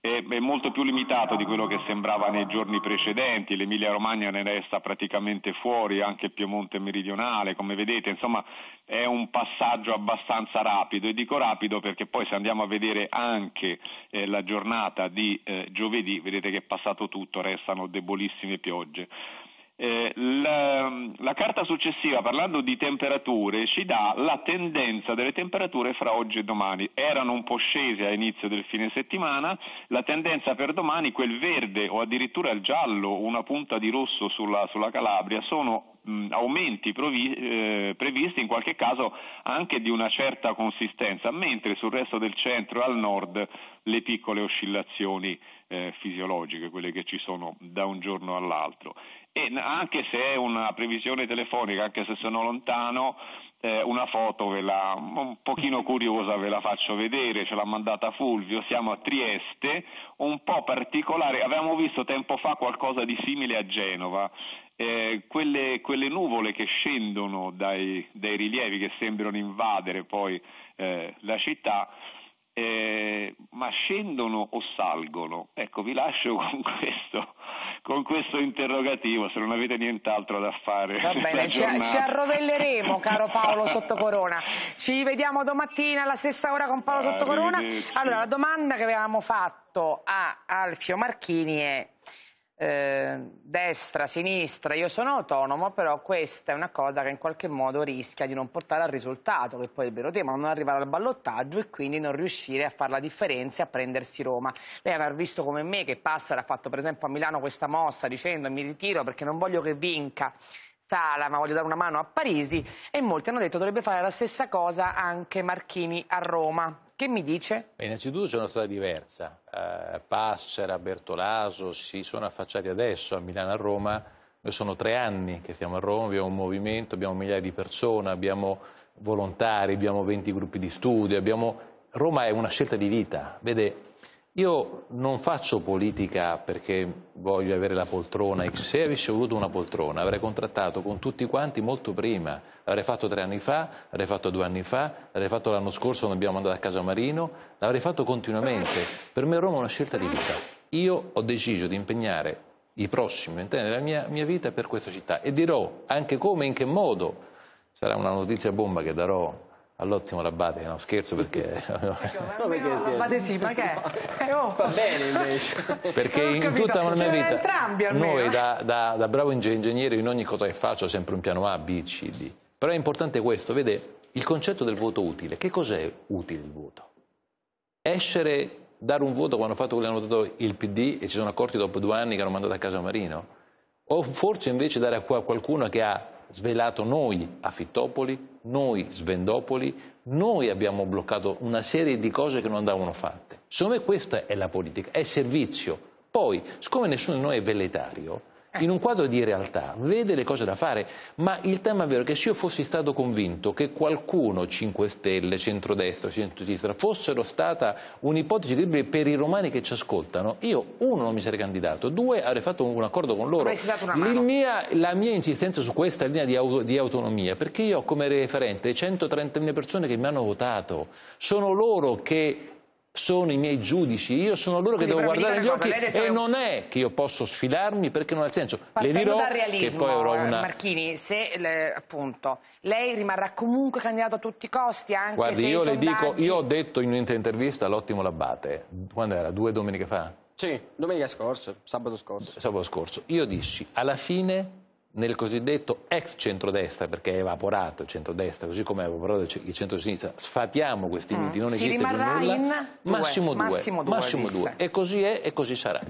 è, molto più limitato di quello che sembrava nei giorni precedenti, l'Emilia Romagna ne resta praticamente fuori, anche il Piemonte meridionale, come vedete, insomma è un passaggio abbastanza rapido e dico rapido perché poi se andiamo a vedere anche eh, la giornata di eh, giovedì, vedete che è passato tutto, restano debolissime piogge. Eh, la, la, carta successiva, parlando di temperature, ci dà la tendenza delle temperature fra oggi e domani. Erano un po' scese a inizio del fine settimana, la tendenza per domani, quel verde o addirittura il giallo, una punta di rosso sulla, sulla Calabria, sono mh, aumenti provi, eh, previsti, in qualche caso anche di una certa consistenza, mentre sul resto del centro e al nord le piccole oscillazioni eh, fisiologiche, quelle che ci sono da un giorno all'altro. E anche se è una previsione telefonica, anche se sono lontano, eh, una foto la, un pochino curiosa ve la faccio vedere, ce l'ha mandata Fulvio, siamo a Trieste, un po' particolare, avevamo visto tempo fa qualcosa di simile a Genova, eh, quelle, quelle, nuvole che scendono dai, dai, rilievi che sembrano invadere poi eh, la città eh, ma scendono o salgono? Ecco, vi lascio con questo, con questo interrogativo, se non avete nient'altro da fare. Va bene, ci, ci, arrovelleremo, caro Paolo Sottocorona. Ci vediamo domattina alla stessa ora con Paolo Sottocorona. Allora, la domanda che avevamo fatto a Alfio Marchini è eh, destra, sinistra, io sono autonomo, però questa è una cosa che in qualche modo rischia di non portare al risultato, che poi è il vero tema, non arrivare al ballottaggio e quindi non riuscire a fare la differenza e a prendersi Roma. Lei avrà visto come me che Passera ha fatto per esempio a Milano questa mossa dicendo mi ritiro perché non voglio che vinca Sala, ma voglio dare una mano a Parisi e molti hanno detto dovrebbe fare la stessa cosa anche Marchini a Roma. Che mi dice? Beh, innanzitutto c'è una storia diversa. Eh, Passera, Bertolaso si sono affacciati adesso a Milano e a Roma. Noi sono tre anni che stiamo a Roma, abbiamo un movimento, abbiamo migliaia di persone, abbiamo volontari, abbiamo 20 gruppi di studio, abbiamo... Roma è una scelta di vita. Vede, io non faccio politica perché voglio avere la poltrona, se avessi voluto una poltrona avrei contrattato con tutti quanti molto prima, l'avrei fatto tre anni fa, l'avrei fatto due anni fa, l'avrei fatto l'anno scorso quando abbiamo mandato a casa Marino, l'avrei fatto continuamente. Per me Roma è una scelta di vita. Io ho deciso di impegnare i prossimi vent'anni della mia, mia vita per questa città e dirò anche come e in che modo. Sarà una notizia bomba che darò all'ottimo Labate, no scherzo perché... no, perché Labate sì, ma che è? Oh. Va bene invece. Perché in tutta la mia vita, noi da, da, da bravo ingegnere in ogni cosa che faccio ho sempre un piano A, B, C, D. Però è importante questo, vede, il concetto del voto utile. Che cos'è utile il voto? Essere, dare un voto quando hanno fatto quello che hanno votato il PD e si sono accorti dopo due anni che hanno mandato a casa Marino? O forse invece dare a qualcuno che ha svelato noi a Fittopoli, noi Svendopoli, noi abbiamo bloccato una serie di cose che non andavano fatte. Secondo me questa è la politica, è servizio. Poi, siccome nessuno di noi è veletario, in un quadro di realtà, vede le cose da fare, ma il tema vero è che se io fossi stato convinto che qualcuno, 5 Stelle, centrodestra, centrosinistra, fossero stata un'ipotesi credibile per i romani che ci ascoltano, io uno non mi sarei candidato, due avrei fatto un accordo con loro. Mia, la mia insistenza su questa linea di, auto, di autonomia, perché io ho come referente 130.000 persone che mi hanno votato, sono loro che sono i miei giudici, io sono loro Quindi che devo guardare negli occhi e non è che io posso sfilarmi perché non ha senso. Partendo Le dirò dal realismo, che poi avrò una... Marchini, se le, appunto lei rimarrà comunque candidato a tutti i costi anche Guardi, se io le sondaggi... dico, io ho detto in un'intervista all'ottimo Labate, quando era? Due domeniche fa? Sì, domenica scorsa, sabato scorso. Sabato scorso. Io dissi, alla fine nel cosiddetto ex centrodestra, perché è evaporato il centrodestra, così come è evaporato il centrosinistra, sfatiamo questi mm. limiti, non si esiste più nulla, massimo due, due, massimo due, massimo due. E così è e così sarà.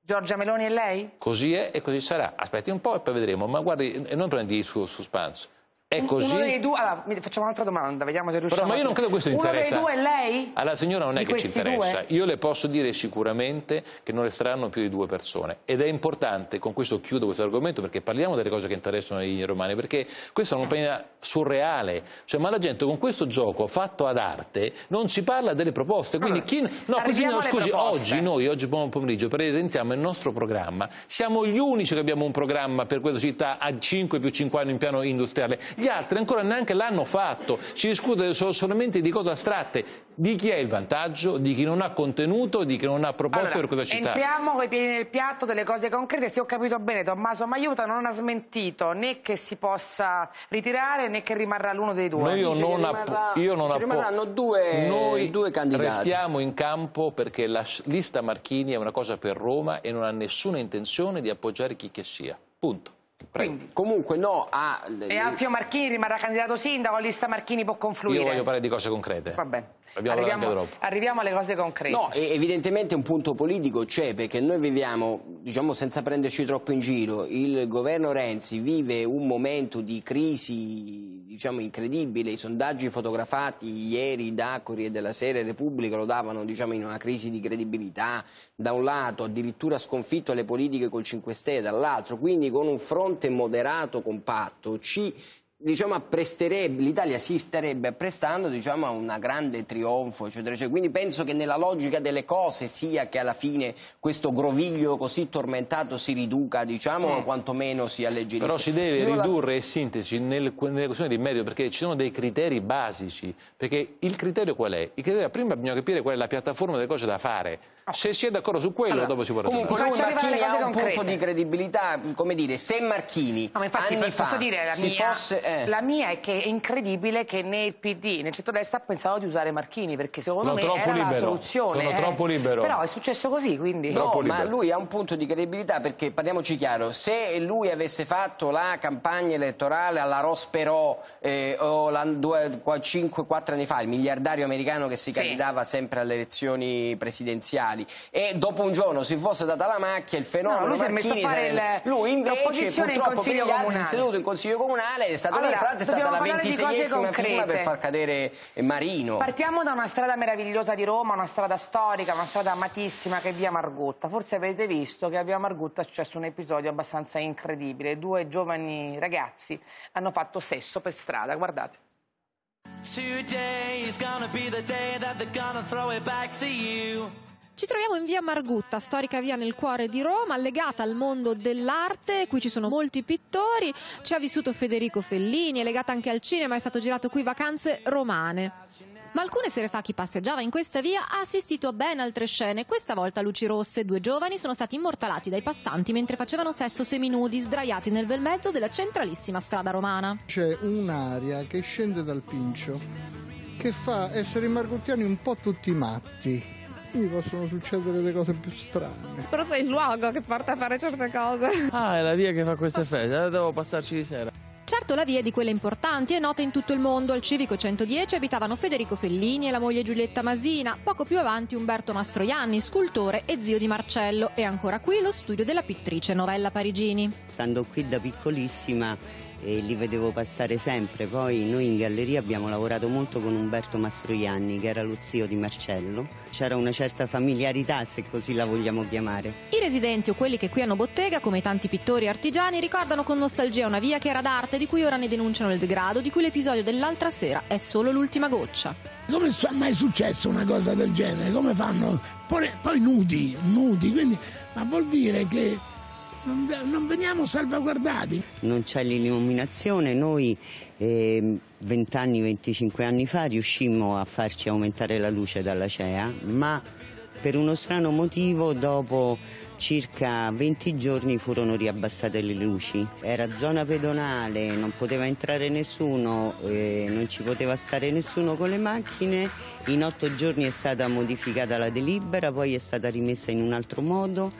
Giorgia Meloni e lei? Così è e così sarà. Aspetti un po' e poi vedremo, ma guardi, non prendi su suspense. È così. Uno dei due, allora, facciamo un'altra domanda, vediamo se riusciamo. Però, ma io non credo questo interessa. Uno dei due è lei? Alla signora non è che ci interessa. Due? Io le posso dire sicuramente che non resteranno più di due persone. Ed è importante, con questo chiudo questo argomento, perché parliamo delle cose che interessano i romani, perché questa è una un'opinione surreale. Cioè, ma la gente con questo gioco fatto ad arte non si parla delle proposte. Quindi chi... No, quindi no, scusi, oggi noi, oggi pomeriggio, presentiamo il nostro programma. Siamo gli unici che abbiamo un programma per questa città a 5 più 5 anni in piano industriale. Gli altri ancora neanche l'hanno fatto, si discute solamente di cose astratte. Di chi è il vantaggio? Di chi non ha contenuto, di chi non ha proposto allora, per questa città. Entriamo con i piedi nel piatto delle cose concrete. Se ho capito bene, Tommaso Maiuta non ha smentito né che si possa ritirare né che rimarrà l'uno dei due. No, io, non rimarrà, io non ci rimarranno due, Noi due candidati. restiamo in campo perché la lista Marchini è una cosa per Roma e non ha nessuna intenzione di appoggiare chi che sia. Punto. Quindi, comunque no a... E Alfio Marchini rimarrà candidato sindaco, lista Marchini può confluire? Io voglio parlare di cose concrete. Va bene. Arriviamo, arriviamo, alle cose concrete. No, evidentemente un punto politico c'è perché noi viviamo, diciamo senza prenderci troppo in giro, il governo Renzi vive un momento di crisi diciamo, incredibile, i sondaggi fotografati ieri da Corriere della Sera e Repubblica lo davano diciamo, in una crisi di credibilità, da un lato addirittura sconfitto alle politiche col 5 Stelle dall'altro, quindi con un fronte moderato, compatto, ci diciamo, l'Italia si starebbe apprestando diciamo, a un grande trionfo, eccetera, eccetera. Quindi penso che nella logica delle cose sia che alla fine questo groviglio così tormentato si riduca, diciamo, mm. o quantomeno si alleggerisca. Però si deve Io ridurre la... sintesi nelle, nelle questioni di merito, perché ci sono dei criteri basici. Perché il criterio qual è? Il criterio, prima bisogna capire qual è la piattaforma delle cose da fare. Se si è d'accordo su quello, allora, dopo si può ragionare. Comunque lui Marchini ha un concrete. punto di credibilità, come dire, se Marchini no, infatti, anni posso fa dire la mia, fosse, eh. la mia è che è incredibile che né il PD né il centrodestra ha pensato di usare Marchini, perché secondo Sono me era libero. la soluzione. Sono eh. troppo libero. Però è successo così, quindi... No, ma lui ha un punto di credibilità, perché parliamoci chiaro, se lui avesse fatto la campagna elettorale alla Ross Perot eh, o 5-4 anni fa, il miliardario americano che si sì. candidava sempre alle elezioni presidenziali, e dopo un giorno si fosse data la macchia, il fenomeno no, lui Marchini sarebbe... il... lui invece purtroppo per gli altri si è seduto in consiglio comunale è stato allora, lì, è stata la 26esima prima per far cadere Marino. Partiamo da una strada meravigliosa di Roma, una strada storica, una strada amatissima che è via Margutta. Forse avete visto che a via Margutta è successo un episodio abbastanza incredibile. Due giovani ragazzi hanno fatto sesso per strada, guardate. Today is gonna be the day that they're gonna throw it back to you. Ci troviamo in via Margutta, storica via nel cuore di Roma, legata al mondo dell'arte, qui ci sono molti pittori, ci ha vissuto Federico Fellini, è legata anche al cinema, è stato girato qui vacanze romane. Ma alcune sere fa chi passeggiava in questa via ha assistito a ben altre scene. Questa volta luci rosse, due giovani sono stati immortalati dai passanti mentre facevano sesso seminudi sdraiati nel bel mezzo della centralissima strada romana. C'è un'aria che scende dal Pincio che fa essere i margottiani un po' tutti matti quindi possono succedere le cose più strane. Però sei il luogo che porta a fare certe cose. Ah, è la via che fa queste feste, devo passarci di sera. Certo la via è di quelle importanti è nota in tutto il mondo. Al Civico 110 abitavano Federico Fellini e la moglie Giulietta Masina. Poco più avanti Umberto Mastroianni, scultore e zio di Marcello. E ancora qui lo studio della pittrice Novella Parigini. Stando qui da piccolissima e li vedevo passare sempre. Poi noi in galleria abbiamo lavorato molto con Umberto Mastroianni, che era lo zio di Marcello. C'era una certa familiarità, se così la vogliamo chiamare. I residenti o quelli che qui hanno bottega, come tanti pittori e artigiani, ricordano con nostalgia una via che era d'arte di cui ora ne denunciano il degrado, di cui l'episodio dell'altra sera è solo l'ultima goccia. Come è mai successo una cosa del genere? Come fanno? Poi, poi nudi, nudi, quindi, ma vuol dire che non, non veniamo salvaguardati. Non c'è l'illuminazione, noi eh, 20 anni, 25 anni fa riuscimmo a farci aumentare la luce dalla CEA, ma per uno strano motivo dopo circa 20 giorni furono riabbassate le luci. Era zona pedonale, non poteva entrare nessuno, eh, non ci poteva stare nessuno con le macchine. In otto giorni è stata modificata la delibera, poi è stata rimessa in un altro modo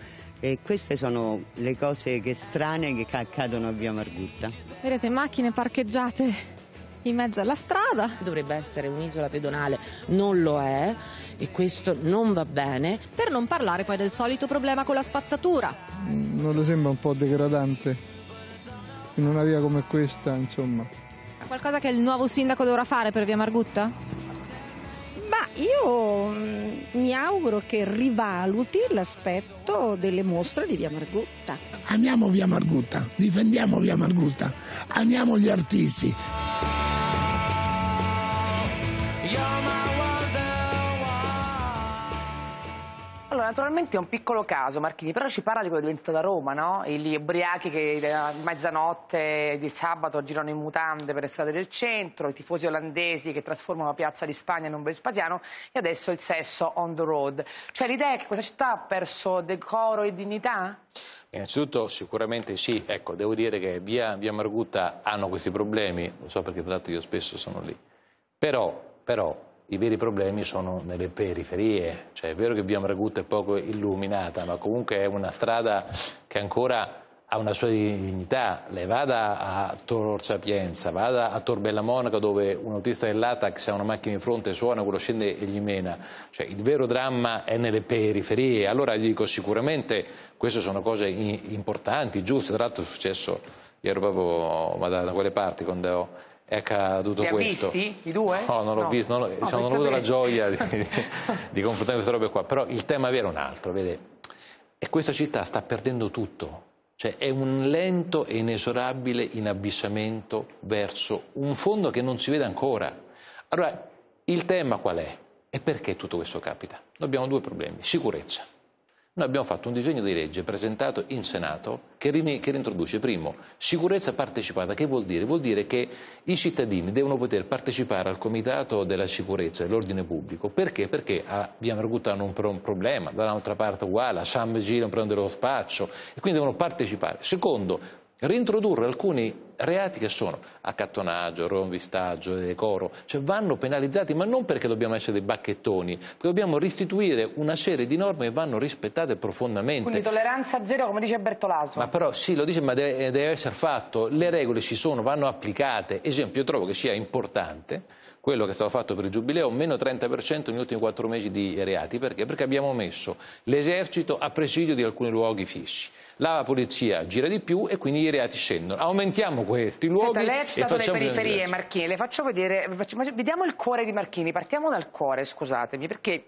e queste sono le cose che strane che accadono a Via Margutta. Vedete macchine parcheggiate in mezzo alla strada. Dovrebbe essere un'isola pedonale, non lo è e questo non va bene. Per non parlare poi del solito problema con la spazzatura. Mm, non le sembra un po' degradante in una via come questa, insomma. È qualcosa che il nuovo sindaco dovrà fare per Via Margutta? Io mm, mi auguro che rivaluti l'aspetto delle mostre di Via Margutta. Amiamo Via Margutta, difendiamo Via Margutta, amiamo gli artisti. Naturalmente è un piccolo caso, Marchini, però ci parla di quello che diventa da Roma, no? Gli ubriachi che a mezzanotte di sabato girano in mutande per le strade del centro, i tifosi olandesi che trasformano la piazza di Spagna in un Vespasiano e adesso il sesso on the road. Cioè l'idea è che questa città ha perso decoro e dignità? Innanzitutto sicuramente sì, ecco, devo dire che via, via Margutta hanno questi problemi, lo so perché tra l'altro io spesso sono lì, però, però i veri problemi sono nelle periferie, cioè è vero che via Margutta è poco illuminata, ma comunque è una strada che ancora ha una sua dignità, lei vada a Tor Sapienza, vada a Tor Bella Monaca dove un autista dell'ATAC ha una macchina in fronte, suona, quello scende e gli mena, cioè il vero dramma è nelle periferie, allora gli dico sicuramente queste sono cose importanti, giuste, tra l'altro è successo, ero proprio da, da quelle parti quando è accaduto Li questo. Li visti i due? No, non l'ho no. visto, non, no, non ho avuto la gioia di, di, di confrontare queste robe qua, però il tema vero è un altro, vede, e questa città sta perdendo tutto, cioè è un lento e inesorabile inabissamento verso un fondo che non si vede ancora. Allora, il tema qual è? E perché tutto questo capita? Noi abbiamo due problemi. Sicurezza. Noi abbiamo fatto un disegno di legge presentato in Senato che, reintroduce, primo, sicurezza partecipata. Che vuol dire? Vuol dire che i cittadini devono poter partecipare al comitato della sicurezza e dell'ordine pubblico. Perché? Perché a Via Margutta hanno un, problema, dall'altra parte uguale, a San Megino prende lo spaccio e quindi devono partecipare. Secondo, reintrodurre alcuni reati che sono accattonaggio, rombistaggio, decoro, cioè vanno penalizzati, ma non perché dobbiamo essere dei bacchettoni, perché dobbiamo restituire una serie di norme che vanno rispettate profondamente. Quindi tolleranza zero, come dice Bertolaso. Ma però sì, lo dice, ma deve, deve essere fatto, le regole ci sono, vanno applicate. Esempio, io trovo che sia importante quello che è stato fatto per il Giubileo, meno 30% negli ultimi quattro mesi di reati. Perché? Perché abbiamo messo l'esercito a presidio di alcuni luoghi fissi la polizia gira di più e quindi i reati scendono. Aumentiamo questi luoghi Senta, lei ha citato le periferie. Marchini, le faccio vedere, vediamo il cuore di Marchini, partiamo dal cuore, scusatemi, perché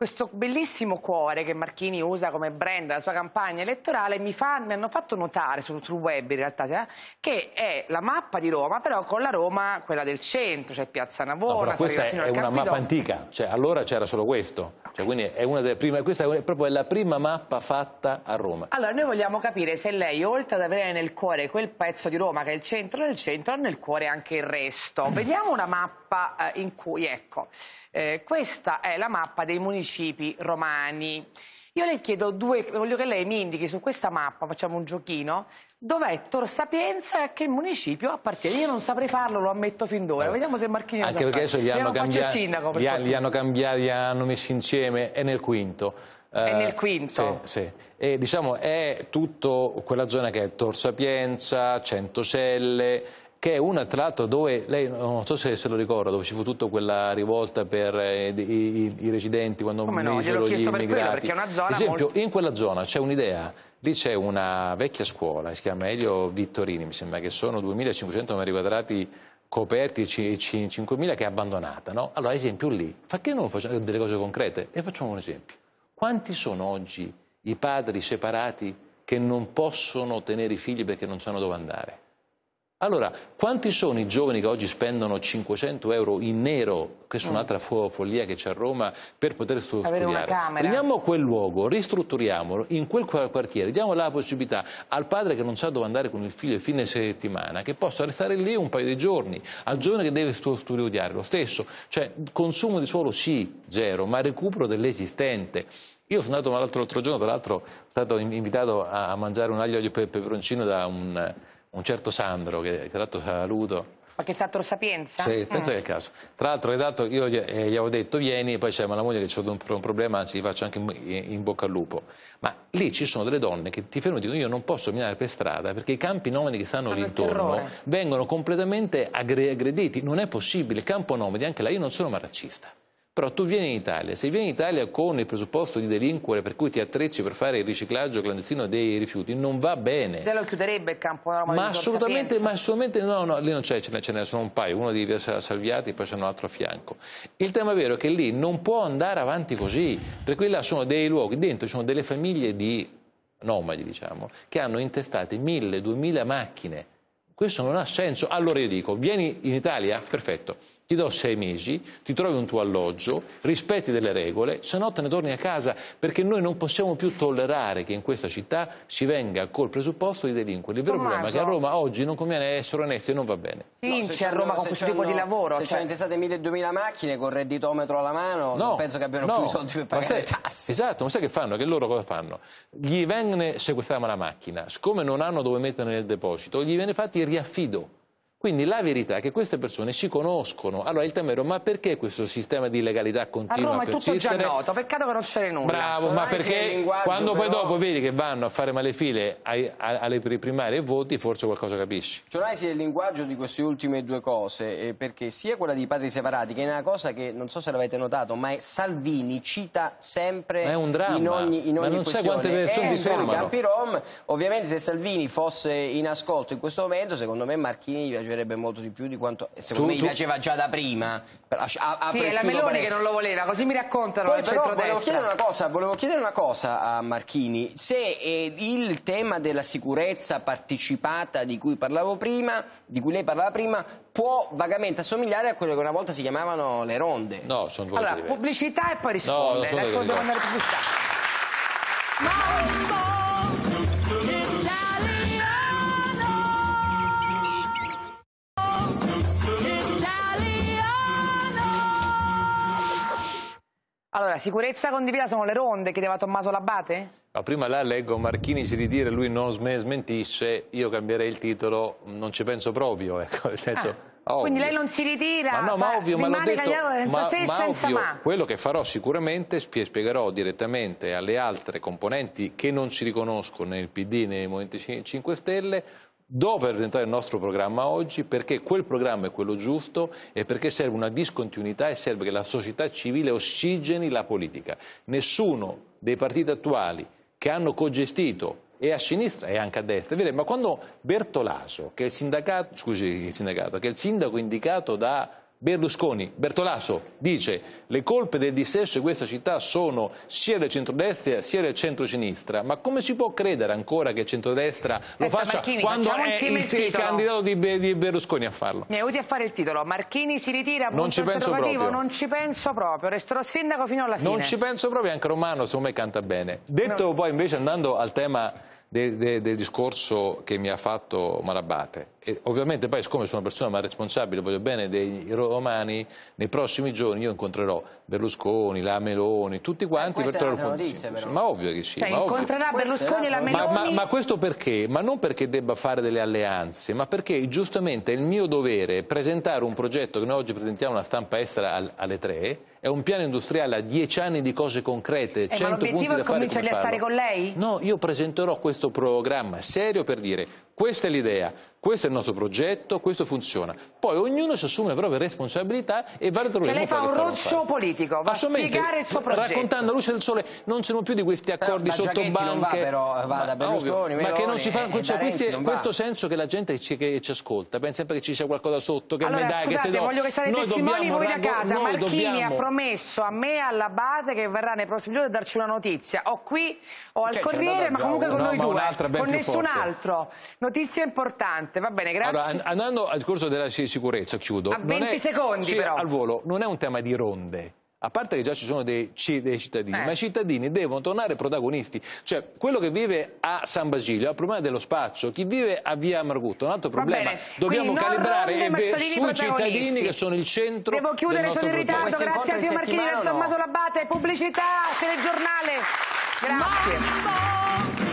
questo bellissimo cuore che Marchini usa come brand della sua campagna elettorale mi, fa, mi hanno fatto notare sul, sul web in realtà eh, che è la mappa di Roma però con la Roma quella del centro, cioè Piazza Navona, no, questa è, è una mappa antica, cioè, allora c'era solo questo, cioè, quindi è una delle prime, questa è proprio la prima mappa fatta a Roma. Allora noi vogliamo capire se lei oltre ad avere nel cuore quel pezzo di Roma che è il centro del centro ha nel cuore anche il resto. Vediamo una mappa eh, in cui, ecco, eh, questa è la mappa dei municipi romani. Io le chiedo due, voglio che lei mi indichi su questa mappa, facciamo un giochino, dov'è Tor Sapienza e a che municipio appartiene. Io non saprei farlo, lo ammetto fin d'ora. Vediamo se Marchini Anche perché adesso li hanno, cambiati, sindaco, li, li hanno cambiati, li hanno messi insieme, è nel quinto. È nel quinto? Sì, sì. E, diciamo, è tutto quella zona che è Tor Sapienza, Centoselle, che è una tra l'altro dove, lei non so se se lo ricorda, dove ci fu tutta quella rivolta per eh, i, i, residenti quando Come no, misero gli immigrati. Quello, perché è una zona esempio, molto... in quella zona c'è un'idea, lì c'è una vecchia scuola, si chiama Elio Vittorini, mi sembra che sono 2500 metri quadrati coperti 5.000 che è abbandonata, no? Allora, esempio lì, perché non facciamo delle cose concrete? E facciamo un esempio. Quanti sono oggi i padri separati che non possono tenere i figli perché non sanno dove andare? Allora, quanti sono i giovani che oggi spendono 500 euro in nero, che è un'altra fo follia che c'è a Roma, per poter studiare? Prendiamo quel luogo, ristrutturiamolo in quel quartiere, diamo la possibilità al padre che non sa dove andare con il figlio il fine settimana, che possa restare lì un paio di giorni, al giovane che deve studiare lo stesso. Cioè, consumo di suolo sì, zero, ma recupero dell'esistente. Io sono andato l'altro giorno, tra l'altro, sono stato invitato a mangiare un aglio e peperoncino da un un certo Sandro, che tra l'altro saluto. Ma che è stato Sapienza? Sì, penso mm. che è il caso. Tra l'altro, io gli, eh, gli, avevo detto vieni, poi c'è la moglie che c'è un, un, problema, anzi gli faccio anche in, in, bocca al lupo. Ma lì ci sono delle donne che ti fermano e dicono io non posso camminare per strada perché i campi nomadi che stanno lì intorno vengono completamente aggrediti. Non è possibile, il campo nomadi, anche là, io non sono marraccista. Però tu vieni in Italia, se vieni in Italia con il presupposto di delinquere per cui ti attrezzi per fare il riciclaggio clandestino dei rifiuti, non va bene. Se lo chiuderebbe il campo normale ma assolutamente, ma assolutamente no, no, lì non c'è, ce ne sono un paio, uno di Via Salviati e poi c'è un altro a fianco. Il tema vero è che lì non può andare avanti così, perché là sono dei luoghi, dentro ci sono delle famiglie di nomadi, diciamo, che hanno intestate mille, duemila macchine. Questo non ha senso. Allora io dico, vieni in Italia? Perfetto ti do sei mesi, ti trovi un tuo alloggio, rispetti delle regole, se no te ne torni a casa, perché noi non possiamo più tollerare che in questa città si venga col presupposto di delinquere. Il vero Tommaso. problema è che a Roma oggi non conviene essere onesti e non va bene. Si vince a Roma con questo tipo di lavoro. Se cioè... ci intestate 1000-2000 macchine con redditometro alla mano, no, non penso che abbiano no, più soldi per pagare sai, le tasse. Esatto, ma sai che fanno? Che loro cosa fanno? Gli viene sequestrata la macchina, siccome non hanno dove mettere nel deposito, gli viene fatto il riaffido. Quindi la verità è che queste persone si conoscono. Allora il tema era ma perché questo sistema di illegalità A continua Roma a è tutto già persistere? noto, peccato conoscere nulla. Bravo, ma perché quando poi dopo vedi che vanno a fare malefile ai- a- alle pri- primarie e voti, forse qualcosa capisci. C'è un'analisi del linguaggio di queste ultime due cose, eh, perché sia quella di Padri Separati, che è una cosa che non so se l'avete notato, ma è Salvini cita sempre Ma è un dramma. in ogni, in Ma ogni non sai questione. quante persone Eh, si sui fermano. campi Rom, ovviamente se Salvini fosse in ascolto in questo momento, secondo me Marchini gli piacerebbe molto di più di quanto secondo Tu- me gli tu- piaceva già da prima. Ha- ha Sì, è la Meloni parecchio. che non lo voleva, così mi raccontano Poi il però volevo chiedere, una cosa, volevo chiedere una cosa a Marchini, se eh, il tema della sicurezza partecipata di cui parlavo prima, di cui lei parlava prima, può vagamente assomigliare a quello che una volta si chiamavano le ronde. No, sono due Allora, cose diverse. pubblicità e poi No, risponde. non sono Adesso devo andare a pubblicità. Allora, sicurezza condivisa sono le ronde, chiedeva Tommaso Labate? Ma prima là leggo Marchini si ritira e lui non sme- smentisce, io cambierei il titolo, non ci penso proprio, ecco, nel senso. Ah, Quindi lei non si ritira, Ma no, ma ovvio, ma l'ho detto, ma, se ma ovvio, ma. quello che farò sicuramente spie- spiegherò direttamente alle altre componenti che non si riconoscono nel PD nei Movimenti Cin- 5 Stelle dopo aver presentato il nostro programma oggi perché quel programma è quello giusto e perché serve una discontinuità e serve che la società civile ossigeni la politica. Nessuno dei partiti attuali che hanno cogestito e a sinistra e anche a destra. Ma quando Bertolaso, che è il scusi, il sindacato, che è il sindaco indicato da Berlusconi, Bertolaso, dice le colpe del dissesto di questa città sono sia del centrodestra sia del centrosinistra, ma come si può credere ancora che il centrodestra lo Aspetta, faccia Marchini, quando è il, il il candidato di, di Berlusconi a farlo? Mi aiuti a fare il titolo. Marchini si ritira, Non ci penso proprio. Non ci penso proprio, resterò sindaco fino alla fine. Non ci penso proprio, anche Romano secondo me canta bene. Detto poi invece andando al tema de- de- del discorso che mi ha fatto Marabate, e ovviamente poi siccome sono una persona ma responsabile, voglio bene dei romani, nei prossimi giorni io incontrerò Berlusconi, la Meloni, tutti quanti per è trovare un però. Ma ovvio che sì. Cioè, ma ovvio. incontrerà Berlusconi e la Ma, Meloni? ma- ma questo perché? Ma non perché debba fare delle alleanze, ma perché giustamente è il mio dovere presentare un progetto che noi oggi presentiamo alla stampa estera al- alle tre, è un piano industriale a dieci anni di cose concrete, Eh, ma 100 punti l'obiettivo da è fare convincerli come a stare con lei? No, io presenterò questo programma serio per dire questa è l'idea, questo è il nostro progetto, questo funziona. Poi ognuno si assume le proprie responsabilità e valuteremo Cioè lei fa un che fare o non roadshow fare. politico, va a spiegare il suo progetto. Raccontando a luce del sole, non sono più di questi accordi da sotto non va, banche. però, va Ma- da Berlusconi, ovvio, ma che non si fa e- e cioè, questi- va. questo senso che la gente ci, che ci ascolta pensa sempre che ci sia qualcosa sotto, che allora, mi dai, scusate, che te do. voglio che siate Noi testimoni voi da casa. Marchini dobbiamo- ha promesso a me e all'Abate che verrà nei prossimi giorni a darci una notizia, o qui o al Cioè, Corriere, ma comunque con No, noi ma due, con nessun altro. Notizia importante, va bene, grazie. Allora, an- andando al discorso della si- sicurezza, chiudo. A Non 20 è- secondi, sì, però. al volo, non è un tema di ronde. A parte che già ci sono dei, dei cittadini, Eh. ma i cittadini devono tornare protagonisti. Cioè, quello che vive a San Basilio ha il problema dello spaccio, chi vive a via Margutto ha un altro problema. Dobbiamo calibrare ronde, ma ve- cittadini sui cittadini che sono il centro Devo chiudere, sono in progetto. ritardo, grazie a Pio Marchini del Tommaso Labate, pubblicità, telegiornale. Grazie.